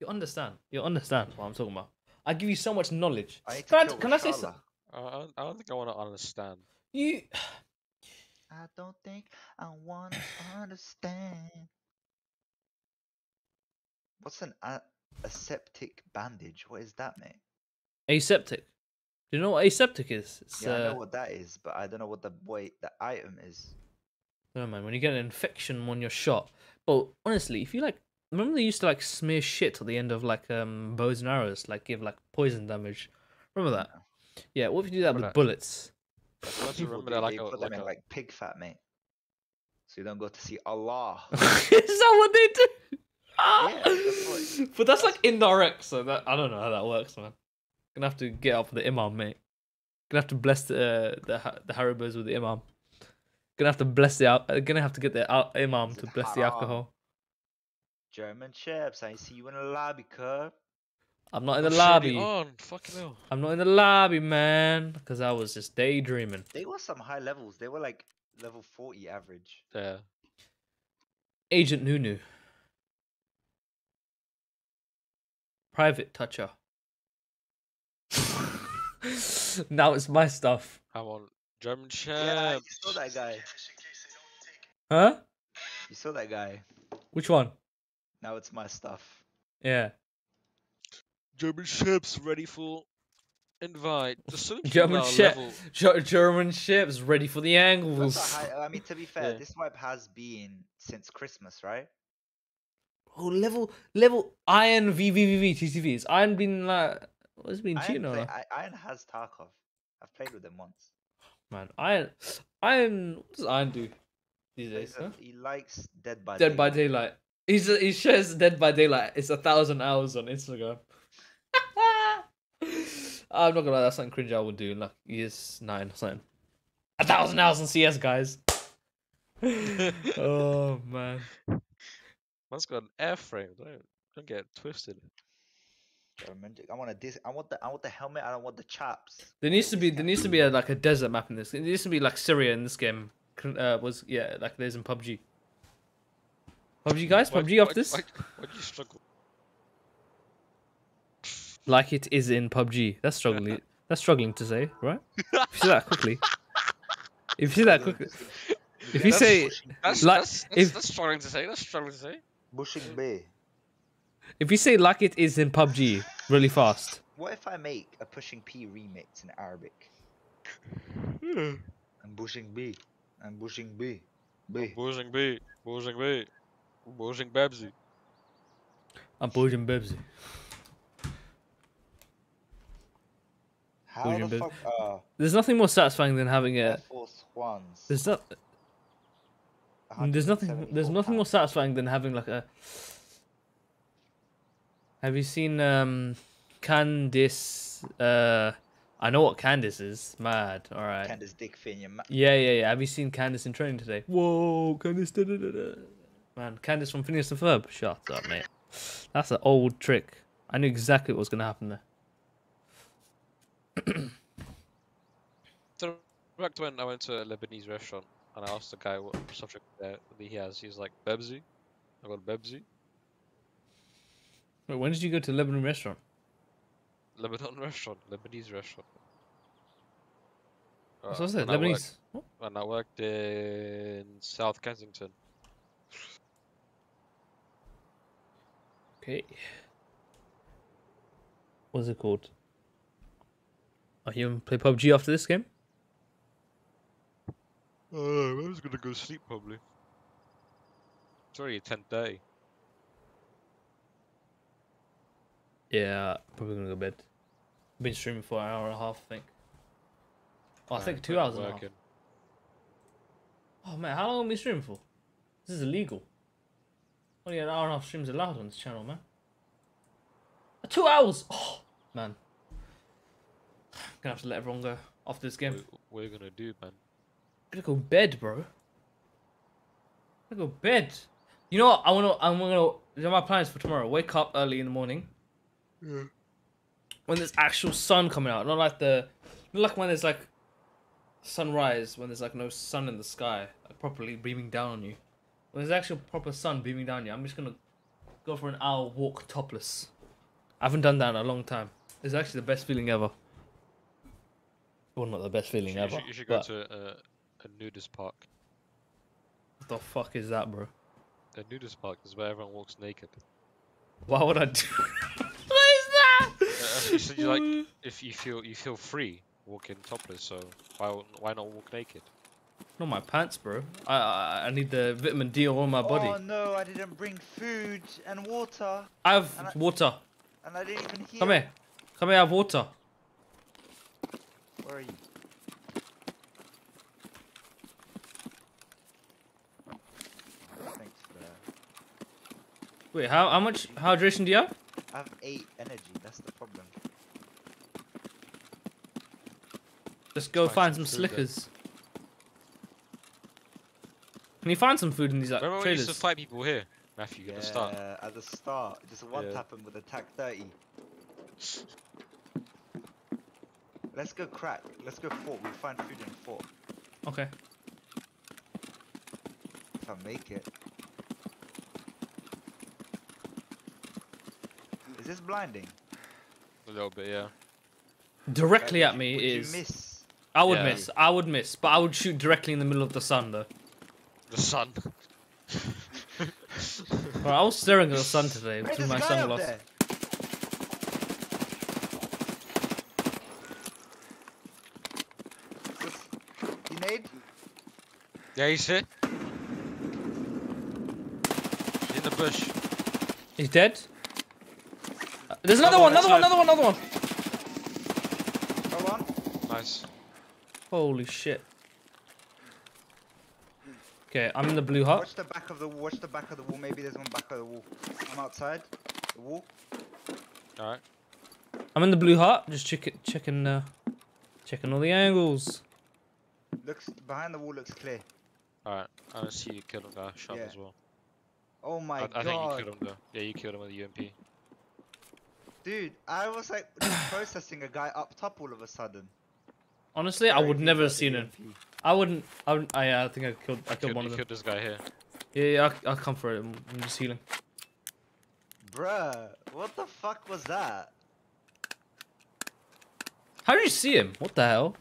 You understand. You understand what I'm talking about. I give you so much knowledge. I Can I, kill can I say Rashala. something? I, I don't- I don't think I want to understand. You I don't think I wanna understand. What's an a- aseptic bandage? What is that, mate? aseptic. Do you know what aseptic is? It's yeah, I uh, know what that is, but I don't know what the way the item is. no man, when you get an infection when you're shot. But honestly, if you like remember they used to like smear shit at the end of like um bows and arrows, like give like poison damage. Remember that? Yeah, what if you do that with that. bullets? I forgot to People remember do, that like they a, put like them in a, like pig fat, mate. So you don't go to see Allah. (laughs) is that what they do? Yeah, (laughs) that's what- but that's like indirect, so that I don't know how that works, man. Gonna have to get up with the imam, mate. Gonna have to bless the uh, the ha- the haribos with the imam. Gonna have to bless the al- uh, gonna have to get the al- imam Is to it bless the alcohol. German chefs, I see you in the lobby, cuz. I'm not in the Oh, surely lobby. on. Fucking hell. I'm not in the lobby, man, because I was just daydreaming. They were some high levels. They were like level 40 average. Yeah. Agent Nunu. Private toucher. (laughs) now it's my stuff. I'm on German Yeah, you saw that guy. Huh? You saw that guy. Which one? Now it's my stuff. Yeah. German Chefs ready for invite. The German King chef, level. German ships ready for the angles. a I mean, to be (laughs) fair, Yeah. this wipe has been since Christmas, right? Oh, level level Iron VVVV TTVs. Iron been like what's been Iron, cheating on? play, Iron has Tarkov. I've played with him once. Man, Iron Iron what does Iron do these days? a- Huh? He likes Dead by Dead by Daylight. Daylight. He's he shares Dead by Daylight. It's a thousand hours on Instagram. I'm not gonna lie, that's something cringe I would do. Like years nine or something. A thousand hours in CS, guys. (laughs) oh man. Man's got an airframe. Don't don't get twisted. I want a dis- I want the I want the helmet. I don't want the chaps. There needs to be there needs to be a, like a desert map in this. It needs to be like Syria in this game. Uh, was yeah like there's in PUBG. PUBG guys, Why- PUBG off why- this. Why, why do you struggle? Like it is in PUBG. That's struggling. (laughs) That's struggling to say, right? If you say that quickly. (laughs) If you say that quickly. If you That's- say That's, Like, that's, that's, if- that's struggling to say. That's struggling to say. Bushing Bay. if you say like it is in PUBG really fast. What if I make a Pushing P remix in Arabic? Hmm. I'm Bushing B. I'm Bushing B. B. Boozing B. Boozing B. Boozing Babsy. I'm pushing Bebsy. How the fuck uh There's nothing more satisfying than having a. Force Ones? There's not. There's nothing. There's nothing more satisfying than having like a. Have you seen um, Candice? Uh, I know what Candice is. Mad. All right. Candice Dick Fin, your ma- Yeah, yeah, yeah. Have you seen Candice in training today? Whoa, Candice. Da, da, da, da. Man, Candice from Phineas and Ferb. Shut up, mate. That's an old trick. I knew exactly what was gonna happen there. So back to when I went to a Lebanese restaurant and I asked the guy what subject he has. He's like Babsy. I got Babsy. Wait, when did you go to Lebanon restaurant? Lebanon (laughs) restaurant. Lebanese restaurant. Uh, what I said. when I worked- Lebanese. And I worked in South Kensington. Okay. What's it called? Are you gonna play PUBG after this game? Oh, I was gonna go sleep probably. It's already ten thirty. Yeah, probably gonna go to bed. Been streaming for an hour and a half, I think. Oh, I think two hours and a half. Oh man, how long have we been streaming for? This is illegal. Only an hour and a half streams allowed on this channel, man. Two hours! Oh, man. Gonna have to let everyone go after this game. What, what are you gonna do, man? gonna go bed, bro. gonna go bed. You know what? I wanna. I'm gonna. You know my plans for tomorrow. Wake up early in the morning. Yeah. When there's actual sun coming out, not like the, not like when there's like sunrise when there's like no sun in the sky, like properly beaming down on you. When there's actual proper sun beaming down on you, I'm just gonna go for an hour walk topless. I haven't done that in a long time. It's actually the best feeling ever. Well, not the best feeling You ever. should, you should go to a, a nudist park. what the fuck is that, bro? A nudist park is where everyone walks naked. Why would I do? (laughs) what is that? Uh, you you like if you feel you feel free walking topless, so why won't- why not walk naked? Not my pants, bro. I I, I need the vitamin D all on my body. Oh no, I didn't bring food and water, I have and I- water. and I didn't even hear. Come here. Come here, I have water. Where are you? Thanks for that. Wait, how how much hydration do you have? I have eight energy. That's the problem. Just go Find find some some food then. slickers. Can you find some food in these like, Remember when we used to fight people here, Matthew, at the start? at the start, just one Yeah. tap him with attack 30. Let's go crack. Let's go fort. We'll find food in fort. Okay. If I make it. Is this blinding? A little bit, yeah. Directly Like, at would me you- would you is. miss? I would Yeah. miss. I would miss, but I would shoot directly in the middle of the sun though. The sun. Bro, I was staring at the sun today Hey, through my a guy sunglasses. there. Just- You need? Yeah, he's here. He's in the bush. He's dead. Uh, There's another one, Another one, one another one, another one, another one. Hold on. Nice. Holy shit. Okay, I'm in the blue hut. Watch the back of the wall. Watch the back of the wall. Maybe there's one back of the wall. I'm outside. The wall. Alright. I'm in the blue hut. Just check it, checking, uh, checking all the angles. Looks behind the wall. Looks clear. Alright. I don't see you killed him there. Shot Yeah. as well. Oh my I, I god, think you killed him though. Yeah, you killed him with the UMP. dude! I was like (coughs) processing a guy up top all of a sudden. Honestly, I would never have seen him. I wouldn't. I wouldn't. I, yeah, I think I killed. I killed killed, one of them. killed this guy here. Yeah, yeah. I'll, I'll come for it. I'm, I'm just healing. Bruh, what the fuck was that? How did you see him? What the hell?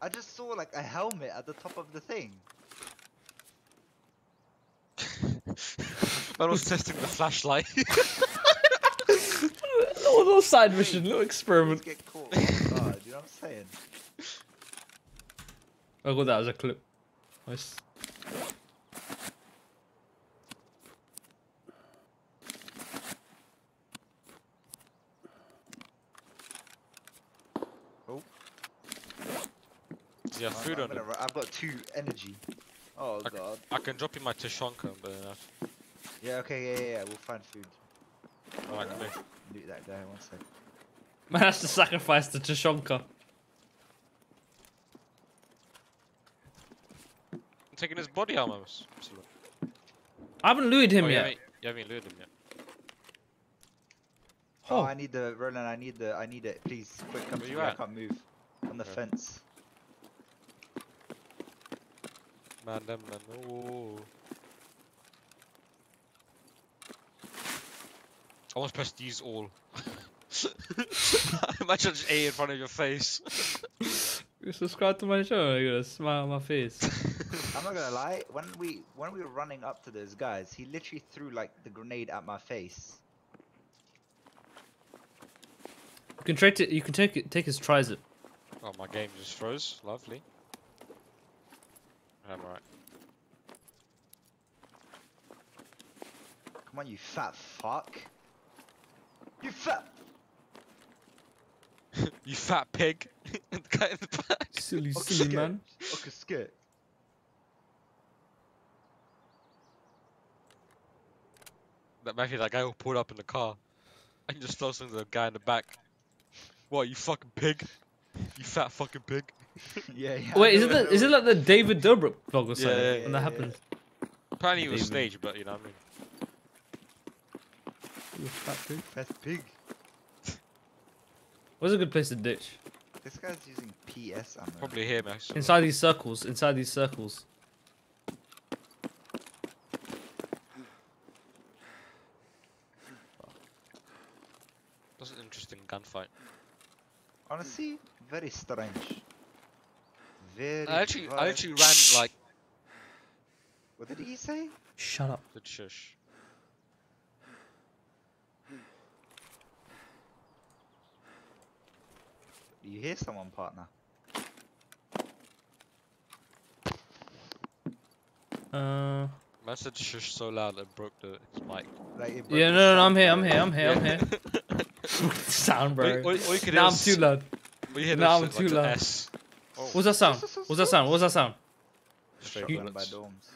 I just saw like a helmet at the top of the thing. Man was testing the flashlight. little, little side mission, little experiment. Get caught. off guard, you know what I'm saying? Oh, I got that as a clip. Nice. Oh, Do you have food I'm on gonna him? I've got two energy. Oh Okay. god. I can drop you my Tushonka, but uh, Yeah, okay, yeah, yeah, yeah, we'll find food. alright, come here. Loot that guy, one sec. Man has to sacrifice the Tushonka. I'm taking his body armor. s- Absolute. I haven't looted him oh, you yet. haven't, you haven't looted him yet. Oh, Oh. I need the Roland. I need the. I need it. Please, quick, come Where to you me. I can't move. On the Okay. fence. Man, them man. Ooh. I almost pressed use all. (laughs) Imagine just A in front of your face. you subscribe to my channel. You're gonna smile on my face. (laughs) I'm not gonna lie. When we when we were running up to those guys, he literally threw like the grenade at my face. You can take it. You can take it. Take his Tri-Zip. Oh, my game just froze. Lovely. I'm alright. Come on, you fat fuck. You fat. (laughs) you fat pig. (laughs) the guy in the back. Silly, Oh, silly shit. man. Okay, skit. That maybe that guy who pulled up in the car and just throws something to the guy in the back. What, you fucking pig? You fat fucking pig. (laughs) yeah, yeah. Wait, is know, it the, is it like the David Dobrik vlog or something Yeah, when that yeah, happened? Apparently it was David. staged, but you know what I mean. You fat pig. Fat pig? (laughs) Where's a good place to ditch? This guy's using PS ammo. Probably here, man. so- Inside these circles. Inside these circles. That's an interesting gunfight. Honestly, very strange. Very. I actually, I actually ran like What did he say? Shut up. good shush. Do you hear someone, partner? Uh. Man said shush so loud it broke the his mic. Like, broke Yeah, no, no, no, I'm here, I'm here, I'm here, I'm (laughs) here. (laughs) Sound, bro. All you- all you- all now I'm too loud. We hear Nah, I'm shit like too loud. S. Oh, What's that sound? (laughs) What's that sound? What's that sound? Stray Shotgun by bullets. dorms.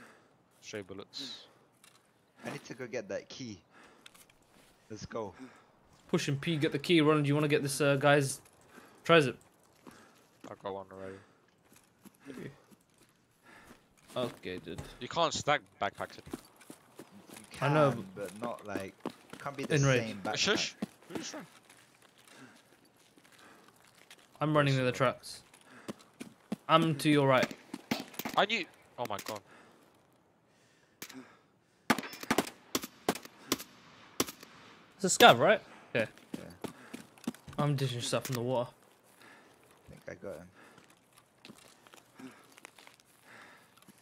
Stray bullets. I need to go get that key. Let's go. Push and P, get the key. Ron, do you want to get this uh, guy's Tri-Zip? I got one already. Okay, dude. You can't stack backpacks. You I can, know, but not like. Can't be the In raid. same backpack. Shush. I'm running near the tracks. I'm to your right. I knew. Oh my god. It's a scav, right? Okay. Yeah, I'm dishing stuff in the water. I think I got him.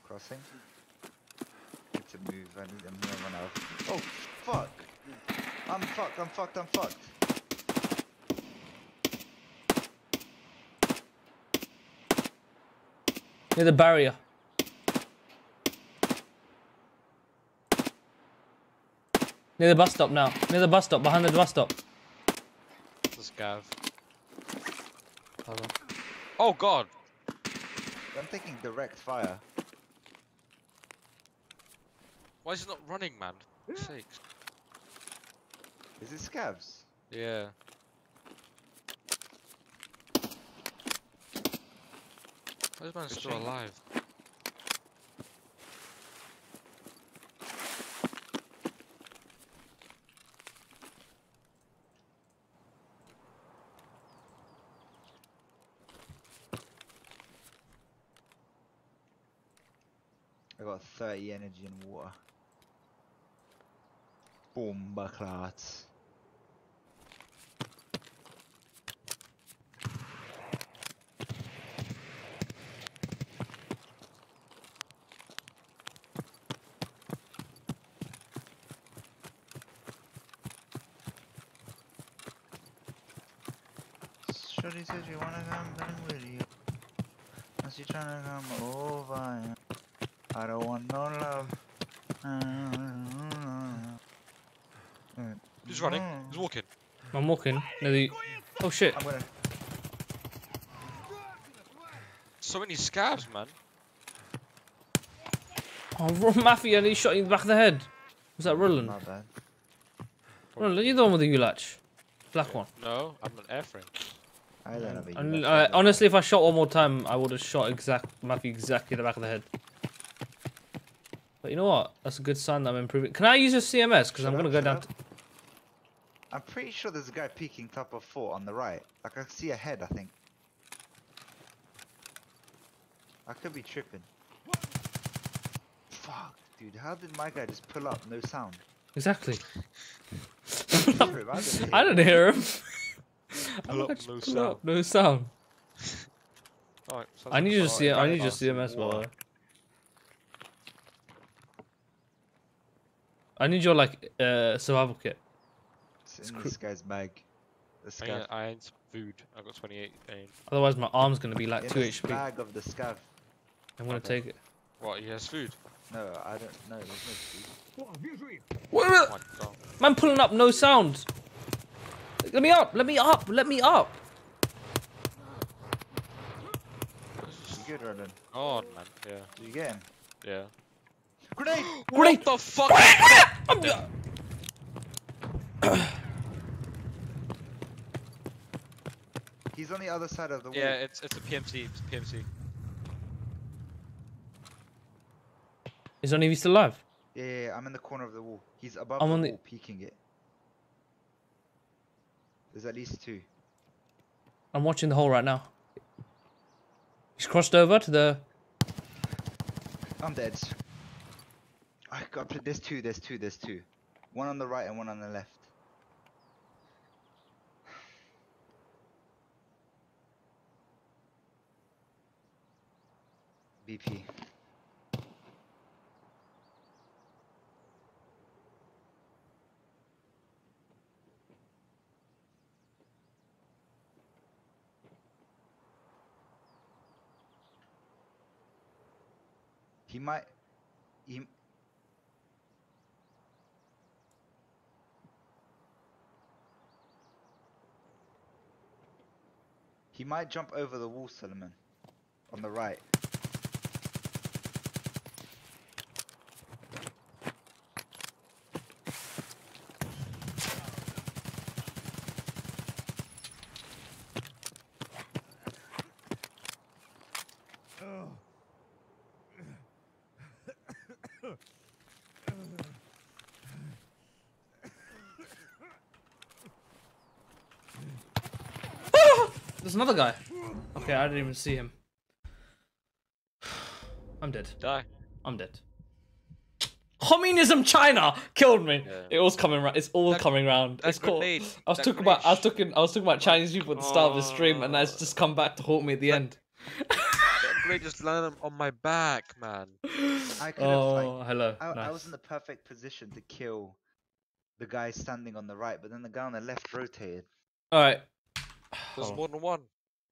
Crossing. Need to move. I need. I'm gonna run out. Oh fuck! I'm fucked. I'm fucked. I'm fucked. Near the barrier. Near the bus stop now. Near the bus stop, behind the bus stop. This Gav. Oh god. I'm taking direct fire. Why is it not running, man? For sakes. Is it scavs? Yeah. Why is man still alive? I got 30 energy and water. Bomba klart. Shorty said you wanna come bang with you. Now she tryna come over. yeah. I don't want no love. He's running. He's walking. I'm walking near the. Oh shit. I'm gonna. So many scavs, man. Oh, (laughs) Mafia, and he shot you in the back of the head. Was that Roland? My bad. Roland, you're the one with the Ulach. Black one. No, I'm an airframe. I don't have a uh, honestly, if I shot one more time, I would have shot exact Mafia exactly the back of the head. But you know what? That's a good sign that I'm improving. Can I use your CMS? Because I'm gonna go down. up. To... I'm pretty sure there's a guy peeking top of four on the right. Like I see a head, I think. I could be tripping. Fuck, dude, how did my guy just pull up, no sound? Exactly. (laughs) Hear him, I didn't hear him. Didn't hear him. Pull up, no pull sound. up, No sound. Alright, I need to see it. I need to see some CMS by the water. way. I need your like uh survival kit. It's in cr- this guy's bag. The I need, scav. I need some food. I've got 28 pain. Otherwise my arm's gonna be like in 2 HP. bag of the scav. I'm gonna Okay. take it. What, he has food? No, I don't know. There's no food. Wait, wait, my god. man, pulling up, no sound. Let me up. Let me up. Let me up. You good, Rodan? Oh man, yeah. Did you get him? Yeah. Grenade! (gasps) Grenade! What the fuck? I'm (coughs) He's on the other side of the wall. yeah, it's it's a PMC. It's a PMC. Is any of you still alive? Yeah, yeah, yeah, I'm in the corner of the wall. He's above I'm the on wall, the- peeking it. There's at least two. I'm watching the hole right now. He's crossed over to the. I'm dead. I got to. There's two. There's two. There's two. One on the right and one on the left. (sighs) BP. Might. He. He might jump over the wall, Solomon. On the right. There's another guy. Okay, I didn't even see him. (sighs) I'm dead. Die. I'm dead. Communism China killed me. Yeah. It was coming round. It's all That- coming round. It's cool. grenade- I was that talking about. I was talking. I was talking about Chinese people at the start of the stream, and that's Oh. just come back to haunt me at the end. That grenade just landed on my back, man. I could have Oh, like hello. I, I was in the perfect position to kill the guy standing on the right, but then the guy on the left rotated. All right. There's Hold on. more than one.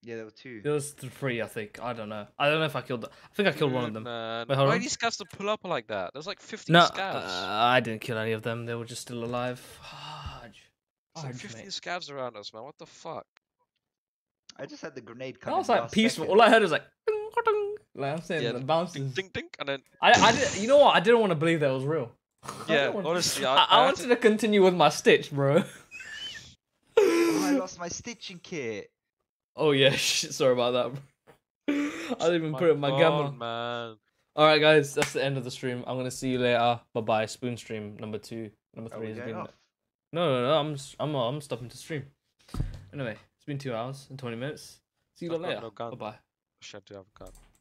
Yeah, there were two. There was three, I think. I don't know. I don't know if I killed. The... I think I killed one of them. Man. Wait, hold Why on. are these scavs to pull up like that? There's like 50 No, scavs. uh, I didn't kill any of them. They were just still alive. (sighs) Fudge. There's like Fudge, 15 mate. scavs around us, man. What the fuck? I just had the grenade come. That was like last peaceful. second. All I heard was like, ding, ding. like I'm saying, Yeah, the Ding, bounces. ding, ding, and then I, I did. You know what? I didn't want to believe that was real. (laughs) I yeah. didn't want- Honestly, (laughs) I, I, I had wanted to continue with my stitch, bro. (laughs) Lost my stitching kit. Oh yeah, (laughs) sorry about that. (laughs) I didn't even my put it in my God, gamma. man. All right, guys, that's the end of the stream. I'm gonna see you later. Bye bye. Spoon stream number two, number three we has been. off? No, no, no. I'm s- I'm uh, I'm stopping to stream. Anyway, it's been two hours and twenty minutes. See you I've later. no. Bye bye. Wish I do have a gun.